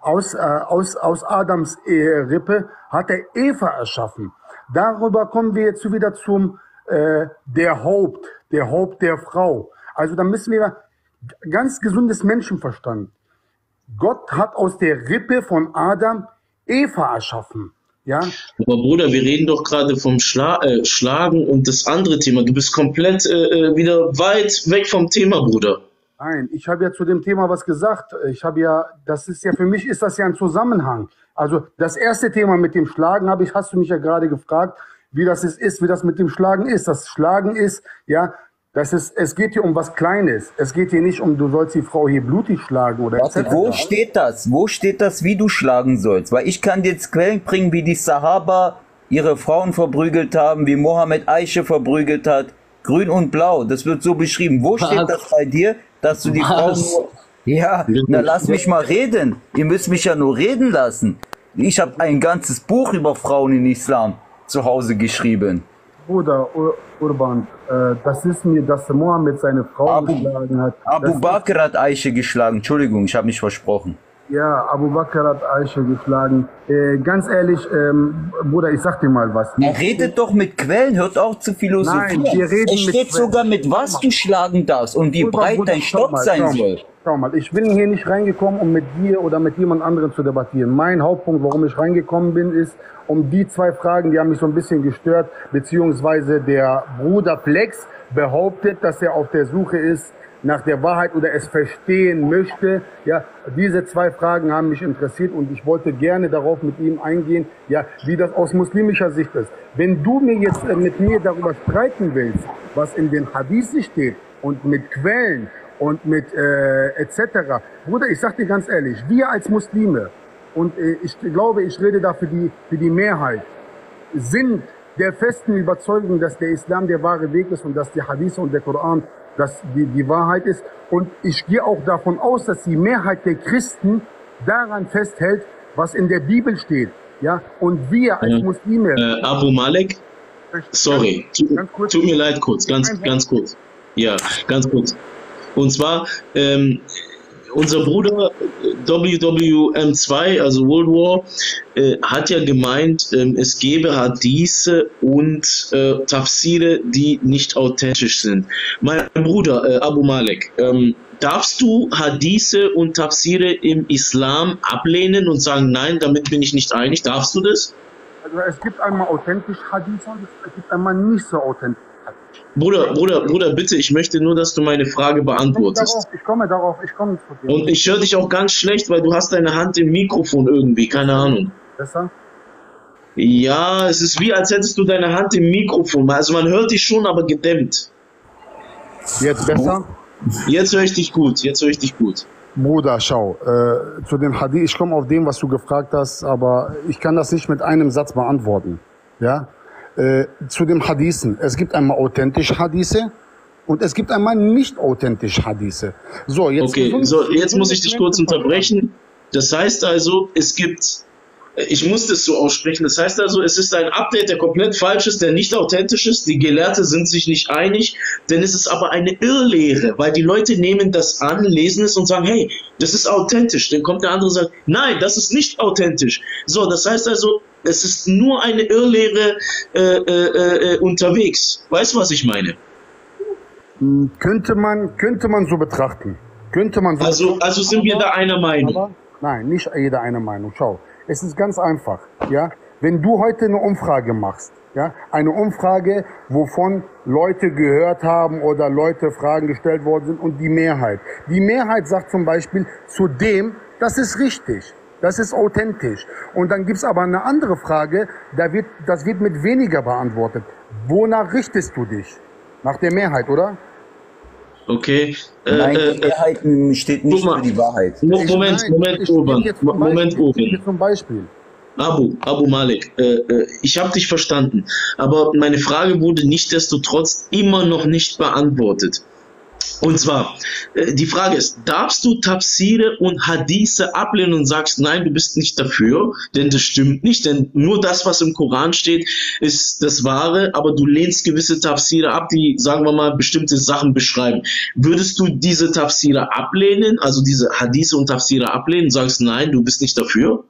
aus, äh, aus, aus Adams Rippe hat er Eva erschaffen. Darüber kommen wir jetzt wieder zum äh, der Haupt, der Haupt der Frau. Also da müssen wir ganz gesundes Menschenverstand. Gott hat aus der Rippe von Adam Eva erschaffen. Ja? Aber Bruder, wir reden doch gerade vom Schla äh, Schlagen und das andere Thema. Du bist komplett äh, äh wieder weit weg vom Thema, Bruder. Nein, ich habe ja zu dem Thema was gesagt. Ich habe ja, das ist ja für mich ist das ja ein Zusammenhang. Also das erste Thema mit dem Schlagen habe ich, hast du mich ja gerade gefragt wie das ist, wie das mit dem Schlagen ist. Das Schlagen ist, ja, das ist, es geht hier um was Kleines. Es geht hier nicht um, du sollst die Frau hier blutig schlagen oder Warte, Wo steht das? Wo steht das, wie du schlagen sollst? Weil ich kann dir jetzt Quellen bringen, wie die Sahaba ihre Frauen verprügelt haben, wie Mohammed Eiche verprügelt hat. Grün und Blau, das wird so beschrieben. Wo was? steht das bei dir, dass du die Frau nur... Ja, na lass mich mal reden. Ihr müsst mich ja nur reden lassen. Ich habe ein ganzes Buch über Frauen in Islam zu Hause geschrieben. Bruder Ur Urban, äh, das ist mir, dass Mohammed seine Frau Abu, geschlagen hat. Abu Bakr hat Aisha geschlagen. Entschuldigung, ich habe mich versprochen. Ja, Abu Bakr hat Aisha geschlagen. Äh, ganz ehrlich, ähm, Bruder, ich sag dir mal was. Er redet doch mit Quellen, hört auch zu philosophieren. Nein, wir reden es steht mit sogar mit was du schlagen darfst und wie Bruder, breit Bruder, dein Stock sein soll. Schau mal, ich bin hier nicht reingekommen, um mit dir oder mit jemand anderem zu debattieren. Mein Hauptpunkt, warum ich reingekommen bin, ist um die zwei Fragen, die haben mich so ein bisschen gestört, beziehungsweise der Bruder Flex behauptet, dass er auf der Suche ist nach der Wahrheit oder es verstehen möchte. Ja, diese zwei Fragen haben mich interessiert und ich wollte gerne darauf mit ihm eingehen, ja, wie das aus muslimischer Sicht ist. Wenn du mir jetzt äh, mit mir darüber streiten willst, was in den Hadith steht und mit Quellen und mit äh, etc. Bruder, ich sag dir ganz ehrlich, wir als Muslime, und äh, ich glaube, ich rede da für die, für die Mehrheit, sind der festen Überzeugung, dass der Islam der wahre Weg ist und dass die Hadith und der Koran das die, die Wahrheit ist. Und ich gehe auch davon aus, dass die Mehrheit der Christen daran festhält, was in der Bibel steht. Ja, und wir als Muslime. Äh, Abu Malek, sorry, tut mir leid kurz, ganz, ganz kurz. Ja, ganz kurz. Und zwar, ähm, unser Bruder WWM2, also World War, äh, hat ja gemeint, ähm, es gebe Hadithe und äh, Tafsire, die nicht authentisch sind. Mein Bruder äh, Abu Malek, ähm, darfst du Hadithe und Tafsire im Islam ablehnen und sagen, nein, damit bin ich nicht einig? Darfst du das? Also es gibt einmal authentisch Hadith und es gibt einmal nicht so authentisch. Bruder, Bruder, Bruder, bitte, ich möchte nur, dass du meine Frage beantwortest. Ich komme darauf, ich komme zu dir. Und ich höre dich auch ganz schlecht, weil du hast deine Hand im Mikrofon irgendwie, keine Ahnung. Besser? Ja, es ist wie, als hättest du deine Hand im Mikrofon. Also man hört dich schon, aber gedämmt. Jetzt besser? Jetzt höre ich dich gut, jetzt höre ich dich gut. Bruder, schau, äh, zu dem Hadith, ich komme auf dem, was du gefragt hast, aber ich kann das nicht mit einem Satz beantworten. Ja? Äh, zu dem Hadithen. Es gibt einmal authentische Hadithe und es gibt einmal nicht authentische Hadithe. So, jetzt, okay, so, jetzt muss ich dich kurz unterbrechen. Das heißt also, es gibt ich muss das so aussprechen. Das heißt also, es ist ein Update, der komplett falsch ist, der nicht authentisch ist. Die Gelehrte sind sich nicht einig, denn es ist aber eine Irrlehre, weil die Leute nehmen das an, lesen es und sagen, hey, das ist authentisch. Dann kommt der andere und sagt, nein, das ist nicht authentisch. So, das heißt also, es ist nur eine Irrlehre äh, äh, äh, unterwegs. Weißt du, was ich meine? Hm, könnte man, könnte man so betrachten. Könnte man so also, betrachten. also sind wir da einer Meinung? Aber, nein, nicht jeder einer Meinung. Schau. Es ist ganz einfach, ja. Wenn du heute eine Umfrage machst, ja, eine Umfrage, wovon Leute gehört haben oder Leute Fragen gestellt worden sind und die Mehrheit. Die Mehrheit sagt zum Beispiel zu dem, das ist richtig, das ist authentisch. Und dann gibt's aber eine andere Frage, da wird, das wird mit weniger beantwortet. Wonach richtest du dich? Nach der Mehrheit, oder? Okay. Äh, Nein, die äh, Mehrheit steht nicht für die Wahrheit. Moment, Moment, Urban. Moment, Urban. Zum Beispiel. Abu, Abu Malik, äh, äh, ich habe dich verstanden, aber meine Frage wurde nichtdestotrotz immer noch nicht beantwortet. Und zwar, äh, die Frage ist, darfst du Tafsire und Hadithe ablehnen und sagst, nein, du bist nicht dafür? Denn das stimmt nicht, denn nur das, was im Koran steht, ist das Wahre, aber du lehnst gewisse Tafsire ab, die, sagen wir mal, bestimmte Sachen beschreiben. Würdest du diese Tafsire ablehnen, also diese Hadithe und Tafsire ablehnen und sagst, nein, du bist nicht dafür?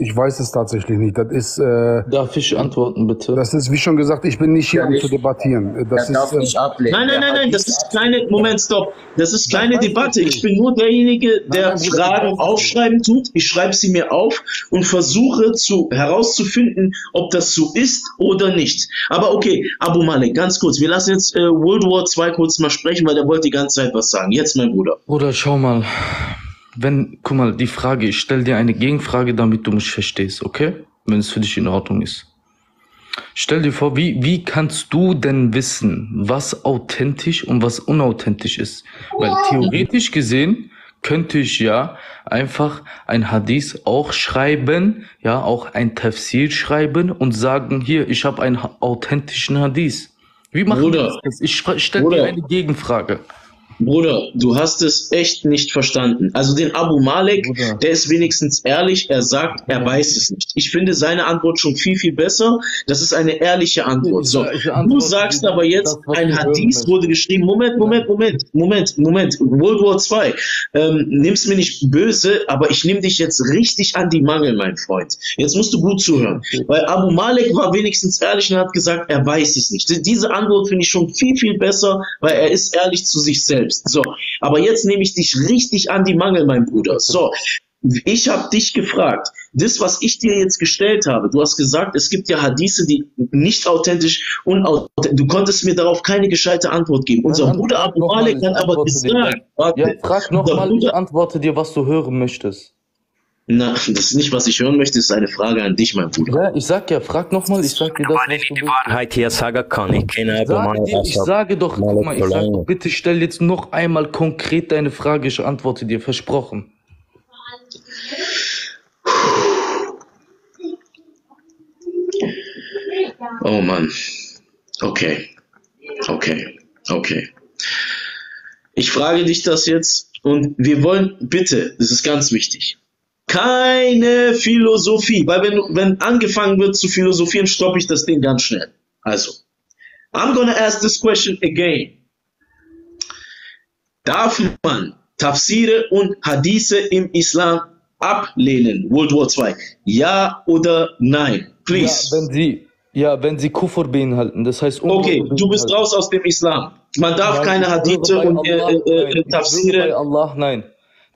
Ich weiß es tatsächlich nicht. Das ist. Äh, Darf ich antworten, bitte? Das ist, wie schon gesagt, ich bin nicht hier, um zu debattieren. Das ist, darf äh, nicht ablehnen. Nein, nein, nein, nein, das ist keine. Moment, stopp. Das ist keine Debatte. Ich bin nur derjenige, der nein, nein, Fragen aufschreiben tut. Ich schreibe sie mir auf und versuche zu herauszufinden, ob das so ist oder nicht. Aber okay, Abu Malik, ganz kurz. Wir lassen jetzt äh, World War II kurz mal sprechen, weil der wollte die ganze Zeit was sagen. Jetzt, mein Bruder. Bruder, schau mal wenn, guck mal, die Frage, ich stelle dir eine Gegenfrage, damit du mich verstehst, okay? Wenn es für dich in Ordnung ist. Stell dir vor, wie, wie kannst du denn wissen, was authentisch und was unauthentisch ist? Weil theoretisch gesehen könnte ich ja einfach ein Hadith auch schreiben, ja, auch ein Tafsir schreiben und sagen, hier, ich habe einen authentischen Hadith. Wie machen wir das? Ich stelle dir eine Gegenfrage. Bruder, du hast es echt nicht verstanden. Also den Abu Malek, Bruder. der ist wenigstens ehrlich, er sagt, er weiß es nicht. Ich finde seine Antwort schon viel, viel besser. Das ist eine ehrliche Antwort. So, du sagst aber jetzt, ein Hadith wurde geschrieben. Moment, Moment, Moment, Moment, Moment. World War II. Ähm, nimm's mir nicht böse, aber ich nehme dich jetzt richtig an die Mangel, mein Freund. Jetzt musst du gut zuhören. Weil Abu Malek war wenigstens ehrlich und hat gesagt, er weiß es nicht. Diese Antwort finde ich schon viel, viel besser, weil er ist ehrlich zu sich selbst selbst. So, aber jetzt nehme ich dich richtig an die Mangel, mein Bruder. So, ich habe dich gefragt, das, was ich dir jetzt gestellt habe, du hast gesagt, es gibt ja Hadithe, die nicht authentisch, unauthentisch. Du konntest mir darauf keine gescheite Antwort geben. Unser ja, Bruder Abu Malik hat aber gesagt, warte, ja, frag nochmal, ich antworte dir, was du hören möchtest. Na, das ist nicht, was ich hören möchte, ist eine Frage an dich, mein Bruder. Ja, ich sag ja, frag nochmal, ich sag dir das, was du Wahrheit hier sagen kann. Ich kenne aber sag dir, Ich sage doch, guck mal, ich sag, bitte stell jetzt noch einmal konkret deine Frage, ich antworte dir, versprochen. Oh Mann. Okay. Okay. Okay. Ich frage dich das jetzt und wir wollen, bitte, das ist ganz wichtig keine Philosophie, weil wenn, wenn angefangen wird zu philosophieren, stoppe ich das Ding ganz schnell. Also, I'm gonna ask this question again. Darf man Tafsire und Hadithe im Islam ablehnen? World War II. Ja oder nein? Please. Ja, wenn sie, Ja, wenn sie Kufr beinhalten, das heißt Okay, du bist raus aus dem Islam. Man darf ja, keine Hadithe und äh, äh, Tafsire. Bei Allah, nein.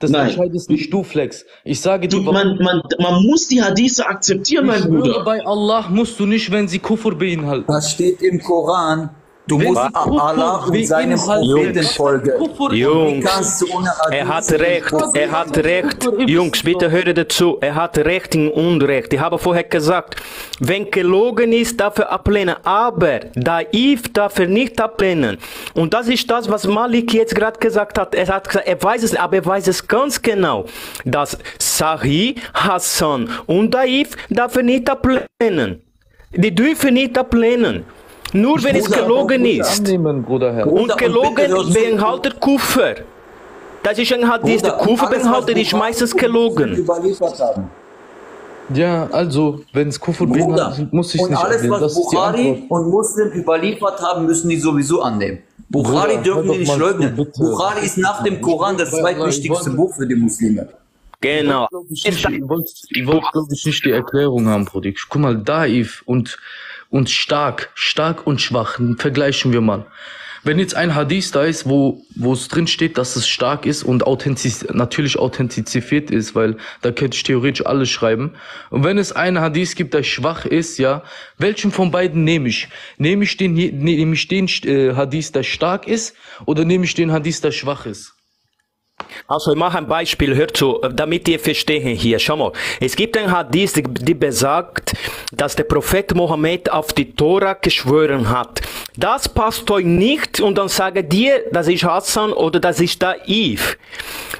Das Nein. entscheidest nicht du, Flex. Ich sage dir, man, man, man muss die Hadithe akzeptieren, mein Bruder. Bei Allah musst du nicht, wenn sie Kufr beinhalten. Das steht im Koran. Du musst Allah und seinem Propheten folgen. Jungs, er hat recht, er hat recht. Jungs, bitte höre dazu. Er hat recht in Unrecht. Ich habe vorher gesagt, wenn gelogen ist, darf er ablehnen. Aber Daif darf er nicht ablehnen. Und das ist das, was Malik jetzt gerade gesagt hat. Er hat gesagt, er weiß es, aber er weiß es ganz genau, dass Sahih, Hassan und Daif darf er nicht ablehnen. Die dürfen nicht ablehnen. Nur wenn es gelogen ist. Bruder, und gelogen beinhaltet Kuffer. Das ist ein Hadith, der Kuffer beinhaltet ist meistens gelogen. Ja, also, wenn es Kufr beinhaltet, muss ich und nicht alles, annehmen. was Bukhari und Muslim überliefert haben, müssen die sowieso annehmen. Bukhari dürfen die nicht leugnen. Bukhari ist nach dem Koran das zweitwichtigste Buch für die Muslime. Genau. Ich wollte, glaube ich, nicht die Erklärung haben, Bruder. Guck mal, Daif und und stark, stark und schwach, vergleichen wir mal. Wenn jetzt ein Hadith da ist, wo, wo es drin steht, dass es stark ist und authentiz natürlich authentiziert ist, weil da könnte ich theoretisch alles schreiben. Und wenn es einen Hadith gibt, der schwach ist, ja, welchen von beiden nehme ich? Nehme ich den, nehme ich den äh, Hadith, der stark ist, oder nehme ich den Hadith, der schwach ist? Also ich mache ein Beispiel, hört zu, damit ihr versteht hier. Schau mal, es gibt ein Hadith, die besagt, dass der Prophet Mohammed auf die Tora geschworen hat. Das passt euch nicht und dann sage dir, das ist Hassan oder das ist Daif.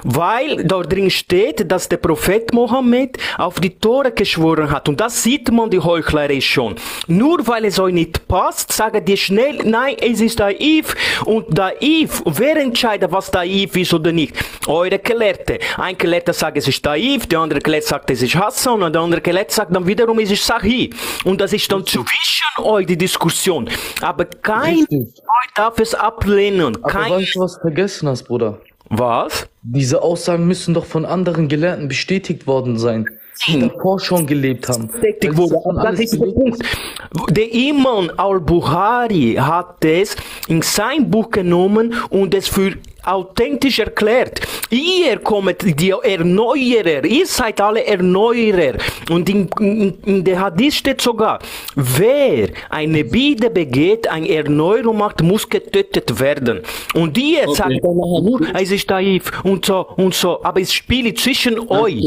Weil dort drin steht, dass der Prophet Mohammed auf die Tora geschworen hat. Und das sieht man die Heuchlerei schon. Nur weil es euch nicht passt, sage dir schnell, nein, es ist Daif. Und Daif, wer entscheidet, was Daif ist oder nicht? Eure Gelehrte. Ein Gelehrter sagt, es ist Daif, der andere Gelehrte sagt, es ist Hassan und der andere Gelehrte sagt dann wiederum, es ist Sahih. Und das ist dann zwischen euch die Diskussion. Aber kein Richtig. darf es ablehnen. Aber kein weißt du, was vergessen hast, Bruder? Was? Diese Aussagen müssen doch von anderen Gelehrten bestätigt worden sein davor schon gelebt haben. Wurde. Das ist der Punkt. Der Imam al-Bukhari hat es in sein Buch genommen und es für authentisch erklärt. Ihr kommt die Erneuerer, ihr seid alle Erneuerer. Und in, in, in der Hadith steht sogar, wer eine Bide begeht, eine Erneuerung macht, muss getötet werden. Und ihr okay. sagt nur, es ist Taif und so und so, aber es spielt zwischen euch.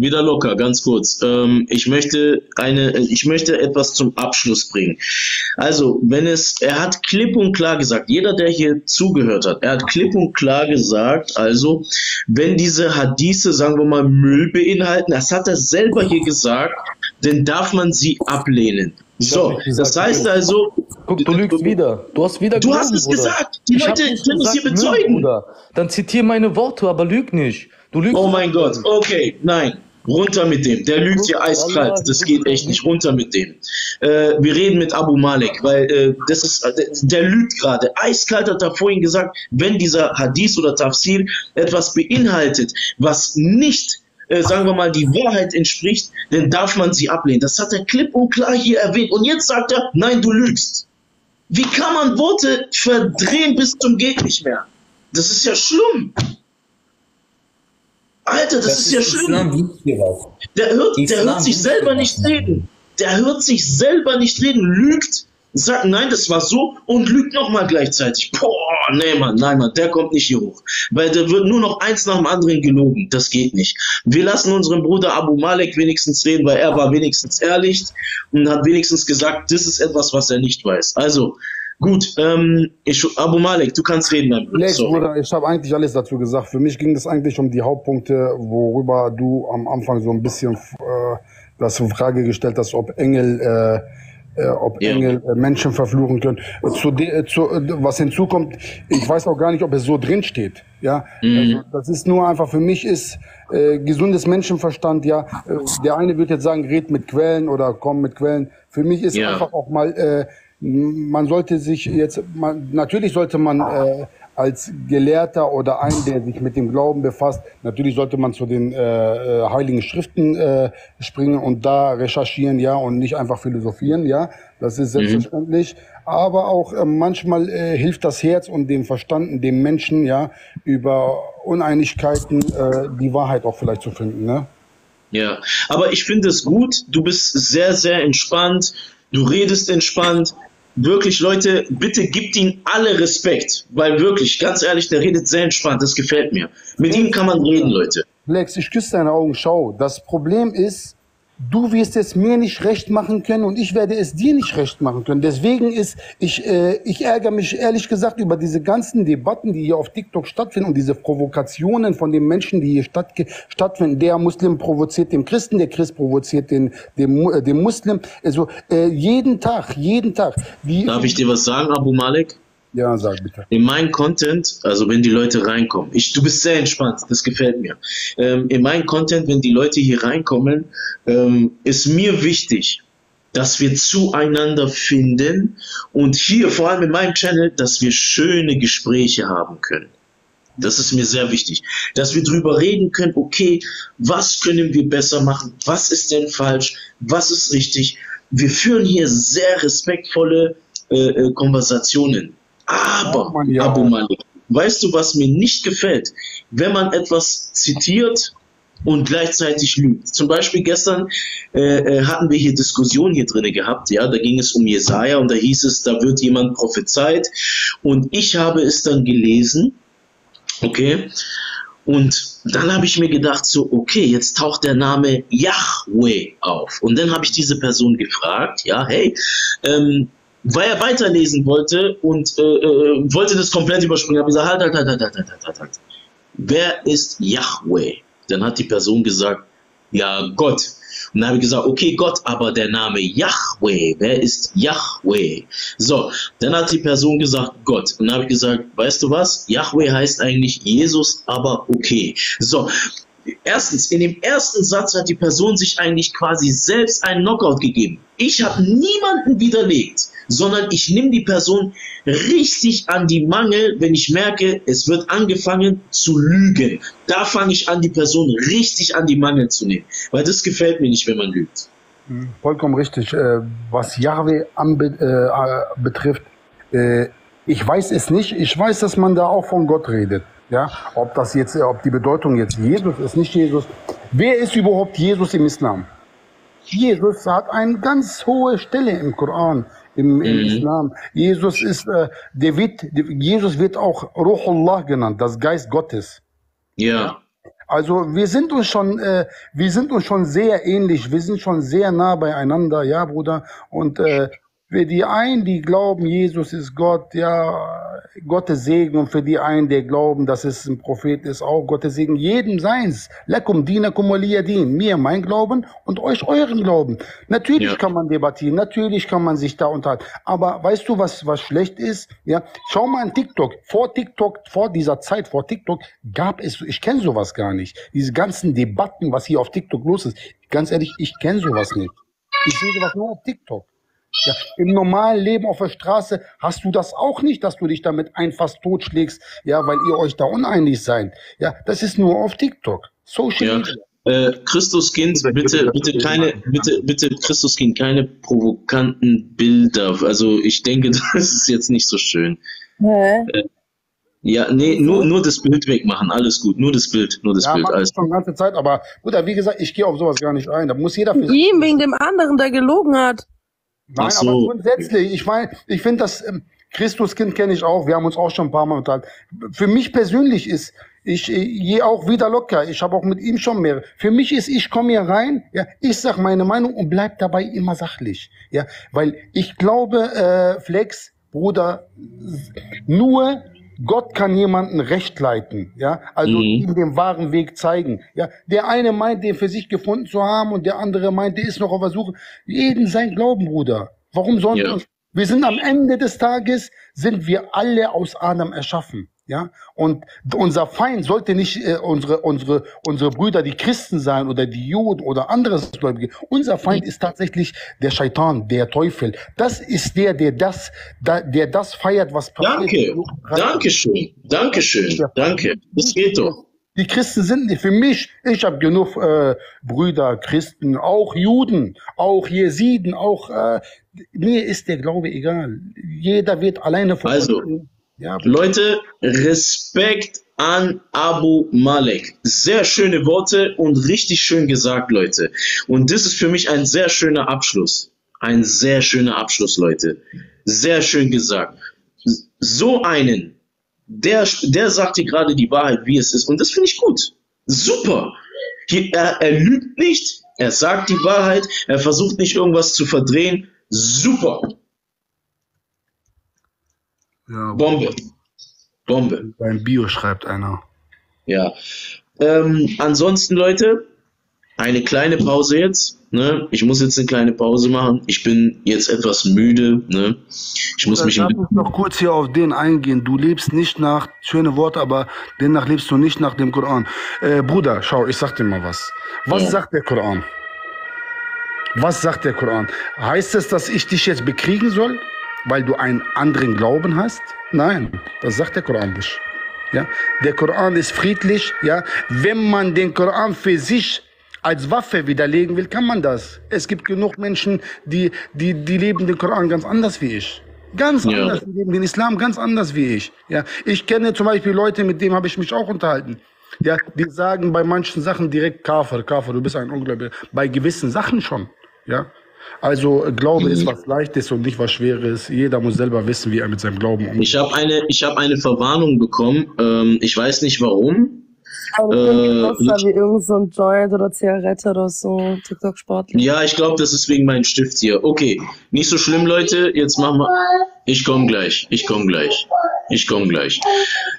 Wieder locker, ganz kurz. Ähm, ich möchte eine, ich möchte etwas zum Abschluss bringen. Also, wenn es, er hat klipp und klar gesagt, jeder, der hier zugehört hat, er hat klipp und klar gesagt, also, wenn diese Hadithe, sagen wir mal, Müll beinhalten, das hat er selber hier gesagt, dann darf man sie ablehnen. So, das heißt also. Guck, du lügst wieder. Du hast wieder Du hast es gesagt. Die ich Leute können es hier bezeugen. Müll, Dann zitiere meine Worte, aber lüg nicht. Du lügst. Oh mein Gott. Okay, nein. Runter mit dem. Der lügt hier eiskalt. Das geht echt nicht. Runter mit dem. Äh, wir reden mit Abu Malik, weil äh, das ist, äh, der lügt gerade. Eiskalt hat er vorhin gesagt, wenn dieser Hadith oder Tafsir etwas beinhaltet, was nicht äh, sagen wir mal, die Wahrheit entspricht, dann darf man sie ablehnen. Das hat er klipp und klar hier erwähnt. Und jetzt sagt er, nein, du lügst. Wie kann man Worte verdrehen bis zum geht nicht mehr? Das ist ja schlimm. Alter, das, das ist, ist, ja schlimm. Der hört, der hört sich selber nicht reden. Der hört sich selber nicht reden, lügt, sagt, nein, das war so und lügt nochmal gleichzeitig. Boah, nee, Mann, nein, Mann, der kommt nicht hier hoch. Weil der wird nur noch eins nach dem anderen gelogen. Das geht nicht. Wir lassen unseren Bruder Abu Malek wenigstens reden, weil er war wenigstens ehrlich und hat wenigstens gesagt, das ist etwas, was er nicht weiß. Also, Gut, ähm, ich, Abu Malik, du kannst reden, mein Bruder. Ich habe eigentlich alles dazu gesagt. Für mich ging es eigentlich um die Hauptpunkte, worüber du am Anfang so ein bisschen äh, das in Frage gestellt hast, ob Engel, äh, äh, ob ja. Engel äh, Menschen verfluchen können. Zu, de, äh, zu äh, was hinzukommt, ich weiß auch gar nicht, ob es so drin steht. Ja, mhm. also, das ist nur einfach für mich ist äh, gesundes Menschenverstand. Ja, äh, der eine wird jetzt sagen, red mit Quellen oder komm mit Quellen. Für mich ist ja. einfach auch mal äh, man sollte sich jetzt, man, natürlich sollte man äh, als Gelehrter oder ein, der sich mit dem Glauben befasst, natürlich sollte man zu den äh, äh, heiligen Schriften äh, springen und da recherchieren, ja, und nicht einfach philosophieren, ja. Das ist mhm. selbstverständlich. Mhm. Aber auch äh, manchmal äh, hilft das Herz und dem Verstand, dem Menschen, ja, über Uneinigkeiten äh, die Wahrheit auch vielleicht zu finden, ne? Ja, aber ich finde es gut. Du bist sehr, sehr entspannt. Du redest entspannt wirklich, Leute, bitte gibt ihm alle Respekt, weil wirklich, ganz ehrlich, der redet sehr entspannt, das gefällt mir. Mit ihm kann man reden, Leute. Lex, ich küsse deine Augen, schau. Das Problem ist, du wirst es mir nicht recht machen können und ich werde es dir nicht recht machen können. Deswegen ist, ich, äh, ich ärgere mich ehrlich gesagt über diese ganzen Debatten, die hier auf TikTok stattfinden und diese Provokationen von den Menschen, die hier statt, stattfinden. Der Muslim provoziert den Christen, der Christ provoziert den, den, äh, den Muslim. Also äh, jeden Tag, jeden Tag. Wie, Darf ich dir was sagen, Abu Malik? Ja, sag bitte. In meinem Content, also wenn die Leute reinkommen, ich, du bist sehr entspannt, das gefällt mir. Ähm, in meinem Content, wenn die Leute hier reinkommen, ähm, ist mir wichtig, dass wir zueinander finden und hier, vor allem in meinem Channel, dass wir schöne Gespräche haben können. Das ist mir sehr wichtig, dass wir drüber reden können, okay, was können wir besser machen, was ist denn falsch, was ist richtig. Wir führen hier sehr respektvolle äh, äh Konversationen. Aber, oh ja. Abu Malik, weißt du, was mir nicht gefällt? Wenn man etwas zitiert und gleichzeitig lügt. Zum Beispiel gestern äh, äh hatten wir hier Diskussionen hier drin gehabt, ja, da ging es um Jesaja und da hieß es, da wird jemand prophezeit und ich habe es dann gelesen, okay, und dann habe ich mir gedacht, so, okay, jetzt taucht der Name Yahweh auf. Und dann habe ich diese Person gefragt, ja, hey, ähm, weil er weiterlesen wollte und äh, äh, wollte das komplett überspringen. Aber gesagt, halt, halt, halt, halt, halt, halt, halt, halt. Wer ist Yahweh? Dann hat die Person gesagt, ja, Gott. Und dann habe ich gesagt, okay, Gott, aber der Name Yahweh, wer ist Yahweh? So, dann hat die Person gesagt, Gott. Und dann habe ich gesagt, weißt du was? Yahweh heißt eigentlich Jesus, aber okay. So, erstens, in dem ersten Satz hat die Person sich eigentlich quasi selbst einen Knockout gegeben. Ich habe niemanden widerlegt sondern ich nehme die Person richtig an die Mangel, wenn ich merke, es wird angefangen zu lügen. Da fange ich an, die Person richtig an die Mangel zu nehmen, weil das gefällt mir nicht, wenn man lügt. Hm, vollkommen richtig. Äh, was Yahweh äh, betrifft, äh, ich weiß es nicht. Ich weiß, dass man da auch von Gott redet. Ja, ob das jetzt, ob die Bedeutung jetzt Jesus ist, nicht Jesus. Wer ist überhaupt Jesus im Islam? Jesus hat eine ganz hohe Stelle im Koran im, im mhm. Islam. Jesus ist, äh, der wird, Jesus wird auch Ruhullah genannt, das Geist Gottes. Ja. Also wir sind uns schon, äh, wir sind uns schon sehr ähnlich, wir sind schon sehr nah beieinander, ja, Bruder. Und äh, für die einen, die glauben, Jesus ist Gott, ja, Gottes Segen. Und für die einen, die glauben, dass es ein Prophet ist, auch Gottes Segen. Jedem seins. Lekum dinakum waliyadin. Mir mein Glauben und euch euren Glauben. Natürlich ja. kann man debattieren, natürlich kann man sich da unterhalten. Aber weißt du, was, was schlecht ist? Ja, schau mal an TikTok. Vor TikTok, vor dieser Zeit, vor TikTok, gab es, ich kenne sowas gar nicht. Diese ganzen Debatten, was hier auf TikTok los ist. Ganz ehrlich, ich kenne sowas nicht. Ich sehe sowas nur auf TikTok. Ja, Im normalen Leben auf der Straße hast du das auch nicht, dass du dich damit einfach totschlägst, ja, weil ihr euch da uneinig seid. Ja, das ist nur auf TikTok. Social ja. Media. Äh, Christuskind, bitte, bitte keine, bitte, bitte, Christuskind, keine provokanten Bilder. Also ich denke, das ist jetzt nicht so schön. Hä? Äh, ja, nee, nur, nur das Bild wegmachen, alles gut, nur das Bild, nur das ja, Bild. Alles schon die ganze Zeit, aber gut, wie gesagt, ich gehe auf sowas gar nicht ein. Da muss jeder für Ihm wegen dem anderen, der gelogen hat. Nein, so. aber grundsätzlich, ich meine, ich finde das, ähm, Christuskind kenne ich auch, wir haben uns auch schon ein paar Mal unterhalten. Für mich persönlich ist, ich gehe auch wieder locker, ich habe auch mit ihm schon mehr. Für mich ist, ich komme hier rein, ja, ich sag meine Meinung und bleib dabei immer sachlich. Ja, weil ich glaube, äh, Flex, Bruder, nur Gott kann jemanden recht leiten, ja, also mhm. ihm den wahren Weg zeigen. Ja, der eine meint, den für sich gefunden zu haben, und der andere meint, der ist noch auf der Suche. Jeden sein Glauben, Bruder. Warum sollen ja. wir uns? Wir sind am Ende des Tages, sind wir alle aus Adam erschaffen. Ja, und unser Feind sollte nicht äh, unsere, unsere, unsere Brüder, die Christen sein oder die Juden oder andere Gläubige. Unser Feind ist tatsächlich der Shaitan, der Teufel. Das ist der, der das, der, der das feiert, was passiert. Danke, Dankeschön, Dankeschön, danke. Das geht doch. Die Christen sind nicht für mich. Ich habe genug äh, Brüder, Christen, auch Juden, auch Jesiden, auch äh, mir ist der Glaube egal. Jeder wird alleine von Also, ja, Leute, Respekt an Abu Malek. Sehr schöne Worte und richtig schön gesagt, Leute. Und das ist für mich ein sehr schöner Abschluss. Ein sehr schöner Abschluss, Leute. Sehr schön gesagt. So einen, der, der sagt dir gerade die Wahrheit, wie es ist. Und das finde ich gut. Super. Er, er lügt nicht. Er sagt die Wahrheit. Er versucht nicht irgendwas zu verdrehen. Super. Ja, Bombe. Bombe. Beim Bio schreibt einer. Ja. Ähm, ansonsten, Leute, eine kleine Pause jetzt. Ne? Ich muss jetzt eine kleine Pause machen. Ich bin jetzt etwas müde. Ne? Ich muss mich. Darf ich noch kurz hier auf den eingehen. Du lebst nicht nach, schöne Worte, aber demnach lebst du nicht nach dem Koran. Äh, Bruder, schau, ich sag dir mal was. Was ja. sagt der Koran? Was sagt der Koran? Heißt es, dass ich dich jetzt bekriegen soll? Weil du einen anderen Glauben hast? Nein, das sagt der Koran nicht. Ja? Der Koran ist friedlich. Ja? Wenn man den Koran für sich als Waffe widerlegen will, kann man das. Es gibt genug Menschen, die, die, die leben den Koran ganz anders wie ich. Ganz ja. anders, die leben den Islam ganz anders wie ich. Ja? Ich kenne zum Beispiel Leute, mit denen habe ich mich auch unterhalten. Ja, die sagen bei manchen Sachen direkt Kafir, Kafir, du bist ein Ungläubiger. Bei gewissen Sachen schon. Ja, also Glaube ist mhm. was Leichtes und nicht was Schweres. Jeder muss selber wissen, wie er mit seinem Glauben umgeht. Ich habe eine, ich hab eine Verwarnung bekommen. Ähm, ich weiß nicht warum. Aber äh, wie irgend so ein Joint oder Zigarette oder so, TikTok-Sportler. Ja, ich glaube, das ist wegen meinem Stift hier. Okay, nicht so schlimm, Leute. Jetzt machen wir. Ich komme gleich. Ich komme gleich. Ich komme gleich.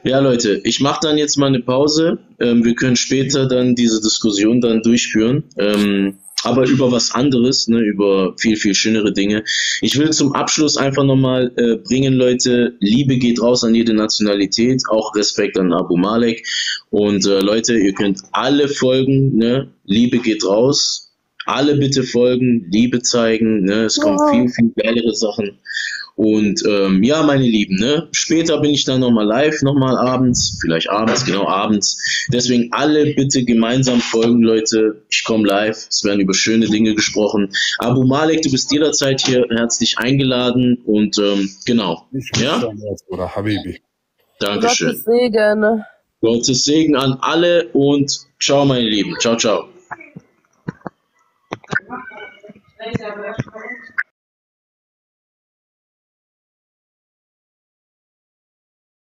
Ja, Leute, ich mache dann jetzt mal eine Pause. Ähm, wir können später dann diese Diskussion dann durchführen. Ähm, aber über was anderes, ne, über viel, viel schönere Dinge. Ich will zum Abschluss einfach nochmal äh, bringen, Leute, Liebe geht raus an jede Nationalität, auch Respekt an Abu Malek. Und äh, Leute, ihr könnt alle folgen, ne? Liebe geht raus. Alle bitte folgen, Liebe zeigen, ne? Es kommen viel, viel geilere Sachen. Und ähm, ja, meine Lieben, ne? später bin ich dann nochmal live, nochmal abends, vielleicht abends, genau abends. Deswegen alle bitte gemeinsam folgen, Leute. Ich komme live, es werden über schöne Dinge gesprochen. Abu Malik, du bist jederzeit hier herzlich eingeladen und ähm, genau. Ja? Oder Habibi. Dankeschön. Gottes Segen. Gottes Segen an alle und ciao, meine Lieben. Ciao, ciao.